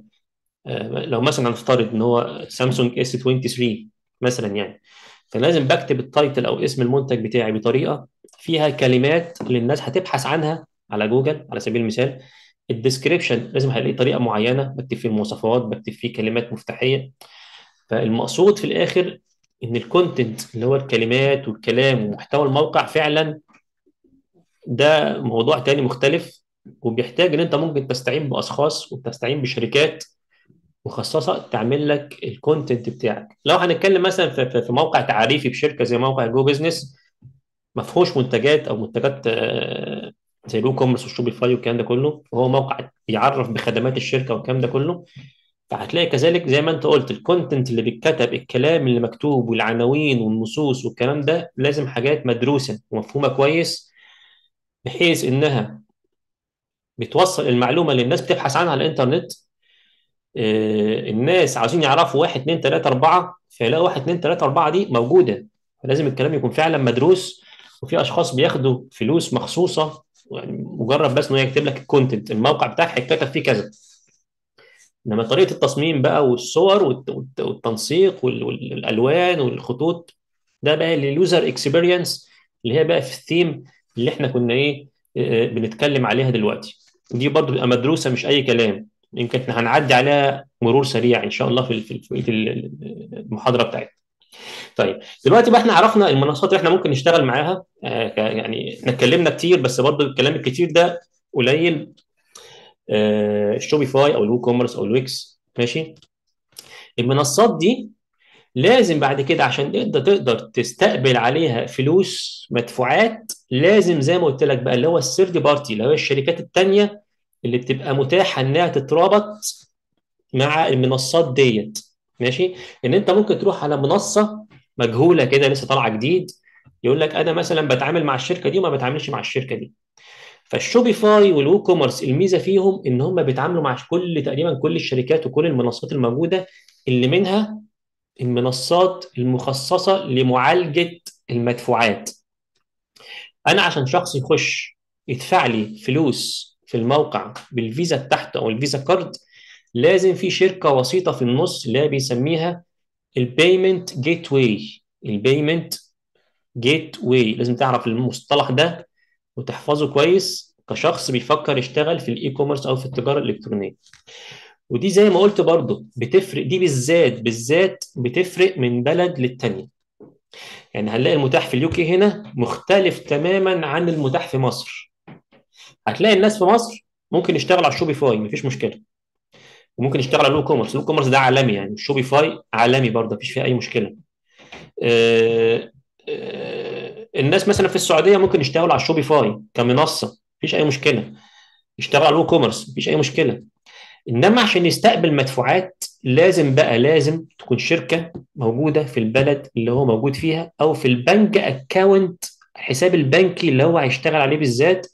لو مثلا هنفترض إن هو سامسونج S 23 مثلا يعني فلازم بكتب ال title أو اسم المنتج بتاعي بطريقة فيها كلمات اللي الناس هتبحث عنها على جوجل على سبيل المثال. ال description لازم هلاقي طريقة معينة بكتب فيه المواصفات بكتب فيه كلمات مفتاحية. فالمقصود في الآخر إن ال content اللي هو الكلمات والكلام ومحتوى الموقع فعلا ده موضوع تاني مختلف وبيحتاج إن أنت ممكن تستعين بأشخاص وتستعين بشركات مخصصة تعمل لك ال content بتاعك. لو هنتكلم مثلا في في- موقع تعريفي بشركة زي موقع Go Business ما فيهوش منتجات أو منتجات آه، زي ال WooCommerce وال Shopify والكلام ده كله. وهو موقع بيعرف بخدمات الشركة والكلام ده كله. فهتلاقي كذلك زي ما أنت قلت ال content اللي بيتكتب الكلام اللي مكتوب والعناوين والنصوص والكلام ده لازم حاجات مدروسة ومفهومة كويس بحيث إنها بتوصل المعلومة اللي الناس بتبحث عنها على الإنترنت الناس عاوزين يعرفوا واحد اتنين تلاتة أربعة فيلاقوا واحد اتنين تلاتة أربعة دي موجودة. فلازم الكلام يكون فعلا مدروس وفي أشخاص بياخدوا فلوس مخصوصة يعني مجرد بس إنه يكتب لك الكونتنت الموقع بتاعك هيتكتب فيه كذا. إنما طريقة التصميم بقى والصور والت- والت- والتنسيق وال- والألوان والخطوط ده بقى لل user experience اللي هي بقى في الثيم اللي إحنا كنا إيه آه، بنتكلم عليها دلوقتي. ودي برضو بتبقى مدروسة مش أي كلام. يمكن إحنا هنعدي عليها مرور سريع إن شاء الله في في في ال- المحاضرة بتاعتنا. طيب دلوقتي بقى إحنا عرفنا المنصات اللي إحنا ممكن نشتغل معاها آه، يعني إحنا اتكلمنا كتير بس برضو الكلام الكتير ده قليل. آه، ال Shopify أو ال WooCommerce أو ال Wix ماشي؟ المنصات دي لازم بعد كده عشان تقدر تقدر تستقبل عليها فلوس مدفوعات لازم زي ما قلت لك بقى اللي هو ال third party اللي هو الشركات التانية اللي بتبقى متاحة إنها تترابط مع المنصات ديت. ماشي؟ إن أنت ممكن تروح على منصة مجهولة كده لسه طالعة جديد يقول لك أنا مثلا بتعامل مع الشركة دي وما بتعاملش مع الشركة دي. فال Shopify وال WooCommerce الميزة فيهم إن هم بيتعاملوا مع كل تقريبا كل الشركات وكل المنصات الموجودة اللي منها المنصات المخصصة لمعالجة المدفوعات. أنا عشان شخص يخش يدفع لي فلوس في الموقع بالفيزا بتاعته أو الفيزا card لازم في شركة وسيطة في النص اللي هي بيسميها ال payment gateway ال payment gateway لازم تعرف المصطلح ده وتحفظه كويس كشخص بيفكر يشتغل في ال e-commerce أو في التجارة الإلكترونية. ودي زي ما قلت برضو بتفرق دي بالذات بالذات بتفرق من بلد للتانية. يعني هنلاقي المتاح في ال UK هنا مختلف تماما عن المتاح في مصر. هتلاقي الناس في مصر ممكن يشتغل على ال Shopify مفيش مشكلة. وممكن يشتغل على ال WooCommerce ال WooCommerce ده عالمي يعني. ال Shopify عالمي برضه مفيش فيه أي مشكلة. آه، آه، الناس مثلا في السعودية ممكن يشتغلوا على ال Shopify كمنصة مفيش أي مشكلة. يشتغلوا على ال WooCommerce مفيش أي مشكلة. إنما عشان يستقبل مدفوعات لازم بقى لازم تكون شركة موجودة في البلد اللي هو موجود فيها أو في ال bank account الحساب البنكي اللي هو هيشتغل عليه بالذات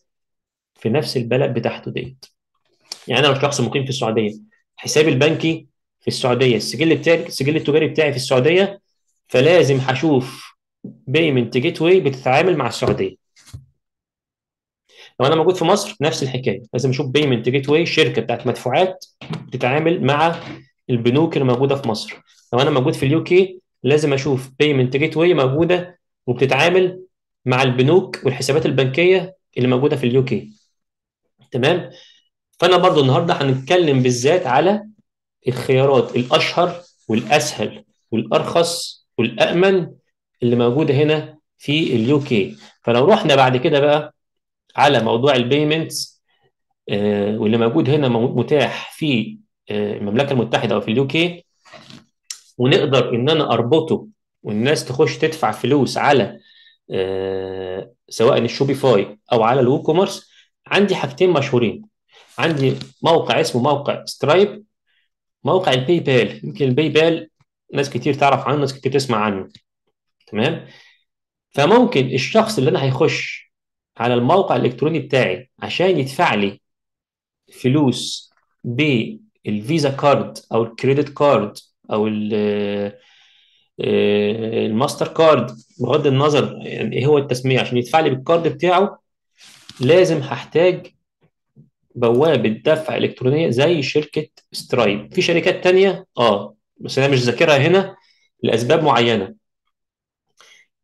في نفس البلد بتاعته ديت. يعني أنا لو شخص مقيم في السعودية. حسابي البنكي في السعودية السجل بتاعي السجل التجاري بتاعي في السعودية فلازم هشوف payment gateway بتتعامل مع السعودية. لو أنا موجود في مصر نفس الحكاية. لازم أشوف payment gateway شركة بتاعت مدفوعات بتتعامل مع البنوك اللي موجودة في مصر. لو أنا موجود في ال UK لازم أشوف payment gateway موجودة وبتتعامل مع البنوك والحسابات البنكية اللي موجودة في ال UK. تمام؟ فأنا برضو النهارده هنتكلم بالذات على الخيارات الأشهر والأسهل والأرخص والامن اللي موجودة هنا في ال UK. فلو رحنا بعد كده بقى على موضوع ال payments آه واللي موجود هنا متاح في آه المملكة المتحدة أو في ال UK ونقدر إن أنا أربطه والناس تخش تدفع فلوس على آه سواء ال Shopify أو على ال WooCommerce عندي حاجتين مشهورين. عندي موقع اسمه موقع Stripe موقع ال PayPal يمكن ال PayPal ناس كتير تعرف عنه ناس كتير تسمع عنه. تمام؟ فممكن الشخص اللي أنا هيخش على الموقع الإلكتروني بتاعي عشان يدفع لي فلوس بالفيزا card أو ال credit card أو الماستر كارد بغض النظر يعني إيه هو التسميه عشان يدفع لي بال card بتاعه لازم هحتاج بوابة دفع إلكترونية زي شركة Stripe في شركات تانية آه بس أنا مش ذاكرها هنا لأسباب معينة.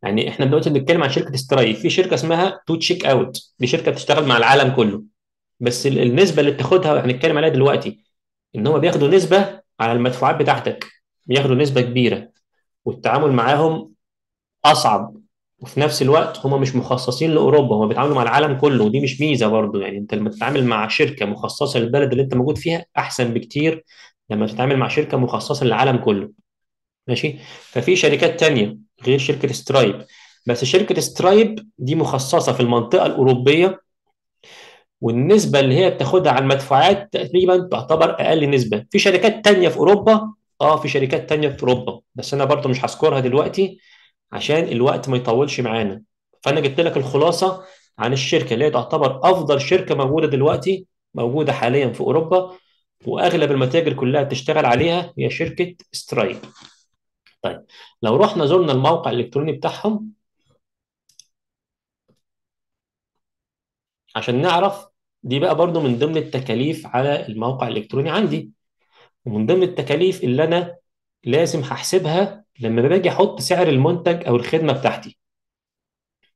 يعني إحنا دلوقتي بنتكلم عن شركة Stripe في شركة اسمها 2Checkout دي شركة بتشتغل مع العالم كله. بس النسبة اللي بتاخدها هنتكلم عليها دلوقتي إن هم بياخدوا نسبة على المدفوعات بتاعتك. بياخدوا نسبة كبيرة والتعامل معاهم أصعب. وفي نفس الوقت هم مش مخصصين لأوروبا هم بيتعاملوا مع العالم كله ودي مش ميزة برضو يعني أنت لما تتعامل مع شركة مخصصة للبلد اللي أنت موجود فيها أحسن بكتير لما تتعامل مع شركة مخصصة للعالم كله. ماشي؟ ففي شركات تانية غير شركة Stripe بس شركة Stripe دي مخصصة في المنطقة الأوروبية والنسبة اللي هي بتاخدها على المدفوعات تقريبا تعتبر أقل نسبة. في شركات تانية في أوروبا آه في شركات تانية في أوروبا. بس أنا برضو مش هذكرها دلوقتي. عشان الوقت ما يطولش معانا. فأنا جبت لك الخلاصة عن الشركة اللي هي تعتبر أفضل شركة موجودة دلوقتي موجودة حاليا في أوروبا وأغلب المتاجر كلها بتشتغل عليها هي شركة سترايب طيب لو رحنا زرنا الموقع الإلكتروني بتاعهم عشان نعرف دي بقى برضو من ضمن التكاليف على الموقع الإلكتروني عندي. ومن ضمن التكاليف اللي أنا لازم هحسبها لما باجي أحط سعر المنتج أو الخدمة بتاعتي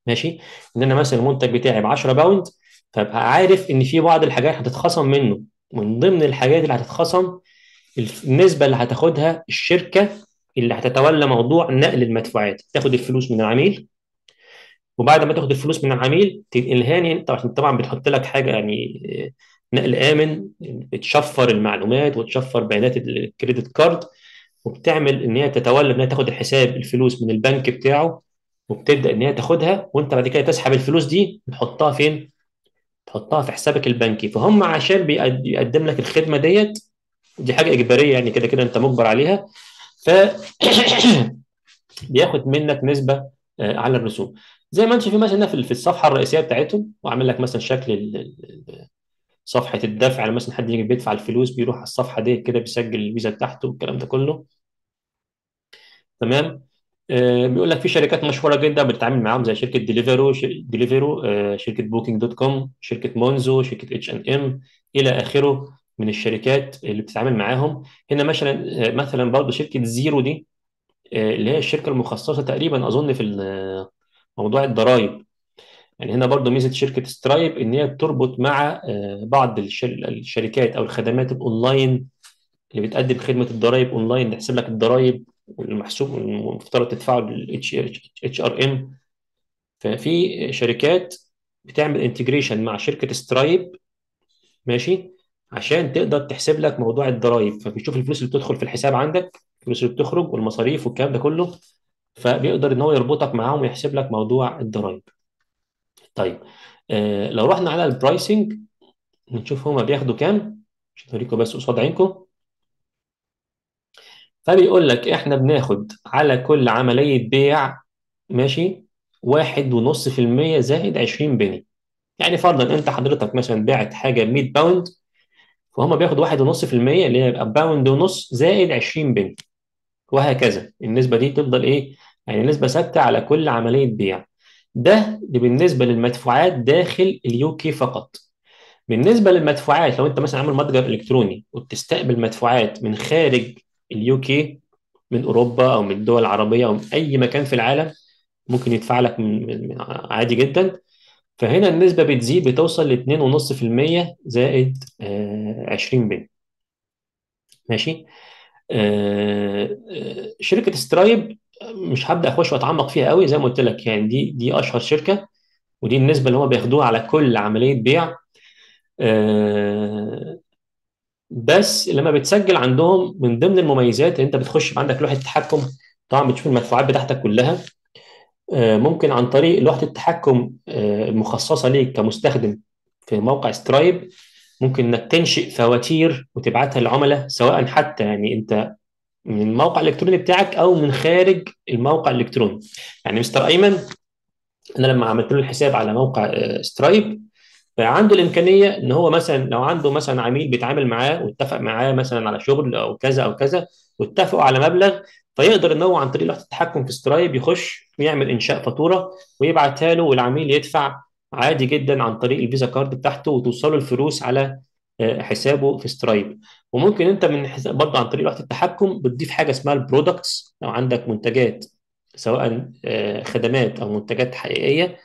ماشي؟ ان أنا مثلا المنتج بتاعي ب 10 pound فابقى عارف ان في بعض الحاجات هتتخصم منه من ضمن الحاجات اللي هتتخصم النسبة اللي هتاخدها الشركة اللي هتتولى موضوع نقل المدفوعات. تاخد الفلوس من العميل وبعد ما تاخد الفلوس من العميل تنقلها لي انت عشان طبعا بتحط لك حاجة يعني نقل آمن بتشفر المعلومات وتشفر بيانات ال credit card وبتعمل إن هي تتولى ان هي تاخد الحساب الفلوس من البنك بتاعه وبتبدأ إن هي تاخدها وأنت بعد كده تسحب الفلوس دي وتحطها فين؟ تحطها في حسابك البنكي. فهم عشان بيقدم لك الخدمة ديت دي حاجة إجبارية يعني كده كده أنت مجبر عليها. ف [COUGHS] بياخد منك نسبة على الرسوم. زي ما أنت شايفين مثلا في الصفحة الرئيسية بتاعتهم وعامل لك مثلا شكل صفحة الدفع مثلا حد يجي بيدفع الفلوس بيروح على الصفحة دي كده بيسجل الفيزا بتاعته والكلام ده كله. تمام؟ آه بيقول لك في شركات مشهورة جدا بتتعامل معاهم زي شركة ديليفرو ديليفرو آه شركة بوكينج دوت كوم شركة مونزو شركة اتش ان ام إلى آخره من الشركات اللي بتتعامل معاهم. هنا مثلا آه مثلا برضه شركة زيرو دي اللي هي الشركة المخصصة تقريبا أظن في موضوع الضرائب يعني هنا برضو ميزة شركة سترايب إن هي بتربط مع بعض الشركات أو الخدمات الأونلاين اللي بتقدم خدمة الضرائب أونلاين تحسب لك الضرائب والمحسوب المفترض تدفعه لل HMRC ففي شركات بتعمل integration مع شركة سترايب ماشي؟ عشان تقدر تحسب لك موضوع الضرائب فبيشوف الفلوس اللي بتدخل في الحساب عندك الفلوس اللي بتخرج والمصاريف والكلام ده كله فبيقدر إن هو يربطك معاهم ويحسب لك موضوع الضرائب طيب آه لو رحنا على ال pricing نشوف هما بياخدوا كام؟ عشان اوريكم بس قصاد عينكم. فبيقول لك إحنا بناخد على كل عملية بيع ماشي واحد ونص في المية زائد 20 penny يعني فرضا أنت حضرتك مثلا بعت حاجة 100 pound فهم بياخدوا واحد ونص في المية اللي هي يبقى pound ونص زائد 20 penny وهكذا. النسبة دي تفضل إيه؟ يعني نسبة ثابتة على كل عملية بيع. ده بالنسبة للمدفوعات داخل ال UK فقط. بالنسبة للمدفوعات لو انت مثلا عامل متجر إلكتروني وبتستقبل مدفوعات من خارج ال UK من أوروبا أو من الدول العربية أو من أي مكان في العالم ممكن يدفع لك من, عادي جدا. فهنا النسبة بتزيد بتوصل ل 2.5% زائد آه 20 penny ماشي؟ آه شركة سترايب مش هبدأ أخش وأتعمق فيها قوي زي ما قلت لك يعني دي دي أشهر شركة ودي النسبة اللي هم بياخدوها على كل عملية بيع. آه بس لما بتسجل عندهم من ضمن المميزات أنت بتخش عندك لوحة تحكم طبعا بتشوف المدفوعات بتاعتك كلها. آه ممكن عن طريق لوحة التحكم آه المخصصة ليك كمستخدم في موقع سترايب ممكن إنك تنشئ فواتير وتبعتها للعملاء سواء حتى يعني أنت من الموقع الإلكتروني بتاعك أو من خارج الموقع الإلكتروني. يعني مستر أيمن أنا لما عملت له الحساب على موقع سترايب فعنده الإمكانية إن هو مثلا لو عنده مثلا عميل بيتعامل معاه واتفق معاه مثلا على شغل أو كذا أو كذا واتفقوا على مبلغ فيقدر إن هو عن طريق لوحة التحكم في سترايب يخش ويعمل إنشاء فاتورة ويبعتها له والعميل يدفع عادي جدا عن طريق ال Visa card بتاعته وتوصله الفلوس على حسابه في سترايب وممكن أنت من برضه عن طريق لوحه التحكم بتضيف حاجة اسمها ال products لو عندك منتجات سواء خدمات أو منتجات حقيقية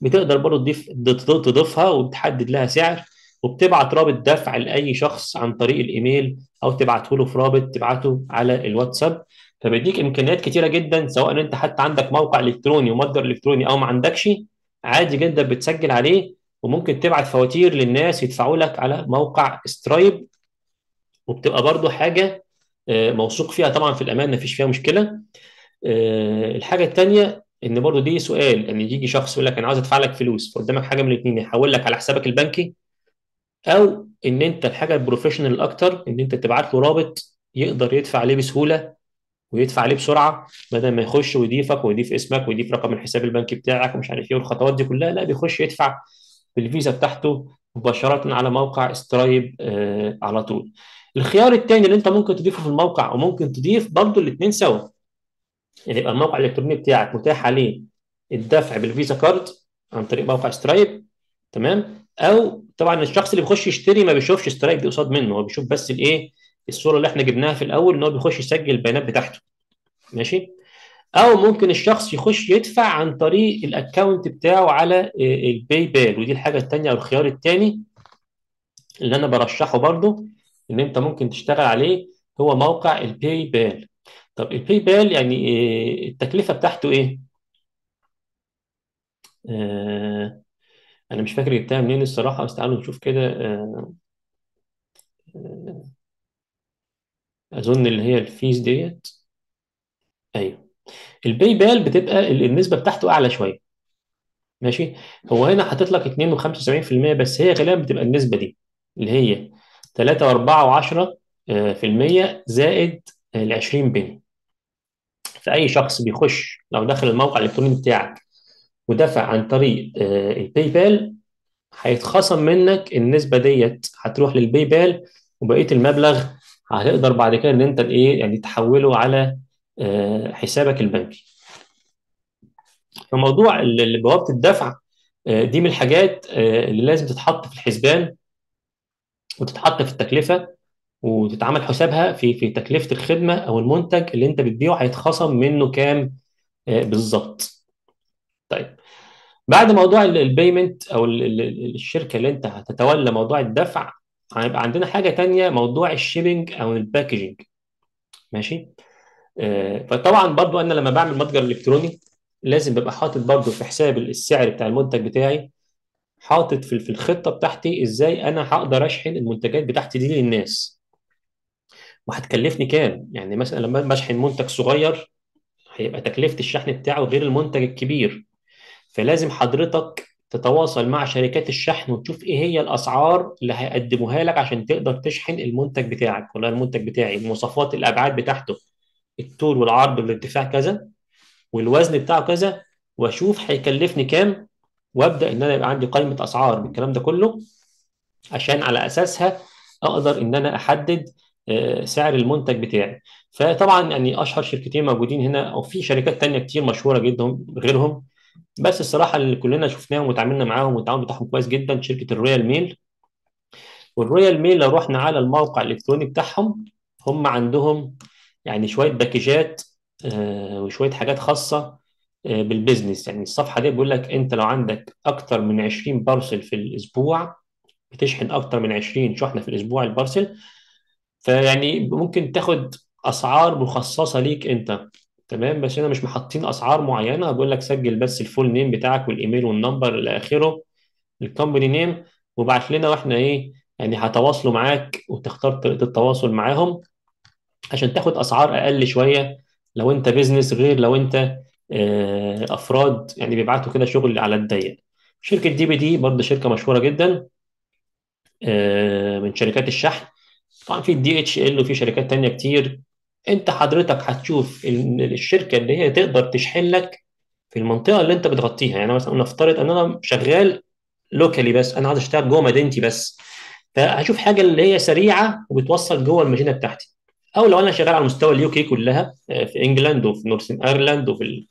بتقدر برضه تضيف تضيفها وتحدد لها سعر وبتبعت رابط دفع لأي شخص عن طريق الإيميل أو تبعته له في رابط تبعته على الواتساب. فبيديك إمكانيات كتيرة جدا سواء أنت حتى عندك موقع إلكتروني ومتجر إلكتروني أو ما عندكش عادي جدا بتسجل عليه. وممكن تبعت فواتير للناس يدفعوا لك على موقع سترايب وبتبقى برضو حاجة آه، موثوق فيها. طبعا في الأمان مفيش فيها مشكلة. آه، الحاجة الثانية إن برضو دي سؤال إن يجي شخص يقول لك أنا عاوز أدفع لك فلوس فقدامك حاجة من الاثنين يحول لك على حسابك البنكي أو إن أنت الحاجة ال professional الاكتر إن أنت تبعت له رابط يقدر يدفع عليه بسهولة ويدفع عليه بسرعة بدل ما يخش ويضيفك ويضيف اسمك ويضيف رقم الحساب البنكي بتاعك ومش عارف إيه والخطوات دي كلها لا بيخش يدفع بالفيزا بتاعته مباشرة على موقع سترايب آه على طول. الخيار الثاني اللي انت ممكن تضيفه في الموقع وممكن تضيف برضو الاثنين سوا. يعني يبقى الموقع الإلكتروني بتاعك متاح عليه الدفع بال Visa card عن طريق موقع سترايب تمام؟ أو طبعا الشخص اللي بيخش يشتري ما بيشوفش سترايب دي قصاد منه هو بيشوف بس الإيه؟ الصورة اللي إحنا جبناها في الأول إن هو بيخش يسجل البيانات بتاعته. ماشي؟ أو ممكن الشخص يخش يدفع عن طريق ال account بتاعه على الباي بال ودي الحاجة الثانية أو الخيار الثاني اللي أنا برشحه برضو إن أنت ممكن تشتغل عليه هو موقع الباي بال طب الباي بال يعني إيه التكلفة بتاعته إيه؟ آه أنا مش فاكر جبتها منين الصراحة بس تعالوا نشوف كده آه آه أظن اللي هي ال fees ديت. أيوه. الباي بال بتبقى النسبة بتاعته أعلى شوية. ماشي؟ هو هنا حاطط لك 2.75% بس هي غالبا بتبقى النسبة دي اللي هي 3.4% زائد ال 20 penny. فأي شخص بيخش لو دخل الموقع الإلكتروني بتاعك ودفع عن طريق الباي بال هيتخصم منك النسبة ديت. هتروح للباي بال وبقية المبلغ هتقدر بعد كده إن أنت إيه يعني تحوله على حسابك البنكي. فموضوع بوابة الدفع دي من الحاجات اللي لازم تتحط في الحسبان وتتحط في التكلفة وتتعمل حسابها في في تكلفة الخدمة أو المنتج اللي أنت بتبيعه هيتخصم منه كام بالظبط. طيب بعد موضوع ال payment أو الشركة اللي أنت هتتولى موضوع الدفع هيبقى عندنا حاجة تانية موضوع ال shipping أو ال packaging ماشي؟ فطبعا برضو أنا لما بعمل متجر إلكتروني لازم ببقى حاطط برضو في حساب السعر بتاع المنتج بتاعي حاطط في الخطة بتاعتي إزاي أنا هقدر أشحن المنتجات بتاعتي دي للناس. وهتكلفني كام؟ يعني مثلا لما بشحن منتج صغير هيبقى تكلفة الشحن بتاعه غير المنتج الكبير. فلازم حضرتك تتواصل مع شركات الشحن وتشوف إيه هي الأسعار اللي هيقدموها لك عشان تقدر تشحن المنتج بتاعك ولا المنتج بتاعي المواصفات الأبعاد بتاعته. الطول والعرض والارتفاع كذا والوزن بتاعه كذا وأشوف هيكلفني كام وأبدأ إن أنا يبقى عندي قائمة أسعار بالكلام ده كله عشان على أساسها أقدر إن أنا أحدد سعر المنتج بتاعي. فطبعا يعني أشهر شركتين موجودين هنا أو في شركات تانية كتير مشهورة جدا غيرهم. بس الصراحة اللي كلنا شفناهم وتعاملنا معاهم والتعامل بتاعهم كويس جدا شركة ال Royal Mail. وال Royal Mail لو رحنا على الموقع الإلكتروني بتاعهم هم عندهم يعني شوية باكجات آه وشوية حاجات خاصة آه بال business. يعني الصفحة دي بيقول لك أنت لو عندك أكتر من 20 parcel في الأسبوع بتشحن أكتر من 20 شحنة في الأسبوع ال parcel فيعني ممكن تاخد أسعار مخصصة ليك أنت تمام؟ بس هنا مش محطين أسعار معينة. بقول لك سجل بس ال full name بتاعك والإيميل وال number إلى اخره ال company name وبعت لنا وإحنا إيه يعني هتواصلوا معاك وتختار طريقه التواصل معاهم. عشان تاخد أسعار أقل شوية. لو أنت business غير لو أنت أفراد يعني بيبعتوا كده شغل على الضيق. شركة DPD برضه شركة مشهورة جدا من شركات الشحن. طبعا في ال DHL وفي شركات تانية كتير. أنت حضرتك هتشوف الشركة اللي هي تقدر تشحن لك في المنطقة اللي أنت بتغطيها. يعني مثلا نفترض إن أنا شغال locally بس أنا عايز أشتغل جوه مدينتي بس. فهشوف حاجة اللي هي سريعة وبتوصل جوه المدينة بتاعتي. أو لو أنا شغال على مستوى ال UK كلها في England وفي Northern Ireland وفي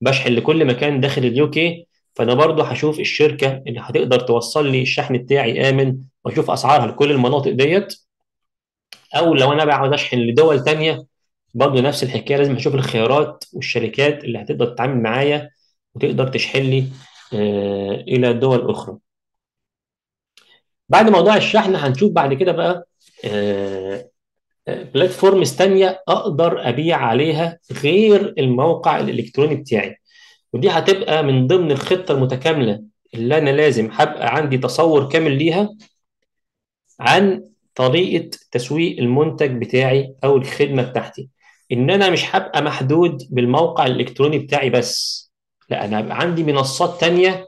بشحن لكل مكان داخل ال UK فأنا برضه هشوف الشركة اللي هتقدر توصل لي الشحن بتاعي آمن وأشوف أسعارها لكل المناطق ديت. أو لو أنا بقى عاوز أشحن لدول تانية برضه نفس الحكاية لازم أشوف الخيارات والشركات اللي هتقدر تتعامل معايا وتقدر تشحن لي آه إلى دول أخرى. بعد موضوع الشحن هنشوف بعد كده بقى آه، platforms تانية أقدر أبيع عليها غير الموقع الإلكتروني بتاعي. ودي هتبقى من ضمن الخطة المتكاملة اللي أنا لازم هبقى عندي تصور كامل ليها عن طريقة تسويق المنتج بتاعي أو الخدمة بتاعتي. إن أنا مش هبقى محدود بالموقع الإلكتروني بتاعي بس لا أنا هيبقى عندي منصات تانية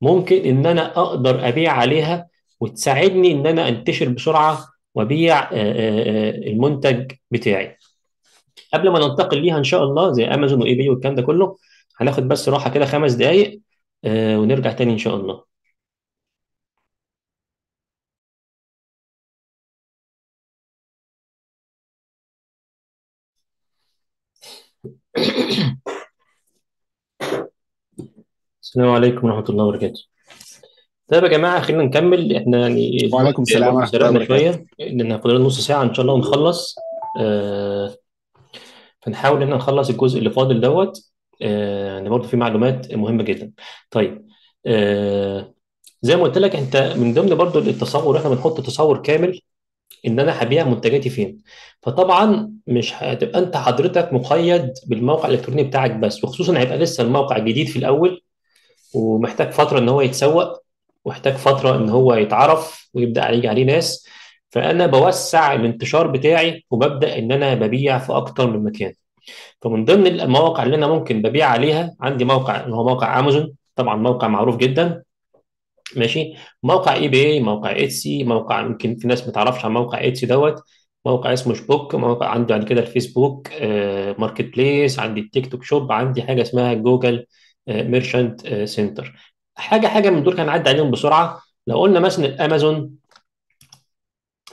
ممكن إن أنا أقدر أبيع عليها وتساعدني إن أنا أنتشر بسرعة وابيع آه، آه، آه، المنتج بتاعي. قبل ما ننتقل ليها إن شاء الله زي أمازون واي بي والكلام ده كله هناخد بس راحة كده خمس دقايق آه، ونرجع تاني إن شاء الله. [COUGHS] السلام عليكم ورحمة الله وبركاته. طيب يا جماعة خلينا نكمل. إحنا يعني وعليكم السلام ورحمة الله وبركاته. لأن فاضل نص ساعة إن شاء الله ونخلص آه فنحاول إن إحنا نخلص الجزء اللي فاضل دوت. آه يعني برضه في معلومات مهمة جدا. طيب آه زي ما قلت لك أنت من ضمن برضه التصور إحنا بنحط تصور كامل إن أنا هبيع منتجاتي فين. فطبعا مش هتبقى أنت حضرتك مقيد بالموقع الإلكتروني بتاعك بس وخصوصا هيبقى لسه الموقع جديد في الأول ومحتاج فترة إن هو يتسوق. واحتاج فترة إن هو يتعرف ويبدأ يجي عليه ناس. فأنا بوسع الانتشار بتاعي وببدأ إن أنا ببيع في أكتر من مكان. فمن ضمن المواقع اللي أنا ممكن ببيع عليها عندي موقع اللي هو موقع أمازون طبعا موقع معروف جدا. ماشي؟ موقع eBay موقع Etsy موقع يمكن في ناس ما تعرفش عن موقع Etsy دوت. موقع اسمه Shopify موقع عندي بعد كده الفيسبوك آه، marketplace عندي التيك توك shop عندي حاجة اسمها جوجل آه، merchant آه، center حاجة حاجة من دول كان عدى عليهم بسرعة. لو قلنا مثلا الأمازون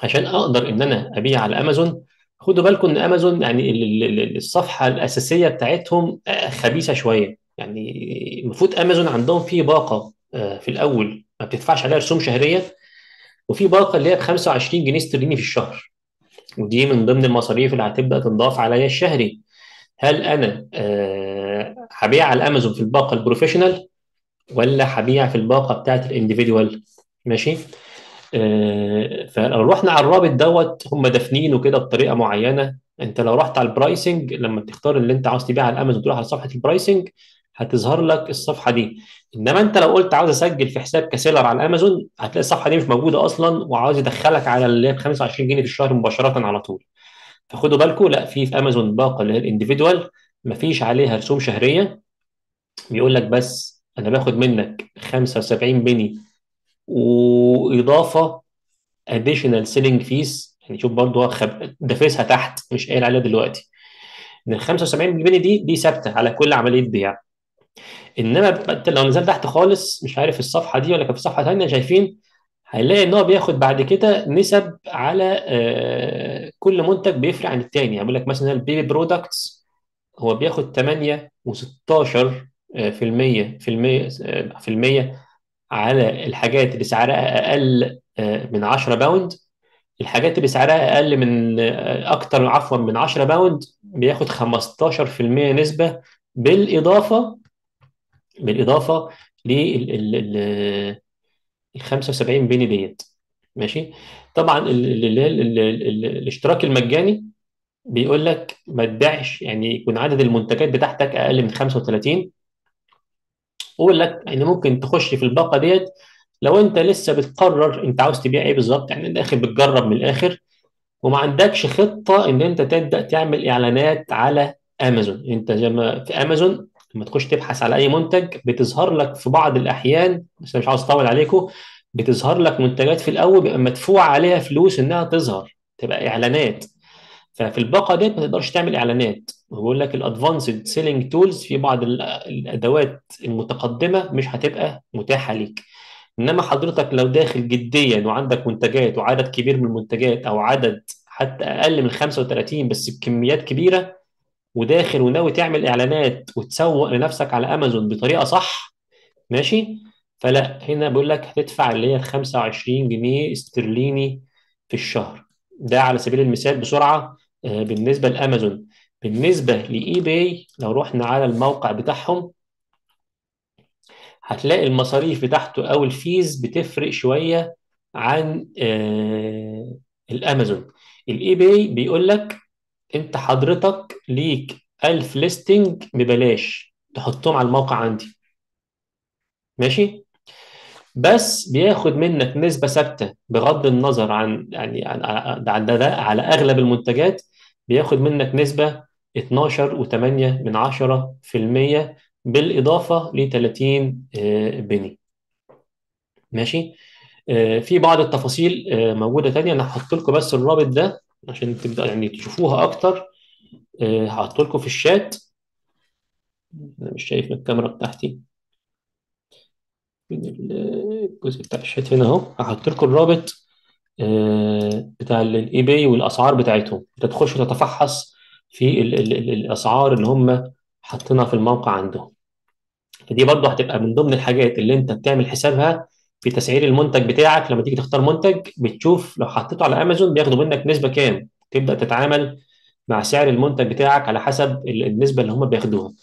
عشان أقدر إن أنا أبيع على أمازون خدوا بالكم إن أمازون يعني ال- ال- ال- الصفحة الأساسية بتاعتهم آه، خبيثة شوية. يعني المفروض أمازون عندهم في باقة آه، في الأول. ما بتدفعش عليها رسوم شهرية. وفي باقة اللي هي ب 25 جنيه استرليني في الشهر. ودي من ضمن المصاريف اللي هتبدأ تنضاف عليا الشهري. هل أنا آه، هبيع على أمازون في الباقة ال professional ولا هبيع في الباقة بتاعت ال individual ماشي؟ آه، فلو رحنا على الرابط دوت هم دافنينه كده بطريقة معينة. انت لو رحت على ال pricing لما تختار اللي انت عاوز تبيع على الامازون تروح على صفحة ال pricing هتظهر لك الصفحة دي. انما انت لو قلت عاوز اسجل في حساب ك seller على الامازون هتلاقي الصفحة دي مش موجودة أصلا وعاوز يدخلك على اللي هي ب 25 جنيه في الشهر مباشرة على طول. فخدوا بالكم لا في في امازون باقة اللي هي ال individual مفيش عليها رسوم شهرية. بيقول لك بس أنا باخد منك 75 penny وإضافة additional selling fees. يعني شوف برضه خب... دافسها تحت مش قايل عليها دلوقتي. إن ال 75 جنيه دي دي ثابتة على كل عملية بيع. إنما لو نزلت تحت خالص مش عارف الصفحة دي ولا كان في صفحة ثانية شايفين هنلاقي إن هو بياخد بعد كده نسب على آه، كل منتج بيفرق عن التاني. يعني بيقول لك مثلا ال baby products هو بياخد 8 و16 في المية في المية آه، في المية على الحاجات اللي سعرها أقل آه، من 10 pound. الحاجات اللي سعرها أقل من أكتر عفوا من 10 pound بياخد 15% نسبة بالإضافة بالإضافة لل ال- ال- ال 75 penny ديت. ماشي؟ طبعا ال- ال- ال- ال- ال- ال- الاشتراك المجاني بيقول لك ما تبيعش يعني يكون عدد المنتجات بتاعتك أقل من 35 ويقول لك يعني ممكن تخش في الباقة ديت لو أنت لسه بتقرر أنت عاوز تبيع إيه بالظبط يعني داخل بتجرب من الآخر وما عندكش خطة إن أنت تبدأ تعمل إعلانات على أمازون. أنت زي ما في أمازون لما تخش تبحث على أي منتج بتظهر لك في بعض الأحيان بس مش عاوز أطول عليكم بتظهر لك منتجات في الأول بيبقى مدفوع عليها فلوس إنها تظهر تبقى إعلانات. ففي الباقه ديت ما تقدرش تعمل إعلانات. وبيقول لك ال advanced selling tools في بعض ال- الأدوات المتقدمة مش هتبقى متاحة ليك. إنما حضرتك لو داخل جديا وعندك منتجات وعدد كبير من المنتجات أو عدد حتى أقل من 35 بس بكميات كبيرة وداخل وناوي تعمل إعلانات وتسوق لنفسك على أمازون بطريقة صح ماشي؟ فلا هنا بيقول لك هتدفع اللي هي ال 25 جنيه استرليني في الشهر. ده على سبيل المثال بسرعة بالنسبة لأمازون. بالنسبة ل eBay لو رحنا على الموقع بتاعهم هتلاقي المصاريف بتاعته أو ال fees بتفرق شوية عن آه الأمازون. ال eBay بيقول لك أنت حضرتك ليك 1000 listing ببلاش تحطهم على الموقع عندي. ماشي؟ بس بياخد منك نسبة ثابتة بغض النظر عن يعني عن ده, ده على أغلب المنتجات بياخد منك نسبة 12.8 من 10 في المية بالإضافة ل 30 آه، بني ماشي؟ آه، في بعض التفاصيل آه، موجودة تانية. أنا هحط لكم بس الرابط ده عشان تبدأ يعني تشوفوها أكتر. آه، هحط لكم في الشات. أنا مش شايف الكاميرا بتاعتي. من الجزء بتاع الشات هنا أهو. هحط لكم الرابط آه، بتاع ال eBay والأسعار بتاعتهم. تخش تتفحص في ال ال ال الأسعار اللي هم حاطينها في الموقع عندهم. فدي برضه هتبقى من ضمن الحاجات اللي انت بتعمل حسابها في تسعير المنتج بتاعك. لما تيجي تختار منتج بتشوف لو حطيته على امازون بياخدوا منك نسبة كام. تبدأ تتعامل مع سعر المنتج بتاعك على حسب ال- النسبة اللي هم بياخدوها.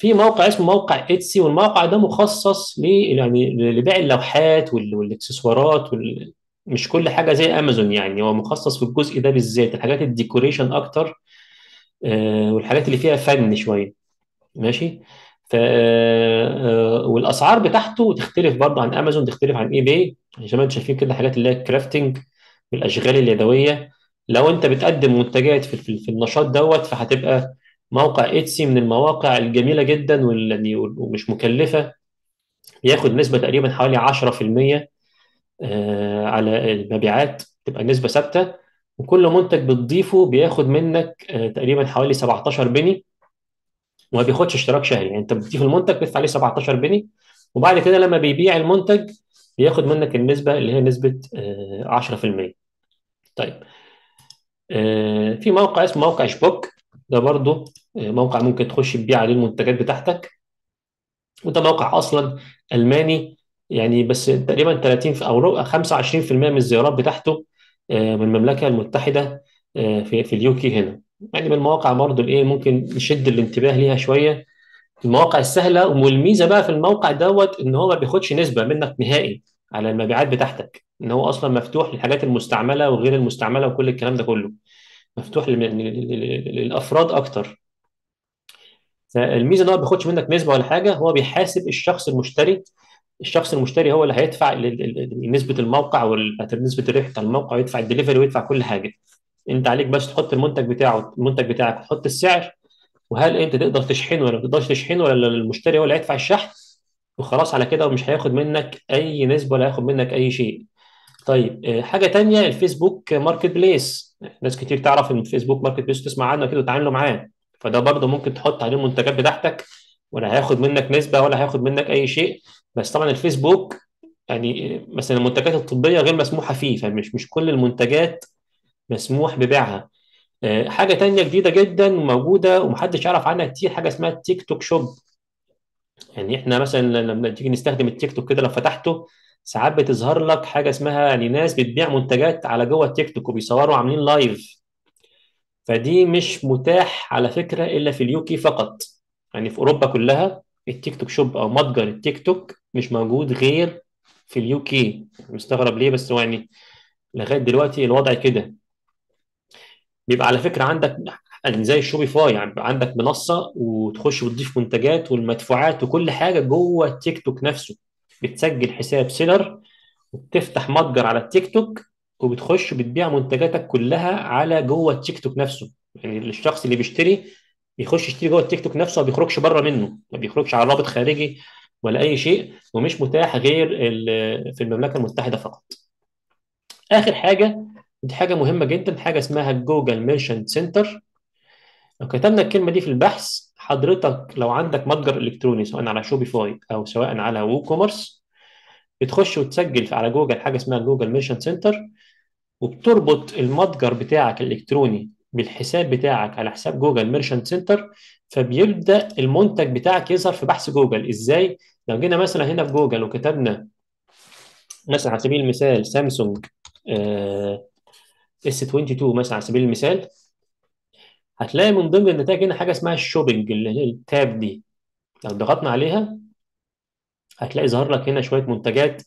في موقع اسمه موقع Etsy والموقع ده مخصص ل يعني لبيع اللوحات وال- والإكسسوارات وال... مش كل حاجة زي امازون يعني هو مخصص في الجزء ده بالذات الحاجات ال decoration أكتر آه، والحاجات اللي فيها فن شوية. ماشي؟ ف آه، والأسعار بتاعته تختلف برضه عن امازون تختلف عن eBay زي ما أنتم شايفين كده الحاجات اللي هي ال crafting والأشغال اليدوية. لو انت بتقدم منتجات في النشاط دوت فهتبقى موقع اتسي من المواقع الجميلة جدا وال- يعني ومش مكلفة بياخد نسبة تقريبا حوالي 10% آه، على المبيعات تبقى نسبة ثابتة. وكل منتج بتضيفه بياخد منك آه، تقريبا حوالي 17 بني وما بياخدش اشتراك شهري. يعني انت بتضيف المنتج بتدفع عليه 17 بني وبعد كده لما بيبيع المنتج بياخد منك النسبة اللي هي نسبة آه، 10% طيب آه، في موقع اسمه موقع شبوك ده برضو آه، موقع ممكن تخش تبيع عليه المنتجات بتاعتك. وده موقع أصلا ألماني يعني بس تقريبا 30 في- أو ربع- 25% من الزيارات بتاعته آه، من المملكة المتحدة آه، في في اليو كي هنا. يعني من المواقع برضو الايه ممكن نشد الانتباه ليها شوية. المواقع السهلة والميزة بقى في الموقع دوت إن هو ما بياخدش نسبة منك نهائي على المبيعات بتاعتك. إن هو أصلا مفتوح للحاجات المستعملة وغير المستعملة وكل الكلام ده كله. مفتوح لل- لل- لل- للأفراد أكتر. فالميزة إن هو ما بياخدش منك نسبة ولا حاجة هو بيحاسب الشخص المشتري. الشخص المشتري هو اللي هيدفع نسبة الموقع ونسبه الربح بتاع الموقع ويدفع الدليفري ويدفع كل حاجة. أنت عليك بس تحط المنتج بتاعه المنتج بتاعك وتحط السعر وهل أنت تقدر تشحنه ولا ما تقدرش تشحنه ولا المشتري هو اللي هيدفع الشحن؟ وخلاص على كده ومش هياخد منك أي نسبة ولا هياخد منك أي شيء. طيب آه، حاجة تانية الفيسبوك Marketplace. ناس كتير تعرف إن الفيسبوك Marketplace تسمع عنه كده وتعاملوا معاه. فده برضه ممكن تحط عليه المنتجات بتاعتك ولا هياخد منك نسبة ولا هياخد منك أي شيء. بس طبعا الفيسبوك يعني مثلا المنتجات الطبية غير مسموحة فيه فمش مش كل المنتجات مسموح ببيعها. آه، حاجة تانية جديدة جدا وموجودة ومحدش يعرف عنها كتير حاجة اسمها التيك توك Shop. يعني إحنا مثلا لما تيجي نستخدم التيك توك كده لو فتحته ساعات بتظهر لك حاجة اسمها يعني ناس بتبيع منتجات على جوه التيك توك وبيصوروا عاملين live فدي مش متاح على فكرة إلا في ال UK فقط. يعني في أوروبا كلها التيك توك Shop أو متجر التيك توك مش موجود غير في ال UK. مستغرب ليه بس هو يعني لغاية دلوقتي الوضع كده. بيبقى على فكرة عندك يعني زي ال Shopify يعني عندك منصة وتخش وتضيف منتجات والمدفوعات وكل حاجة جوه التيك توك نفسه. بتسجل حساب seller وبتفتح متجر على التيك توك وبتخش بتبيع منتجاتك كلها على جوه التيك توك نفسه. يعني الشخص اللي بيشتري بيخش يشتري جوه التيك توك نفسه ما بيخرجش بره منه ما بيخرجش على رابط خارجي ولا أي شيء ومش متاح غير في المملكة المتحدة فقط. آخر حاجة دي حاجة مهمة جدا حاجة اسمها Google Merchant Center لو كتبنا الكلمة دي في البحث حضرتك لو عندك متجر إلكتروني سواء على Shopify أو سواء على WooCommerce بتخش وتسجل على جوجل حاجة اسمها Google Merchant Center وبتربط المتجر بتاعك الإلكتروني بالحساب بتاعك على حساب Google Merchant Center فبيبدأ المنتج بتاعك يظهر في بحث جوجل. إزاي؟ لو جينا مثلا هنا في جوجل وكتبنا مثلا على سبيل المثال سامسونج S 22 مثلا على سبيل المثال هتلاقي من ضمن النتائج هنا حاجة اسمها ال shopping اللي هي ال tab دي. لو ضغطنا عليها هتلاقي ظهر لك هنا شوية منتجات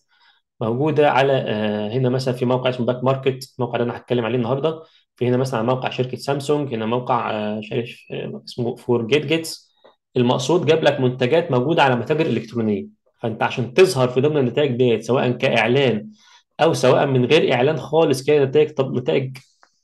موجودة على آه، هنا مثلا في موقع اسمه Back Market الموقع اللي أنا هتكلم عليه النهارده. في هنا مثلا موقع شركة سامسونج هنا موقع آه، شركة آه، اسمه 4Gadgets. المقصود جاب لك منتجات موجودة على متاجر الكترونيه فأنت عشان تظهر في ضمن النتائج ديت سواء كإعلان أو سواء من غير إعلان خالص كده نتائج طب نتائج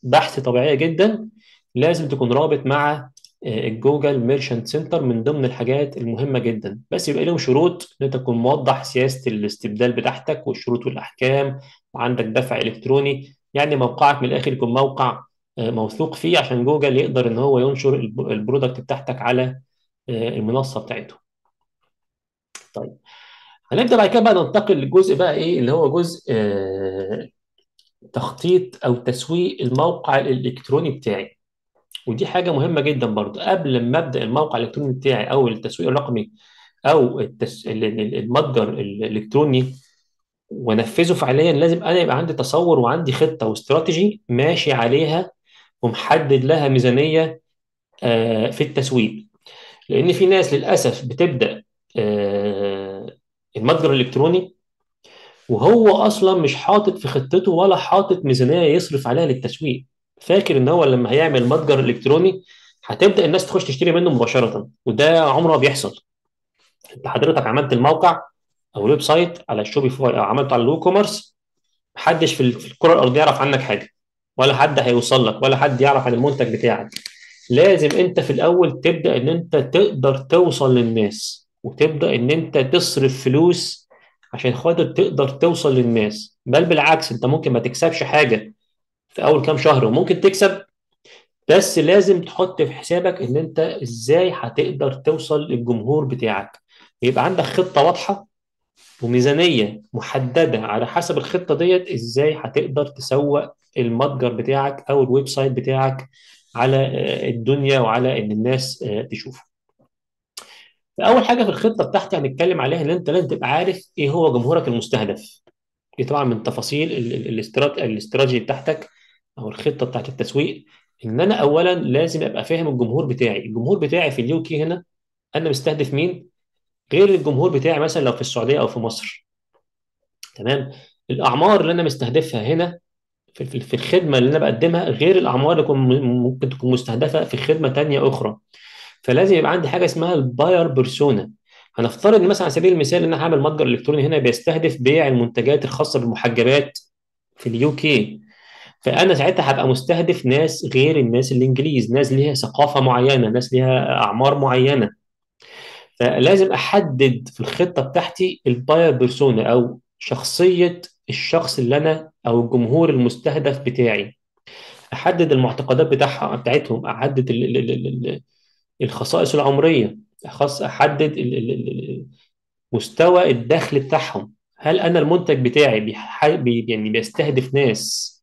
بحث طبيعية جدا لازم تكون رابط مع ال Google Merchant Center من ضمن الحاجات المهمة جدا. بس يبقى لهم شروط إن أنت تكون موضح سياسة الاستبدال بتاعتك والشروط والأحكام. وعندك دفع إلكتروني. يعني موقعك من الآخر يكون موقع آه، موثوق فيه عشان جوجل يقدر إن هو ينشر الب- ال product بتاعتك على آه، المنصة بتاعته. طيب. هنبدأ بعد كده بقى ننتقل للجزء بقى إيه؟ اللي هو جزء آه، تخطيط أو تسويق الموقع الإلكتروني بتاعي. ودي حاجة مهمة جدا برضو قبل ما أبدأ الموقع الإلكتروني بتاعي أو التسويق الرقمي أو التس... ال- ال- المتجر الإلكتروني وأنفذه فعليا لازم أنا يبقى عندي تصور وعندي خطة واستراتيجي ماشي عليها ومحدد لها ميزانية آه، في التسويق. لأن في ناس للأسف بتبدأ آه، المتجر الإلكتروني وهو أصلا مش حاطط في خطته ولا حاطط ميزانية يصرف عليها للتسويق. فاكر إن هو لما هيعمل متجر إلكتروني هتبدأ الناس تخش تشتري منه مباشرة وده عمره ما بيحصل. أنت حضرتك عملت الموقع أو ال website على ال Shopify أو عملته على ال WooCommerce محدش في الكرة الأرضية يعرف عنك حاجة ولا حد هيوصل لك ولا حد يعرف عن المنتج بتاعك. لازم أنت في الأول تبدأ إن أنت تقدر توصل للناس وتبدأ إن أنت تصرف فلوس عشان خاطر تقدر توصل للناس. بل بالعكس أنت ممكن ما تكسبش حاجة في أول كام شهر وممكن تكسب بس لازم تحط في حسابك إن أنت إزاي هتقدر توصل للجمهور بتاعك. يبقى عندك خطة واضحة وميزانية محددة على حسب الخطة ديت إزاي هتقدر تسوق المتجر بتاعك أو ال website بتاعك على آه، الدنيا وعلى إن الناس آه، تشوفه. فاول حاجة في الخطة بتاعتي هنتكلم عليها إن أنت لازم تبقى عارف إيه هو جمهورك المستهدف. دي طبعا من تفاصيل ال- ال- الاسترات- الاستراتيجي بتاعتك. أو الخطة بتاعت التسويق إن أنا اولا لازم أبقى فاهم الجمهور بتاعي. الجمهور بتاعي في ال UK هنا أنا مستهدف مين؟ غير الجمهور بتاعي مثلا لو في السعودية أو في مصر. تمام؟ الأعمار اللي أنا مستهدفها هنا في الخدمة اللي أنا بقدمها غير الأعمار اللي ممكن تكون مستهدفة في خدمة تانية أخرى. فلازم يبقى عندي حاجة اسمها ال buyer persona هنفترض مثلا على سبيل المثال إن أنا هعمل متجر إلكتروني هنا بيستهدف بيع المنتجات الخاصة بالمحجبات في ال UK فأنا ساعتها هبقى مستهدف ناس غير الناس الإنجليز ناس ليها ثقافة معينة ناس ليها أعمار معينة. فلازم أحدد في الخطة بتاعتي الباير بيرسونا أو شخصية الشخص اللي أنا أو الجمهور المستهدف بتاعي. أحدد المعتقدات بتاعها بتاعتهم أحدد ال- ال- ال- ال- الخصائص العمرية خاص أحدد مستوى الدخل بتاعهم. هل أنا المنتج بتاعي بيح- بي يعني بيستهدف ناس؟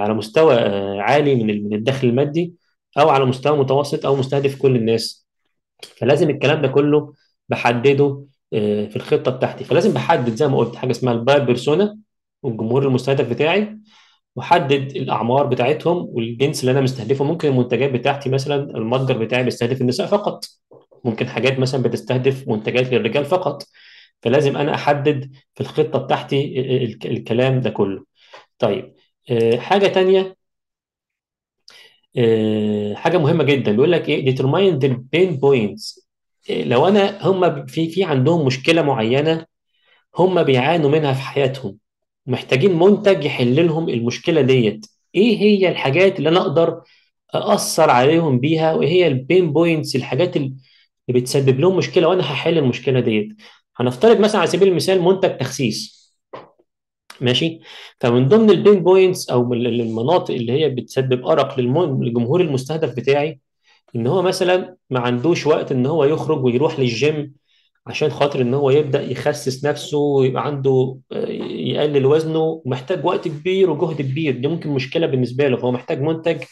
على مستوى آه، عالي من ال- من الدخل المادي أو على مستوى متوسط أو مستهدف كل الناس. فلازم الكلام ده كله بحدده آه، في الخطة بتاعتي. فلازم بحدد زي ما قلت حاجة اسمها الباير بيرسونا والجمهور المستهدف بتاعي وحدد الأعمار بتاعتهم والجنس اللي أنا مستهدفه. ممكن المنتجات بتاعتي مثلا المتجر بتاعي بيستهدف النساء فقط. ممكن حاجات مثلا بتستهدف منتجات للرجال فقط. فلازم أنا أحدد في الخطة بتاعتي ال- ال- الكلام ده كله. طيب آه، حاجة تانية آه، حاجة مهمة جدا. بيقول لك إيه؟ Their pain points. إيه، لو أنا هم في في عندهم مشكلة معينة هم بيعانوا منها في حياتهم محتاجين منتج يحل لهم المشكلة ديت إيه هي الحاجات اللي أنا أقدر اثر عليهم بيها؟ وإيه هي البين بوينتس الحاجات اللي بتسبب لهم مشكلة وأنا هحل المشكلة ديت. هنفترض مثلا على سبيل المثال منتج تخسيس. ماشي؟ فمن ضمن ال pain points أو من المناطق اللي هي بتسبب أرق للجمهور المستهدف بتاعي إن هو مثلا ما عندوش وقت إن هو يخرج ويروح للجيم عشان خاطر إن هو يبدأ يخسس نفسه ويبقى عنده آه، يقلل وزنه ومحتاج وقت كبير وجهد كبير. دي ممكن مشكلة بالنسبة له فهو محتاج منتج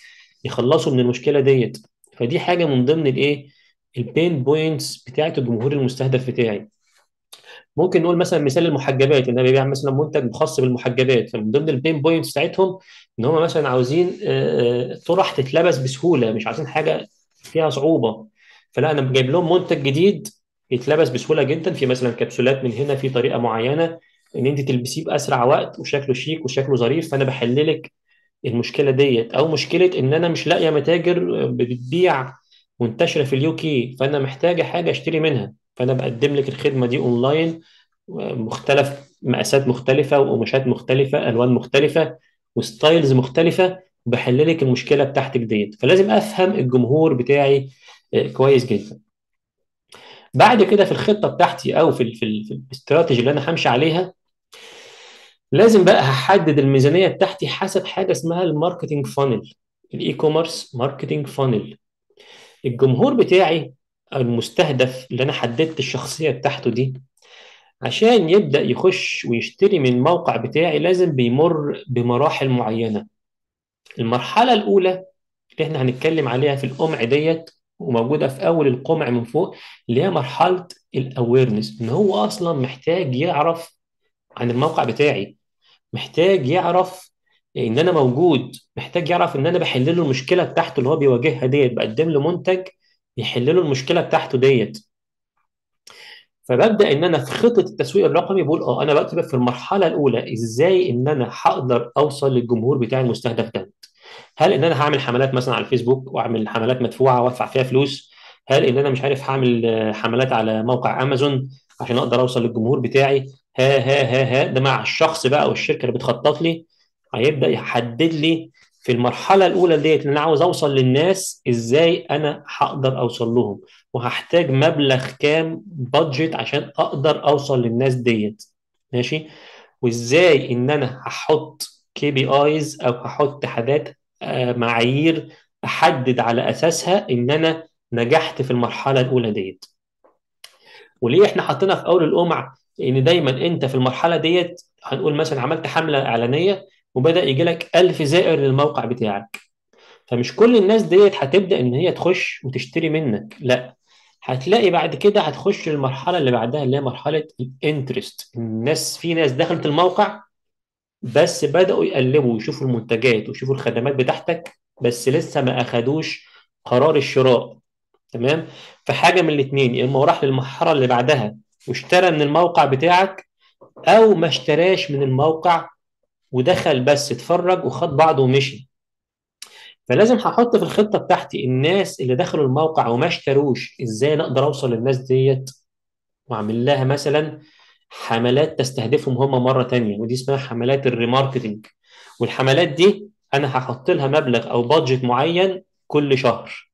يخلصه من المشكلة ديت. فدي حاجة من ضمن الايه ال pain points بتاعت الجمهور المستهدف بتاعي. ممكن نقول مثلا مثال المحجبات إن أنا ببيع مثلا منتج خاص بالمحجبات. فمن ضمن ال pain points بتاعتهم إن هم مثلا عاوزين آه، آه، طرح تتلبس بسهولة مش عايزين حاجة فيها صعوبة. فلا أنا جايب لهم منتج جديد يتلبس بسهولة جدا في مثلا كبسولات من هنا في طريقة معينة إن أنت تلبسيه بأسرع وقت وشكله شيك وشكله ظريف. فأنا بحل لك المشكلة ديت. أو مشكلة إن أنا مش لاقية متاجر بتبيع منتشرة في ال UK. فأنا محتاجة حاجة أشتري منها. فأنا بقدم لك الخدمة دي اونلاين مختلف مقاسات مختلفة وقماشات مختلفة ألوان مختلفة و styles مختلفة بحل لك المشكلة بتاعتك ديت. فلازم أفهم الجمهور بتاعي آه، كويس جدا. بعد كده في الخطة بتاعتي أو في في, ال في الاستراتيجي اللي أنا همشي عليها لازم بقى هحدد الميزانية بتاعتي حسب حاجة اسمها ال marketing funnel ال e-commerce marketing funnel الجمهور بتاعي المستهدف اللي أنا حددت الشخصية بتاعته دي. عشان يبدأ يخش ويشتري من الموقع بتاعي لازم بيمر بمراحل معينة. المرحلة الأولى اللي إحنا هنتكلم عليها في القمع ديت وموجودة في أول القمع من فوق اللي هي مرحلة ال awareness إن هو أصلا محتاج يعرف عن الموقع بتاعي. محتاج يعرف إن أنا موجود. محتاج يعرف إن أنا بحل له المشكلة بتاعته اللي هو بيواجهها ديت بقدم له منتج يحل له المشكلة بتاعته ديت. فببدأ إن أنا في خطة التسويق الرقمي بقول آه أنا بقى في المرحلة الأولى إزاي إن أنا هقدر أوصل للجمهور بتاعي المستهدف ده؟ هل إن أنا هعمل حملات مثلا على الفيسبوك وأعمل حملات مدفوعة وأدفع فيها فلوس؟ هل إن أنا مش عارف هعمل حملات على موقع أمازون عشان أقدر أوصل للجمهور بتاعي؟ ها ها ها ها ده مع الشخص بقى أو الشركة اللي بتخطط لي. هيبدأ يحدد لي في المرحلة الأولى ديت اللي أنا عاوز أوصل للناس إزاي أنا هقدر أوصل لهم وهحتاج مبلغ كام budget عشان أقدر أوصل للناس ديت. ماشي؟ وإزاي إن أنا هحط KPIs أو هحط حاجات آه، معايير أحدد على أساسها إن أنا نجحت في المرحلة الأولى ديت. وليه إحنا حطينا في أول القمع إن دايما أنت في المرحلة ديت هنقول مثلا عملت حملة إعلانية وبدأ يجي لك 1000 زائر للموقع بتاعك. فمش كل الناس ديت هتبدأ إن هي تخش وتشتري منك لا. هتلاقي بعد كده هتخش المرحله اللي بعدها اللي هي مرحلة الانترست. الناس في ناس دخلت الموقع بس بدأوا يقلبوا ويشوفوا المنتجات ويشوفوا الخدمات بتاعتك بس لسه ما أخدوش قرار الشراء. تمام؟ فحاجة من الاثنين يا إما راح للمرحلة اللي بعدها واشترى من الموقع بتاعك أو ما اشتراش من الموقع ودخل بس اتفرج وخد بعضه ومشي. فلازم هحط في الخطة بتاعتي الناس اللي دخلوا الموقع وما اشتروش إزاي أنا أقدر أوصل للناس ديت وأعمل لها مثلا حملات تستهدفهم هم مرة تانية ودي اسمها حملات الريماركتنج والحملات دي أنا هحط لها مبلغ أو بادجت معين كل شهر.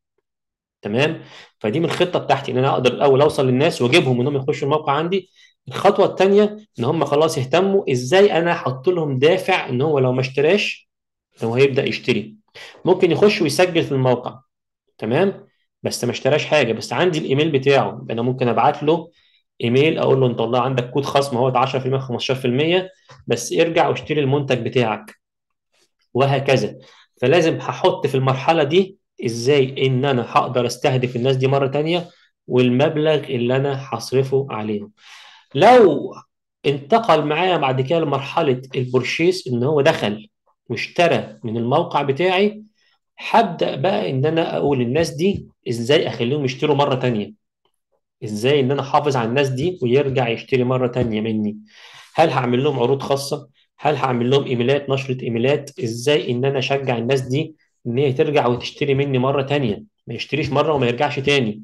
تمام؟ فدي من الخطة بتاعتي إن أنا أقدر الأول أوصل للناس وأجيبهم إنهم يخشوا الموقع عندي الخطوة الثانية إن هم خلاص يهتموا إزاي أنا أحط لهم دافع إن هو لو ما اشتراش هو هيبدأ يشتري. ممكن يخش ويسجل في الموقع تمام؟ بس ما اشتراش حاجة بس عندي الإيميل بتاعه. أنا ممكن أبعت له إيميل أقول له انت والله عندك كود خصم اهو 10% 15% بس ارجع واشتري المنتج بتاعك. وهكذا. فلازم هحط في المرحلة دي إزاي إن أنا هقدر أستهدف الناس دي مرة تانية والمبلغ اللي أنا هصرفه عليهم. لو انتقل معايا بعد كده لمرحلة البورشيس إن هو دخل واشترى من الموقع بتاعي هبدأ بقى إن أنا أقول للناس دي إزاي أخليهم يشتروا مرة تانية. إزاي إن أنا أحافظ على الناس دي ويرجع يشتري مرة تانية مني. هل هعمل لهم عروض خاصة؟ هل هعمل لهم إيميلات نشرة إيميلات؟ إزاي إن أنا أشجع الناس دي إن هي ترجع وتشتري مني مرة تانية؟ ما يشتريش مرة وما يرجعش تاني.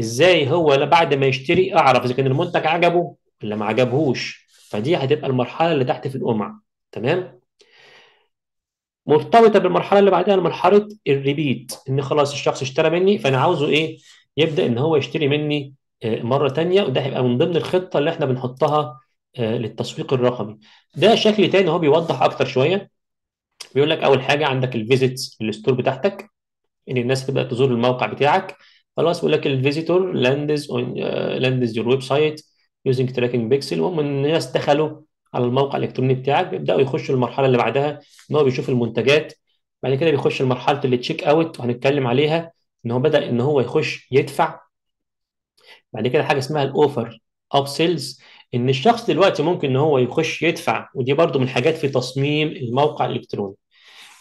إزاي هو بعد ما يشتري أعرف إذا كان المنتج عجبه ولا ما عجبهوش. فدي هتبقى المرحلة اللي تحت في القمع. تمام؟ مرتبطة بالمرحلة اللي بعدها مرحلة الريبيت. إن خلاص الشخص اشترى مني فأنا عاوزه إيه؟ يبدأ إن هو يشتري مني آه، مرة تانية وده هيبقى من ضمن الخطة اللي إحنا بنحطها آه، للتسويق الرقمي. ده شكل تاني هو بيوضح أكتر شوية. بيقول لك أول حاجة عندك ال visits لل store بتاعتك إن الناس تبدأ تزور الموقع بتاعك. خلاص بيقول لك ال visitor lands lands your website using tracking pixel المهم الناس دخلوا على الموقع الإلكتروني بتاعك بيبدأوا يخشوا المرحلة اللي بعدها إن هو بيشوف المنتجات. بعد كده بيخش لمرحله اللي check out وهنتكلم عليها إن هو بدأ إن هو يخش يدفع. بعد كده حاجة اسمها ال offer upsells إن الشخص دلوقتي ممكن إن هو يخش يدفع ودي برضو من الحاجات في تصميم الموقع الإلكتروني.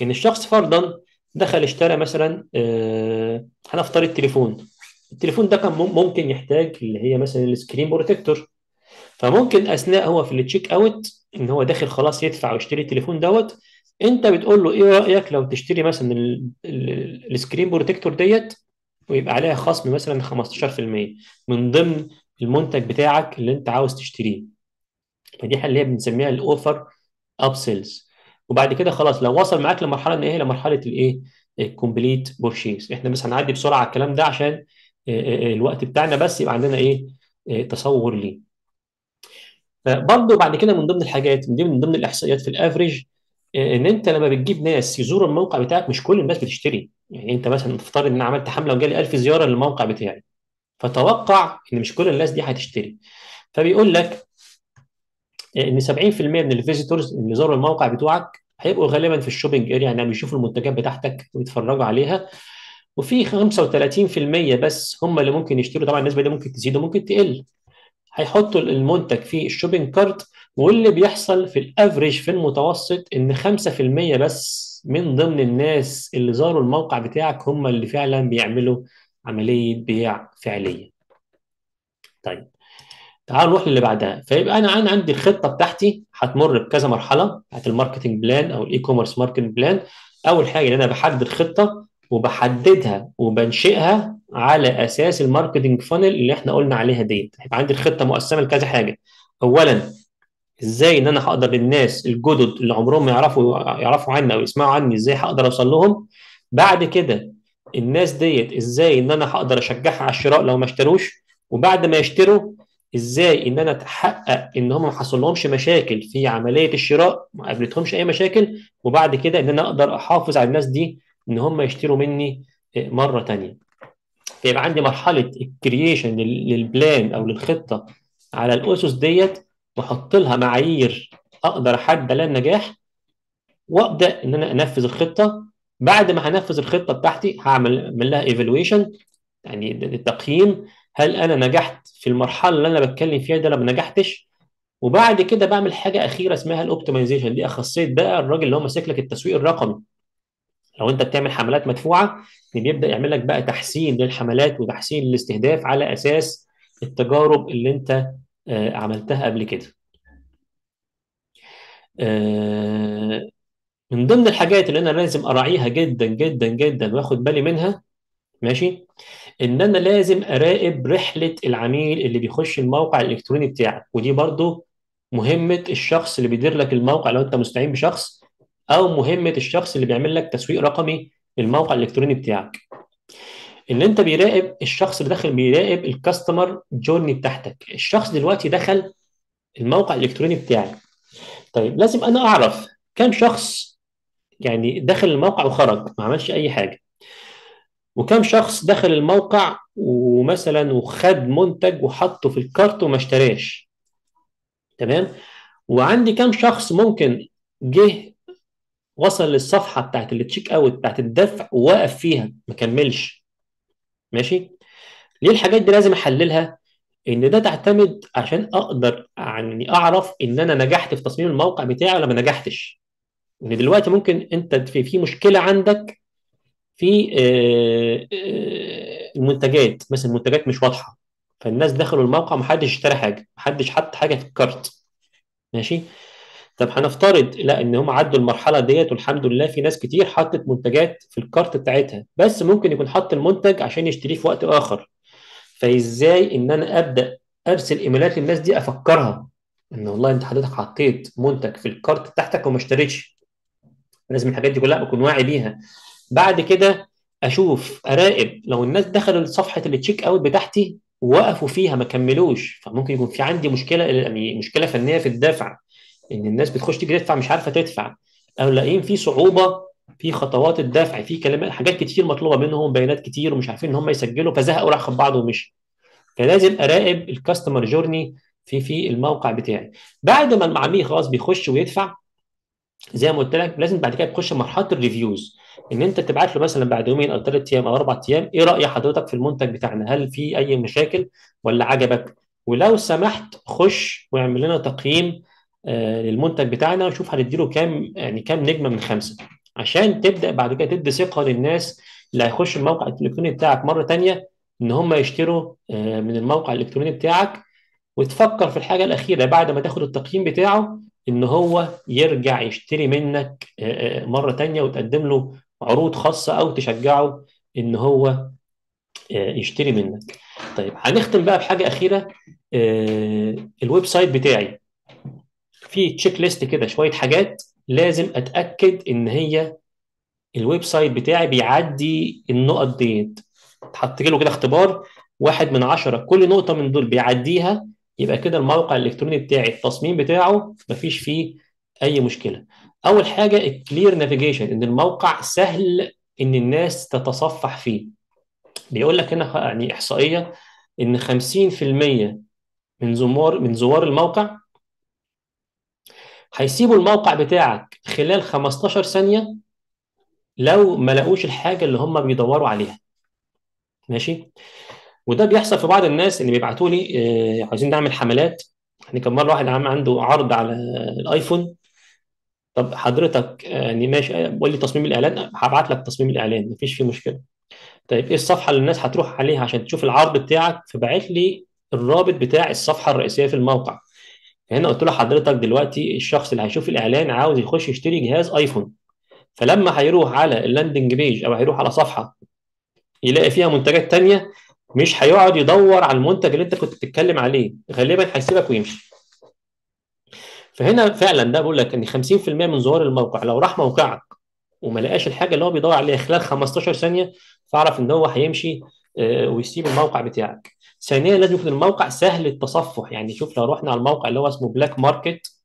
إن الشخص فرضا دخل اشترى مثلا آه هنفترض التليفون. التليفون ده كان مم- ممكن يحتاج اللي هي مثلا ال screen protector. فممكن أثناء هو في ال check out إن هو داخل خلاص يدفع ويشتري التليفون دوت أنت بتقول له إيه رأيك لو تشتري مثلا ال- ال- ال screen protector ديت ويبقى عليها خصم مثلا 15% من ضمن المنتج بتاعك اللي أنت عاوز تشتريه. فدي اللي هي بنسميها ال offer upsells. وبعد كده خلاص لو وصل معاك لمرحلة إن هي لمرحلة الايه ال complete purchase إحنا بس هنعدي بسرعة على الكلام ده عشان آه، آه، الوقت بتاعنا بس يبقى عندنا إيه؟ آه، تصور ليه. فبرضه بعد كده من ضمن الحاجات من ضمن من ضمن الإحصائيات في ال average آه، إن أنت لما بتجيب ناس يزوروا الموقع بتاعك مش كل الناس بتشتري. يعني أنت مثلا افترض إن أنا عملت حملة وجالي 1000 زيارة للموقع بتاعي. فتوقع إن مش كل الناس دي هتشتري. فبيقول لك إن 70% من ال visitors اللي زاروا الموقع بتوعك هيبقوا غالبا في ال shopping area يعني بيشوفوا المنتجات بتاعتك ويتفرجوا عليها. وفي 35% بس هم اللي ممكن يشتروا. طبعا النسبة دي ممكن تزيد وممكن تقل. هيحطوا المنتج في ال shopping cart واللي بيحصل في ال average في المتوسط إن 5% بس من ضمن الناس اللي زاروا الموقع بتاعك هم اللي فعلا بيعملوا عملية بيع فعليه طيب. تعال نروح للي بعدها. فيبقى أنا أنا عندي الخطة بتاعتي هتمر بكذا مرحلة بتاعت ال marketing plan أو ال e-commerce marketing plan. أول حاجة إن أنا بحدد خطه وبحددها وبنشئها على أساس ال marketing funnel اللي إحنا قلنا عليها ديت. هيبقى عندي الخطة مقسمة لكذا حاجة. اولا إزاي إن أنا هقدر الناس الجدد اللي عمرهم ما يعرفوا يعرفوا عني أو يسمعوا عني إزاي هقدر أوصل لهم. بعد كده الناس ديت إزاي إن أنا هقدر أشجعها على الشراء لو ما اشتروش. وبعد ما يشتروا إزاي إن أنا أتحقق إن هم ما حصلهمش مشاكل في عملية الشراء ما قابلتهمش أي مشاكل وبعد كده إن أنا أقدر أحافظ على الناس دي إن هم يشتروا مني مرة تانية. فيبقى عندي مرحلة ال creation لل plan أو للخطة على الأسس ديت وأحط لها معايير أقدر أحدد لها النجاح وأبدأ إن أنا أنفذ الخطة. بعد ما هنفذ الخطة بتاعتي هعمل لها evaluation يعني التقييم. هل أنا نجحت في المرحلة اللي أنا بتكلم فيها ده ولا ما نجحتش؟ وبعد كده بعمل حاجة أخيرة اسمها ال optimization. دي أخصائية بقى الراجل اللي هو ماسك لك التسويق الرقمي. لو أنت بتعمل حملات مدفوعة بيبدأ يعمل لك بقى تحسين للحملات وتحسين للاستهداف على أساس التجارب اللي أنت آه، عملتها قبل كده. آه، من ضمن الحاجات اللي أنا لازم أراعيها جدا جدا جدا وآخد بالي منها ماشي؟ إن أنا لازم أراقب رحلة العميل اللي بيخش الموقع الإلكتروني بتاعك ودي برضو مهمة الشخص اللي بيدير لك الموقع لو أنت مستعين بشخص أو مهمة الشخص اللي بيعمل لك تسويق رقمي للموقع الإلكتروني بتاعك. إن أنت بيراقب الشخص اللي داخل بيراقب الكاستمر جورني بتاعتك. الشخص دلوقتي دخل الموقع الإلكتروني بتاعك. طيب لازم أنا أعرف كم شخص يعني دخل الموقع وخرج ما عملش أي حاجة. وكم شخص دخل الموقع ومثلا وخد منتج وحطه في الكارت وما اشتراش تمام؟ وعندي كم شخص ممكن جه وصل للصفحة بتاعت ال check out بتاعت الدفع ووقف فيها ما كملش. ماشي؟ ليه الحاجات دي لازم أحللها؟ إن ده تعتمد عشان أقدر يعني أعرف إن أنا نجحت في تصميم الموقع بتاعي ولا ما نجحتش. إن دلوقتي ممكن أنت في في مشكلة عندك في آه، آه، المنتجات مثلا المنتجات مش واضحة. فالناس دخلوا الموقع محدش اشترى حاجة. محدش حط حاجة في ال cart. ماشي؟ طب هنفترض لا إن هم عدوا المرحلة ديت والحمد لله في ناس كتير حطت منتجات في الكارت بتاعتها. بس ممكن يكون حط المنتج عشان يشتريه في وقت آخر. فإزاي إن أنا أبدأ أرسل إيميلات للناس دي أفكرها؟ إن والله أنت حضرتك حطيت منتج في الكارت بتاعتك وما اشتريتش. لازم الحاجات دي كلها بكون واعي بيها. بعد كده أشوف أراقب لو الناس دخلوا صفحه التشيك أوت بتاعتي ووقفوا فيها ما كملوش فممكن يكون في عندي مشكلة يعني مشكلة فنية في الدفع إن الناس بتخش تيجي تدفع مش عارفة تدفع أو لاقيين في صعوبة في خطوات الدفع في كلمات حاجات كتير مطلوبة منهم بيانات كتير ومش عارفين إن هم يسجلوا فزهقوا راح خد بعضه ومشي. فلازم أراقب ال customer journey في في الموقع بتاعي. بعد ما العميل خلاص بيخش ويدفع زي ما قلت لك لازم بعد كده تخش مرحلة ال reviews إن أنت تبعت له مثلا بعد يومين أو ثلاث أيام أو أربع أيام إيه رأي حضرتك في المنتج بتاعنا؟ هل في أي مشاكل ولا عجبك؟ ولو سمحت خش واعمل لنا تقييم آه للمنتج بتاعنا وشوف هنديله كام يعني كام نجمة من خمسة. عشان تبدأ بعد كده تدي ثقة للناس اللي هيخش الموقع الإلكتروني بتاعك مرة ثانية إن هم يشتروا آه من الموقع الإلكتروني بتاعك. وتفكر في الحاجة الأخيرة بعد ما تاخد التقييم بتاعه إن هو يرجع يشتري منك آه، مرة تانية وتقدم له عروض خاصة أو تشجعه إن هو آه، يشتري منك. طيب هنختم بقى بحاجة أخيرة. آه، ال website بتاعي في checklist كده شوية حاجات لازم أتأكد إن هي ال website بتاعي بيعدي النقط ديت. تحط له كده اختبار واحد من عشرة كل نقطة من دول بيعديها يبقى كده الموقع الإلكتروني بتاعي التصميم بتاعه مفيش فيه أي مشكلة. أول حاجة ال clear navigation إن الموقع سهل إن الناس تتصفح فيه. بيقول لك هنا يعني إحصائية إن 50% من زوار من زوار الموقع هيسيبوا الموقع بتاعك خلال 15 ثانية لو ما لقوش الحاجة اللي هم بيدوروا عليها. ماشي؟ وده بيحصل في بعض الناس اللي بيبعتوا لي آه، عايزين نعمل حملات. يعني كان مرة واحد عم عنده عرض على الايفون طب حضرتك آه، يعني ماشي آه، قول لي تصميم الإعلان هبعت لك تصميم الإعلان مفيش فيه مشكلة. طيب إيه الصفحة اللي الناس هتروح عليها عشان تشوف العرض بتاعك؟ فبعت لي الرابط بتاع الصفحة الرئيسية في الموقع. هنا قلت له حضرتك دلوقتي الشخص اللي هيشوف الإعلان عاوز يخش يشتري جهاز آيفون. فلما هيروح على ال landing page أو هيروح على صفحة يلاقي فيها منتجات تانية مش هيقعد يدور على المنتج اللي أنت كنت بتتكلم عليه غالبا هيسيبك ويمشي. فهنا فعلا ده بقول لك إن 50% من زوار الموقع لو راح موقعك وما لقاش الحاجة اللي هو بيدور عليها خلال 15 ثانية فاعرف إن هو هيمشي آه، ويسيب الموقع بتاعك. ثانيا لازم يكون الموقع سهل التصفح. يعني شوف لو رحنا على الموقع اللي هو اسمه بلاك ماركت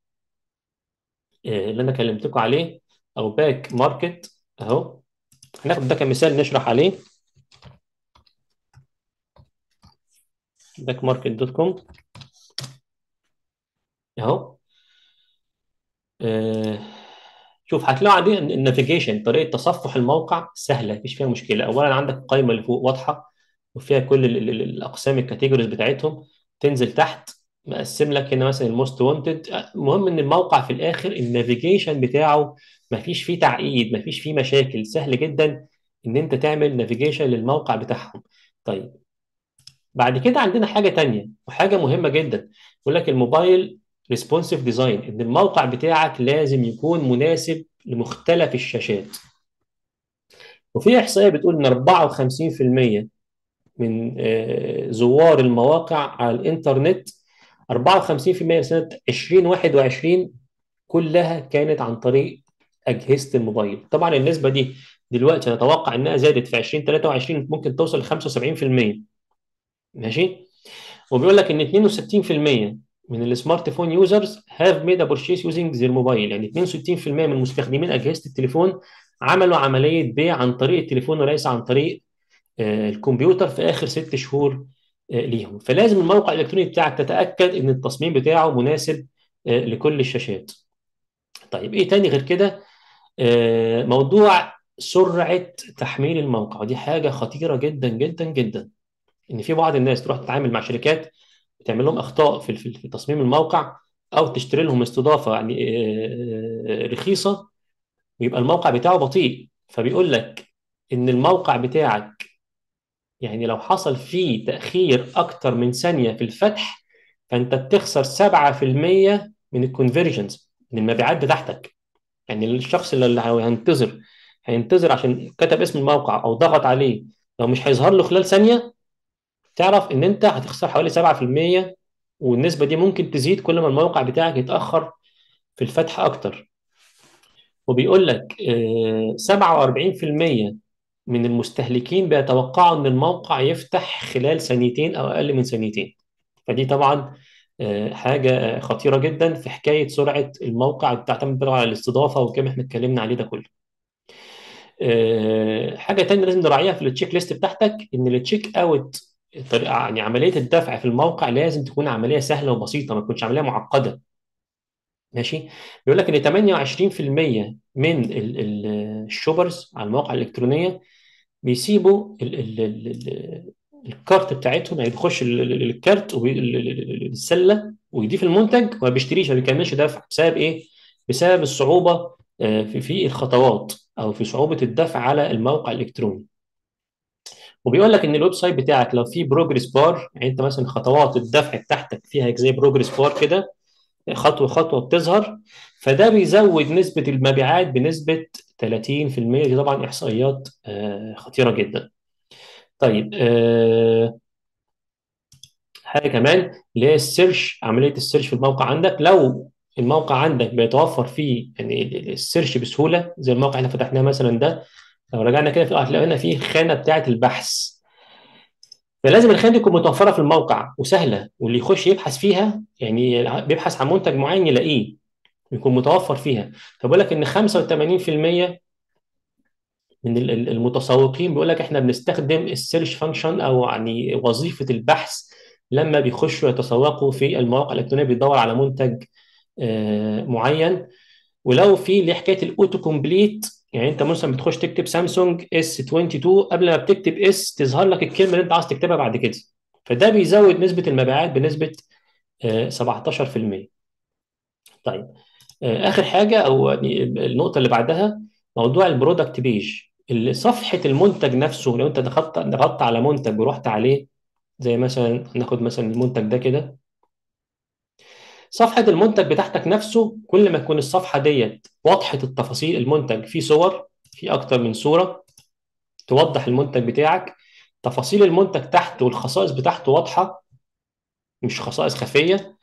اللي أنا كلمتكم عليه أو باك ماركت أهو. هناخد ده كمثال نشرح عليه. باك ماركت dot com أهو آه، شوف هتلاقوا عندي ال navigation طريقة تصفح الموقع سهلة مفيش فيها مشكلة. اولا عندك القائمه اللي فوق واضحة وفيها كل ال- ال- ال- الأقسام ال categories بتاعتهم. تنزل تحت مقسم لك هنا مثلا ال most wanted المهم إن الموقع في الآخر ال navigation بتاعه مفيش فيه تعقيد مفيش فيه مشاكل. سهل جدا إن أنت تعمل navigation للموقع بتاعهم. طيب بعد كده عندنا حاجة تانية وحاجة مهمة جدا. يقول لك ال mobile responsive design إن الموقع بتاعك لازم يكون مناسب لمختلف الشاشات. وفي إحصائية بتقول إن 54% من آه، زوار المواقع على الإنترنت 54% سنة 2021 كلها كانت عن طريق أجهزة الموبايل. طبعا النسبة دي دلوقتي نتوقع إنها زادت في 2023 ممكن توصل ل 75% ماشي؟ وبيقول لك إن 62% من ال smartphone users have made a purchase using their mobile يعني 62% من مستخدمين أجهزة التليفون عملوا عملية بيع عن طريق التليفون وليس عن طريق آه، الكمبيوتر في آخر ست شهور آه، ليهم. فلازم الموقع الإلكتروني بتاعك تتأكد إن التصميم بتاعه مناسب آه، لكل الشاشات. طيب إيه تاني غير كده؟ موضوع سرعة تحميل الموقع. ودي حاجة خطيرة جدا جدا جدا. إن في بعض الناس تروح تتعامل مع شركات بتعمل لهم إخطاء في في تصميم الموقع أو تشتري لهم استضافة يعني آه، آه، رخيصة ويبقى الموقع بتاعه بطيء. فبيقول لك إن الموقع بتاعك يعني لو حصل فيه تأخير أكتر من ثانية في الفتح فأنت بتخسر 7% من الكونفرجنز من المبيعات بتاعتك. يعني الشخص اللي هينتظر هينتظر عشان كتب اسم الموقع أو ضغط عليه لو مش هيظهر له خلال ثانية تعرف إن أنت هتخسر حوالي 7% والنسبة دي ممكن تزيد كل ما الموقع بتاعك يتأخر في الفتح أكتر. وبيقول لك آه، 47% من المستهلكين بيتوقعوا إن الموقع يفتح خلال ثانيتين أو أقل من ثانيتين فدي طبعا آه، حاجة آه، خطيرة جدا في حكاية سرعة الموقع بتعتمد على الاستضافة والكلام إحنا اتكلمنا عليه ده كله. آه، حاجة تانية لازم نراعيها في ال checklist بتاعتك إن ال checkout يعني عمليه الدفع في الموقع لازم تكون عمليه سهله وبسيطه ما تكونش عمليه معقده ماشي بيقول لك ان 28% من ال- ال- ال shoppers على المواقع الالكترونيه بيسيبوا ال ال ال ال ال cart بتاعتهم يعني بيخش ال- ال- ال- ال cart والسله ويضيف المنتج وما بيشتريش ما بيكملش دفع بسبب إيه؟ بسبب الصعوبه آه، في الخطوات أو في صعوبه الدفع على الموقع الالكتروني وبيقول لك إن ال website بتاعك لو فيه progress bar يعني أنت مثلا خطوات الدفع بتاعتك فيها زي progress bar كده خطوة خطوة بتظهر فده بيزود نسبة المبيعات بنسبة 30% دي طبعا إحصائيات آه، خطيرة جدا. طيب آه، حاجة كمان اللي هي ال search عملية ال search في الموقع عندك لو الموقع عندك بيتوفر فيه يعني ال- ال search بسهولة زي الموقع اللي فتحناه مثلا ده لو رجعنا كده في هنا في خانة بتاعة البحث. فلازم الخانة دي تكون متوفرة في الموقع وسهلة واللي يخش يبحث فيها يعني بيبحث عن منتج معين يلاقيه يكون متوفر فيها. فبقول لك إن 85% من ال- ال- المتسوقين بيقول لك إحنا بنستخدم ال search function أو يعني وظيفة البحث لما بيخشوا يتسوقوا في المواقع الإلكترونية بيدور على منتج آه، معين. ولو في اللي حكاية ال auto complete يعني انت مثلا بتخش تكتب سامسونج S 22 قبل ما بتكتب S تظهر لك الكلمة اللي انت عايز تكتبها بعد كده. فده بيزود نسبة المبيعات بنسبة آه، 17% طيب آه، آخر حاجة أو النقطة اللي بعدها موضوع ال product page. صفحة المنتج نفسه لو انت ضغطت ضغطت على منتج ورحت عليه زي مثلا ناخد مثلا المنتج ده كده. صفحة المنتج بتاعتك نفسه كل ما تكون الصفحة ديت واضحه التفاصيل المنتج فيه صور في أكتر من صورة توضح المنتج بتاعك تفاصيل المنتج تحت والخصائص بتاعته واضحة مش خصائص خفية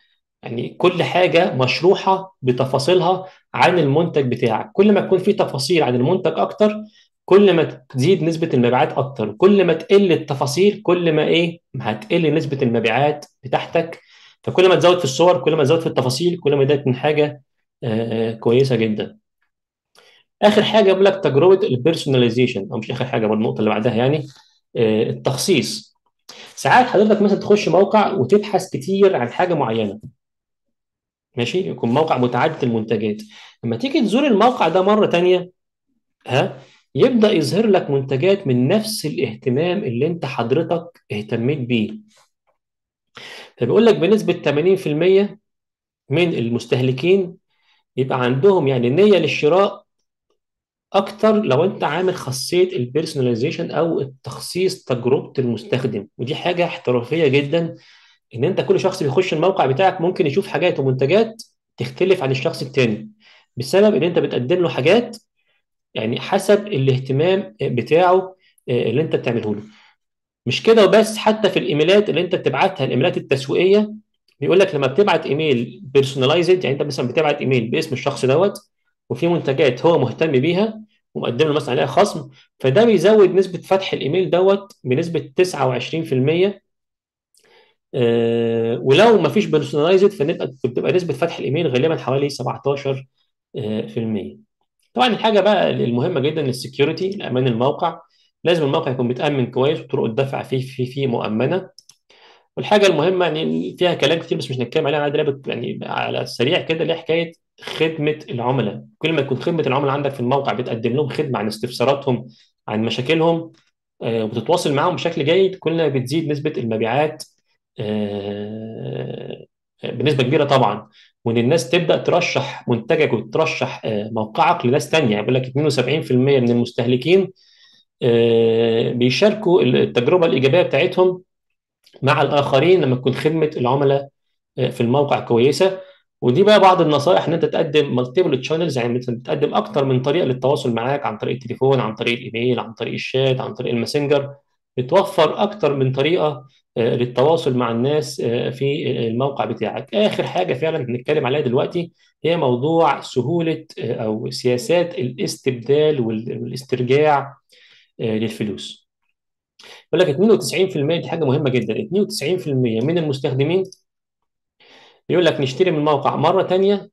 يعني كل حاجة مشروحة بتفاصيلها عن المنتج بتاعك. كل ما تكون في تفاصيل عن المنتج أكتر كل ما تزيد نسبة المبيعات أكتر. كل ما تقل التفاصيل كل ما إيه؟ هتقل نسبة المبيعات بتاعتك. فكل ما تزود في الصور كل ما تزود في التفاصيل كل ما ده تكون حاجة آه، كويسة جدا. آخر حاجة بقول لك تجربة البيرسوناليزيشن أو مش آخر حاجة برضه النقطة اللي بعدها يعني آه، التخصيص. ساعات حضرتك مثلا تخش موقع وتبحث كتير عن حاجة معينة. ماشي؟ يكون موقع متعدد المنتجات. لما تيجي تزور الموقع ده مرة تانية ها يبدأ يظهر لك منتجات من نفس الاهتمام اللي أنت حضرتك اهتميت بيه. فبيقول لك بنسبة 80% من المستهلكين يبقى عندهم يعني نية للشراء أكتر لو أنت عامل خاصية البيرسوناليزيشن أو التخصيص تجربة المستخدم. ودي حاجة احترافية جدا إن أنت كل شخص بيخش الموقع بتاعك ممكن يشوف حاجات ومنتجات تختلف عن الشخص التاني. بسبب إن أنت بتقدم له حاجات يعني حسب الاهتمام بتاعه آه، اللي أنت بتعمله له. مش كده وبس حتى في الإيميلات اللي أنت بتبعتها الإيميلات التسويقية بيقول لك لما بتبعت إيميل personalized يعني أنت مثلا بتبعت إيميل باسم الشخص دوت وفي منتجات هو مهتم بيها ومقدم له مثلا عليها خصم فده بيزود نسبة فتح الإيميل دوت بنسبة 29% آه، ولو ما فيش personalized فنبقى بتبقى نسبة فتح الإيميل غالبا حوالي 17 آه، في المية. طبعا الحاجة بقى المهمة جدا ال security أمان الموقع. لازم الموقع يكون متامن كويس وطرق الدفع فيه فيه فيه مؤمنة. والحاجة المهمة يعني فيها كلام كتير بس مش هنتكلم عليها لعبة- يعني على السريع كده اللي هي حكاية خدمة العملاء. كل ما تكون خدمة العملاء عندك في الموقع بتقدم لهم خدمة عن استفساراتهم عن مشاكلهم آه، وبتتواصل معاهم بشكل جيد كل ما بتزيد نسبة المبيعات آه، بنسبة كبيرة طبعا. وإن الناس تبدأ ترشح منتجك وترشح آه، موقعك لناس تانية. يعني بيقول لك 72% من المستهلكين آه، بيشاركوا التجربة الإيجابية بتاعتهم مع الآخرين لما تكون خدمة العملاء آه، في الموقع كويسة. ودي بقى بعض النصائح إن أنت تقدم multiple channels يعني مثلا تقدم أكتر من طريقة للتواصل معاك عن طريق التليفون عن طريق الإيميل عن طريق الشات عن طريق الماسنجر. بتوفر أكتر من طريقة آه، للتواصل مع الناس آه، في الموقع بتاعك. آخر حاجة فعلا هنتكلم عليها دلوقتي هي موضوع سهولة أو سياسات الاستبدال وال- والاسترجاع. للفلوس. يقول لك 92% دي حاجة مهمة جدا. 92% من المستخدمين يقول لك نشتري من الموقع مرة تانية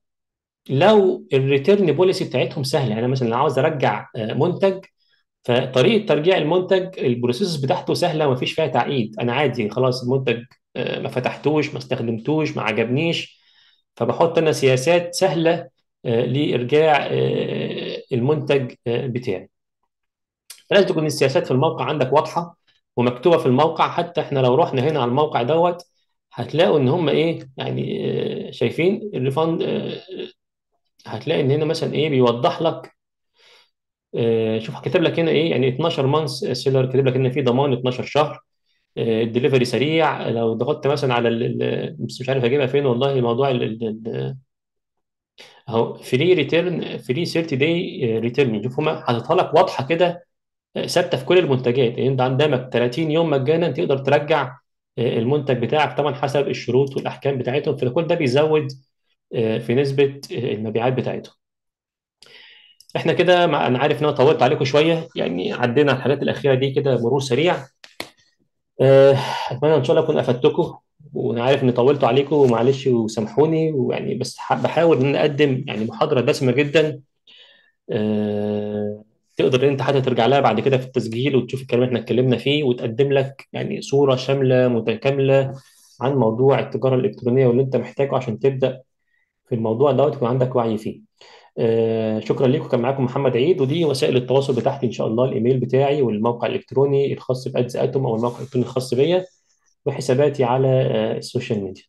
لو ال return policy بتاعتهم سهلة. يعني أنا مثلا عاوز أرجع آه، منتج فطريقة ترجيع المنتج ال process بتاعته سهلة وما فيش فيها تعقيد. أنا عادي خلاص المنتج آه، ما فتحتوش ما استخدمتوش ما عجبنيش فبحط أنا سياسات سهلة آه، لإرجاع آه، المنتج آه، بتاعي. فلازم تكون السياسات في الموقع عندك واضحة ومكتوبة في الموقع. حتى إحنا لو رحنا هنا على الموقع دوت هتلاقوا ان هم إيه يعني آه، شايفين ال refund آه، هتلاقي ان هنا مثلا إيه بيوضح لك آه، شوف كاتب لك هنا إيه يعني 12 month seller كاتب لك ان في ضمان 12 شهر آه، الدليفري سريع. لو ضغطت مثلا على مش عارف اجيبها فين والله موضوع اهو free return free 30 day return شوف هما حاططها لك واضحة كده آه، ثابتة في كل المنتجات. يعني انت عندك 30 يوم مجانا تقدر ترجع آه، المنتج بتاعك طبعا حسب الشروط والأحكام بتاعتهم. فكل ده بيزود آه، في نسبة آه، المبيعات بتاعتهم. إحنا كده أنا عارف إن أنا طولت عليكم شوية. يعني عدينا على الحاجات الأخيرة دي كده مرور سريع. أتمنى إن شاء الله أكون أفدتكم وأنا عارف إني طولت عليكم ومعلش وسامحوني. ويعني بس بحاول إن أقدم يعني محاضرة دسمة جدا. آه، تقدر أنت حتى ترجع لها بعد كده في التسجيل وتشوف الكلام اللي إحنا اتكلمنا فيه وتقدم لك يعني صورة شاملة متكاملة عن موضوع التجارة الإلكترونية واللي أنت محتاجه عشان تبدأ في الموضوع دوت يكون عندك وعي فيه. آه، شكرا لكم كان معاكم محمد عيد ودي وسائل التواصل بتاعتي إن شاء الله الإيميل بتاعي والموقع الإلكتروني الخاص بأدز أتوم أو الموقع الإلكتروني الخاص بيا وحساباتي على آه، ال social media